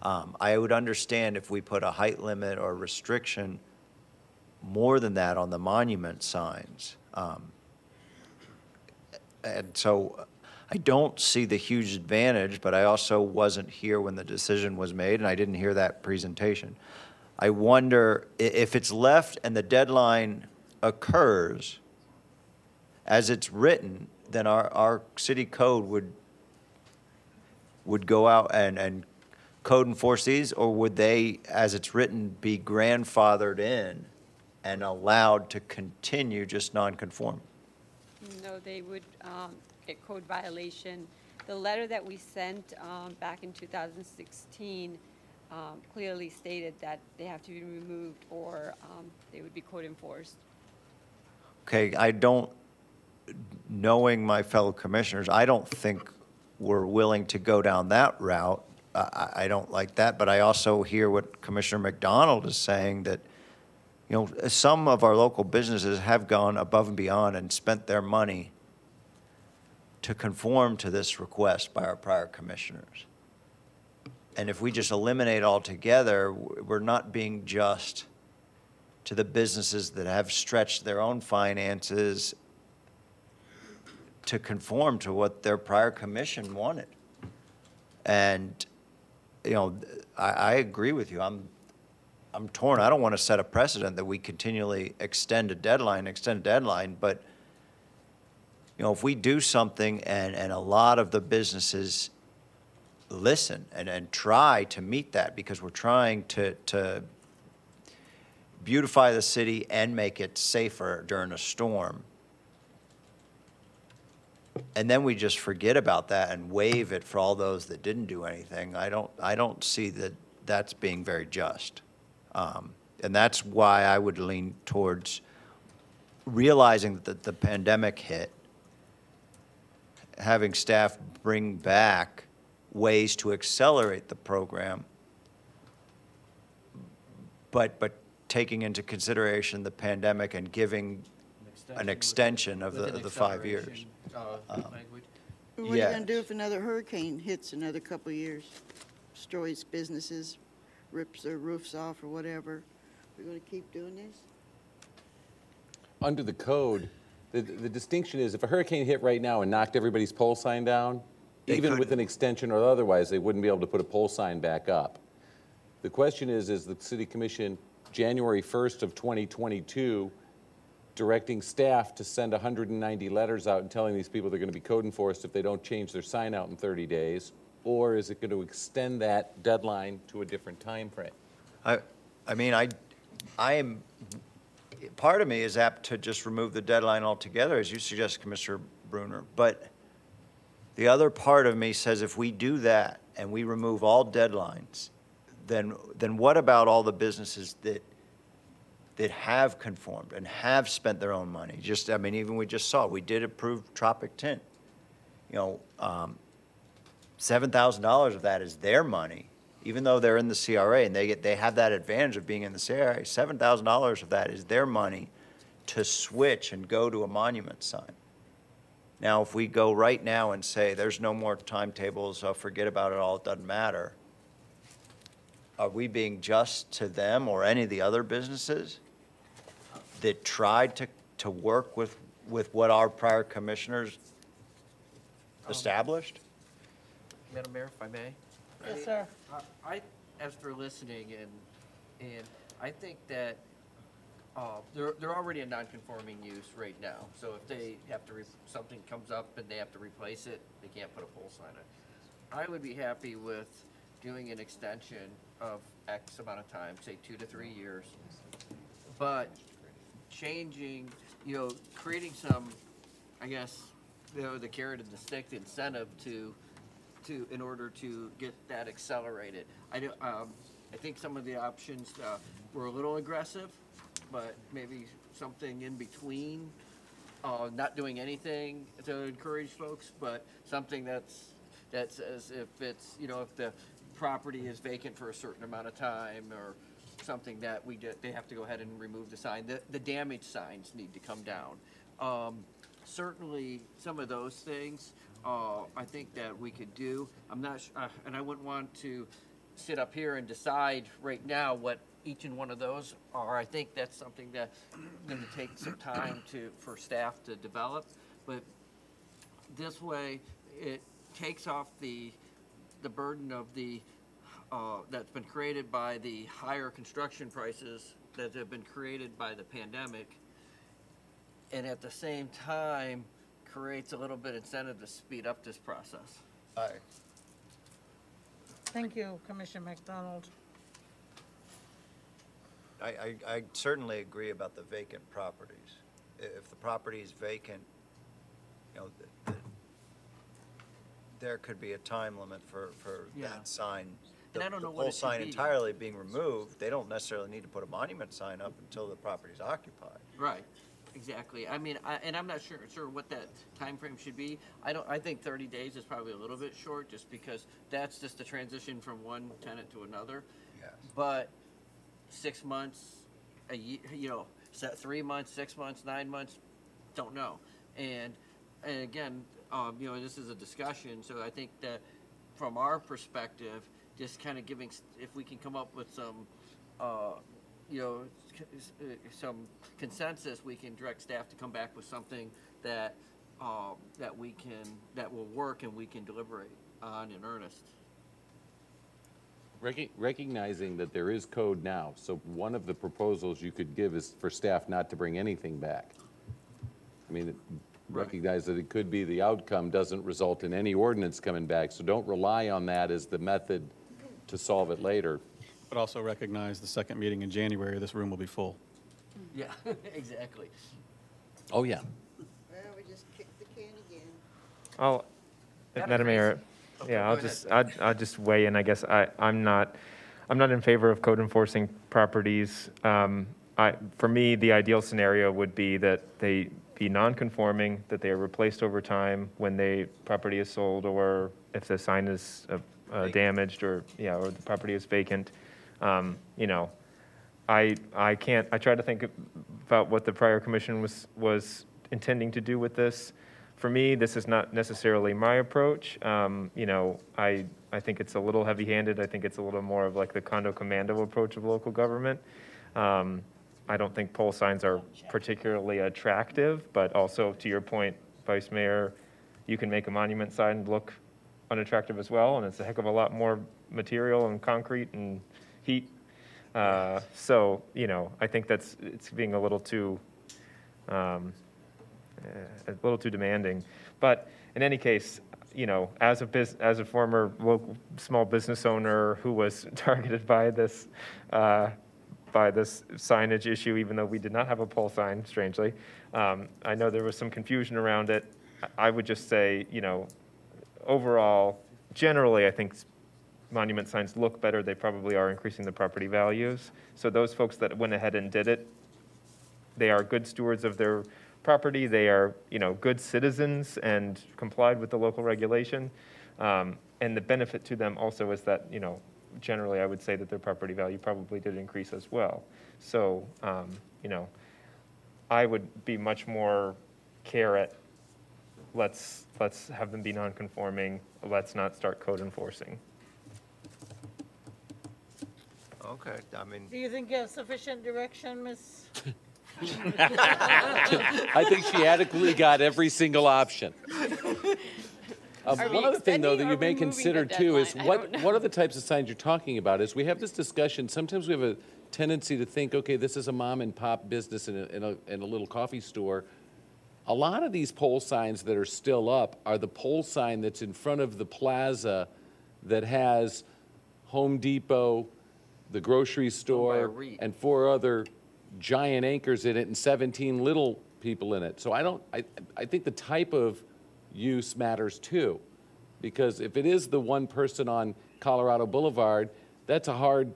Um, I would understand if we put a height limit or restriction more than that on the monument signs. Um, And so I don't see the huge advantage, but I also wasn't here when the decision was made, and I didn't hear that presentation. I wonder if it's left and the deadline occurs as it's written, then our, our city code would, would go out and, and code enforce these, or would they, as it's written, be grandfathered in and allowed to continue just non-conforming? No, they would um, get code violation. The letter that we sent um, back in 2016 um, clearly stated that they have to be removed or um, they would be code enforced. Okay, I don't, knowing my fellow commissioners, I don't think we're willing to go down that route. I, I- don't like that, but I also hear what Commissioner McDonald is saying, that, you know, some of our local businesses have gone above and beyond and spent their money to conform to this request by our prior commissioners. And if we just eliminate altogether, we're not being just to the businesses that have stretched their own finances to conform to what their prior commission wanted. And, you know, I, I agree with you. I'm, I'm torn. I don't want to set a precedent that we continually extend a deadline, extend a deadline, but, you know, if we do something and, and a lot of the businesses listen and, and try to meet that because we're trying to, to beautify the city and make it safer during a storm. And then we just forget about that and waive it for all those that didn't do anything. I don't, I don't see that that's being very just. Um, and that's why I would lean towards realizing that the pandemic hit, having staff bring back ways to accelerate the program, but, but taking into consideration the pandemic and giving an extension of the, of the five years. Uh, Um, language. What are you Yeah. gonna do if another hurricane hits another couple of years? Destroys businesses, rips their roofs off or whatever? We're gonna keep doing this? Under the code, the, the distinction is if a hurricane hit right now and knocked everybody's pole sign down, They even with couldn't. an extension or otherwise, they wouldn't be able to put a pole sign back up. The question is, is the city commission, January 1st of 2022, directing staff to send 190 letters out and telling these people they're going to be code enforced if they don't change their sign out in 30 days? Or is it going to extend that deadline to a different time frame? I, I mean, I, I am, part of me is apt to just remove the deadline altogether, as you suggest, Commissioner Bruner. But the other part of me says if we do that and we remove all deadlines, then, then what about all the businesses that, that have conformed and have spent their own money? Just, I mean, even we just saw, we did approve Tropic Tint. You know, um, seven thousand dollars of that is their money, even though they're in the CRA and they get, they have that advantage of being in the CRA. Seven thousand dollars of that is their money to switch and go to a monument sign. Now, if we go right now and say, there's no more timetables, uh, forget about it all, it doesn't matter, are we being just to them or any of the other businesses that tried to, to work with, with what our prior commissioners established? Madam Mayor, if I may? Yes, sir. I, I- after listening and, and I think that, uh, they're, they're already a non-conforming use right now. So if they have to, re- something comes up and they have to replace it, they can't put a pole sign on. It. I would be happy with doing an extension of X amount of time, say two to three years. But changing, you know, creating some, I guess, you know, the carrot and the stick, the incentive to, to, in order to get that accelerated. I do, um, I think some of the options, uh, were a little aggressive, but maybe something in between, uh, not doing anything to encourage folks, but something that's, that says if it's, you know, if the property is vacant for a certain amount of time, or something that we, do- they have to go ahead and remove the sign. The, the damaged signs need to come down. Um, certainly, some of those things, uh, I think that we could do. I'm not, uh, and I wouldn't want to sit up here and decide right now what each and one of those are. I think that's something that gonna take some time to, for staff to develop. But this way, it takes off the, the burden of the, uh, that's been created by the higher construction prices that have been created by the pandemic. And at the same time, creates a little bit incentive to speed up this process. Aye. Thank you, Commissioner McDonald. I, I, I certainly agree about the vacant properties. If the property is vacant, you know, th- th- there could be a time limit for, for Yeah. that sign. And The- I don't know The what pole it should sign be. entirely being removed, they don't necessarily need to put a monument sign up until the property's occupied. Right, exactly. I mean, I, and I'm not sure, sure what that time frame should be. I don't, I think thirty days is probably a little bit short, just because that's just a transition from one tenant to another. Yes. But six months, a year, you know, set three months, six months, nine months, don't know. And, and again, um, you know, this is a discussion, so I think that from our perspective, just kind of giving, if we can come up with some, uh, you know, uh, some consensus, we can direct staff to come back with something that, um, that we can, that will work and we can deliberate on in earnest. Recog- Recognizing that there is code now, so one of the proposals you could give is for staff not to bring anything back. I mean, recognize that it could be the outcome doesn't result in any ordinance coming back, so don't rely on that as the method to solve it later. But also recognize the second meeting in January, this room will be full. Yeah, exactly. Oh, yeah. Well, we just kicked the can again. I'll, Madam Madam Mayor, Okay, yeah, I'll ahead. just, I'll, I'll just weigh in, I guess. I, I'm not, I'm not in favor of code enforcing properties. Um, I, for me, the ideal scenario would be that they be non-conforming, that they are replaced over time when the property is sold, or if the sign is uh, uh, damaged, or, yeah, or the property is vacant. Um, You know, I, I can't, I try to think about what the prior commission was, was intending to do with this. For me, this is not necessarily my approach. Um, You know, I, I think it's a little heavy-handed. I think it's a little more of like the condo commando approach of local government. Um, I don't think pole signs are particularly attractive, but also, to your point, Vice Mayor, you can make a monument sign look unattractive as well, and it's a heck of a lot more material and concrete and heat. Uh, So, you know, I think that's, it's being a little too, um, a little too demanding. But in any case, you know, as a bus, as a former local, small business owner who was targeted by this, uh, by this signage issue, even though we did not have a pole sign, strangely, um, I know there was some confusion around it. I would just say, you know, overall, generally, I think monument signs look better. They probably are increasing the property values. So those folks that went ahead and did it, they are good stewards of their property. They are, you know, good citizens and complied with the local regulation. Um, and the benefit to them also is that, you know, generally, I would say that their property value probably did increase as well. So, um, you know, I would be much more carrot, let's, let's have them be non-conforming, let's not start code enforcing. Okay, I mean, Do you think you have sufficient direction, Ms.? I think she adequately got every single option. Um, Are we One other thing, though, extending that or you may removing the consider too is deadline? I what, don't what are the types of signs you're talking about? Is we have this discussion, sometimes we have a tendency to think, okay, this is a mom and pop business in a, in a, in a little coffee store. A lot of these pole signs that are still up are the pole sign that's in front of the plaza that has Home Depot, the grocery store, and four other giant anchors in it and 17 little people in it. So I don't, I, I think the type of use matters too. Because if it is the one person on Colorado Boulevard, that's a hard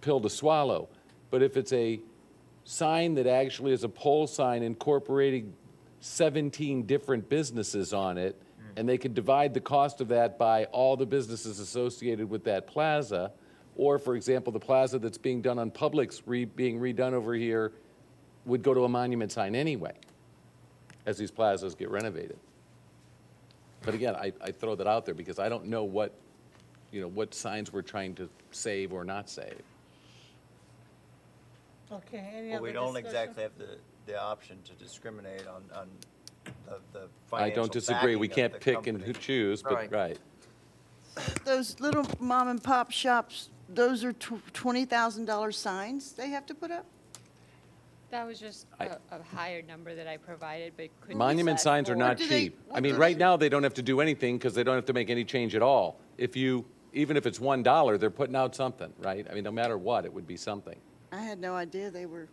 pill to swallow. But if it's a sign that actually is a pole sign incorporating 17 different businesses on it, and they could divide the cost of that by all the businesses associated with that plaza, or, for example, the plaza that's being done on Publix re, being redone over here would go to a monument sign anyway, as these plazas get renovated. But again, I, I throw that out there because I don't know what, you know, what signs we're trying to save or not save. Okay, any well, other we don't discussion? exactly have the, the option to discriminate on, on the, the I financial don't disagree, we backing of can't the pick and company. who choose, but, Right. right. Those little mom and pop shops, those are tw- $20,000 signs they have to put up? That was just I- a, a higher number that I provided, but couldn't. Monument set signs are for- not do they- cheap. I what mean, do right they- now, they don't have to do anything because they don't have to make any change at all. If you, even if it's one dollar, they're putting out something, right? I mean, no matter what, it would be something. I had no idea they were,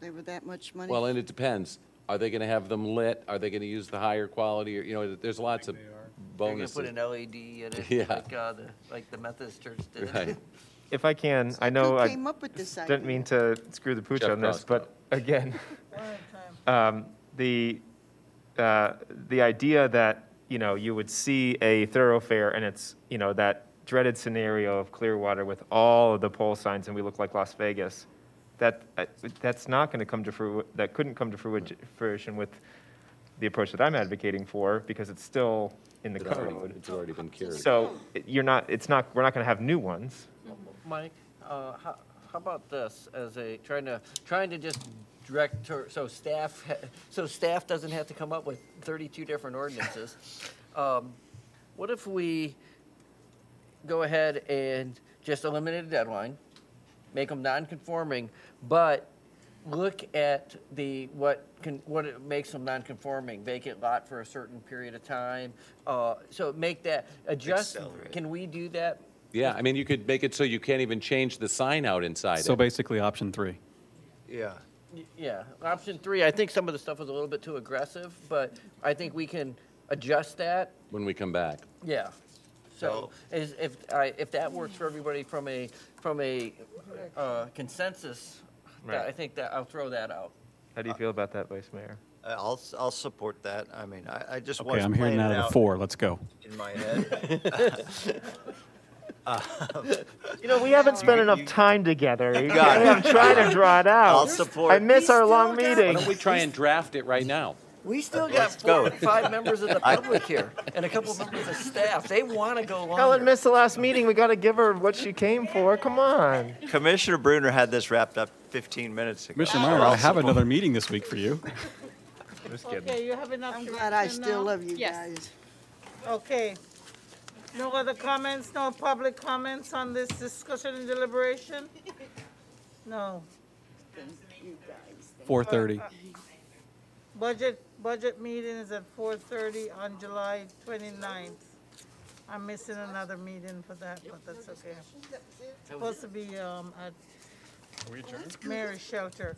they were that much money. Well, and it depends. Are they gonna have them lit? Are they gonna use the higher quality, or, you know, there's lots of They're gonna bonuses. put an LED in it, Yeah. like, uh, the, like the Methodist church did. Right. If I can, I Who know I came up with this didn't mean to screw the pooch Jeff on this, Roscoe. but again, One at a time. um, the, uh, the idea that, you know, you would see a thoroughfare and it's, you know, that dreaded scenario of Clearwater with all of the pole signs and we look like Las Vegas, that, uh, that's not going to come to fru, that couldn't come to fruit- fruition with the approach that I'm advocating for because it's still in the It's already- code. it's already been cured. So you're not, it's not, we're not going to have new ones. Mike, uh, how, how about this as a, trying to, trying to just direct, to- so staff, ha- so staff doesn't have to come up with 32 different ordinances. Um, What if we go ahead and just eliminate a deadline, make them non-conforming, but look at the, what can, what it makes them non-conforming, vacant lot for a certain period of time, uh, so make that, adjust, Accelerate. can we do that? Yeah, I mean, you could make it so you can't even change the sign out inside So it. basically, option three. Yeah. Y- Yeah, option three, I think some of the stuff was a little bit too aggressive, but I think we can adjust that, When we come back. yeah. So, is, if, I, if that works for everybody from a, from a, uh, consensus, that- I Right. think that, I'll throw that out. How do you feel about that, Vice Mayor? Uh, I'll, I'll support that. I mean, I, I just Okay, was I'm hearing playing that it out of out four. Let's go. in my head. You know, we haven't spent enough time together. You got it. I'm trying to draw it out. I'll support- I miss our long still got- Why meetings. don't we try and draft it right now? We still got Let's four, go. five members of the public here, and a couple of members of staff, they wanna go Helen missed the last meeting. We got to give her what she came for. Come on. Commissioner Bruner had this wrapped up 15 minutes ago. Mr. Meier, I have another meeting this week for you. Just kidding. Okay, you have enough I'm glad I still now? love you Yes. guys. Okay. No other comments, no public comments on this discussion and deliberation? No. 4:30. Budget, budget meeting is at four thirty on July 29th. I'm missing another meeting for that, but that's okay. Supposed to be, um, at Mary's Shelter.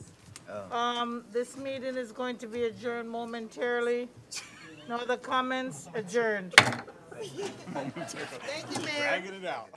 Um, this meeting is going to be adjourned momentarily. No other comments, adjourned. Thank you, Mayor. Dragging it out.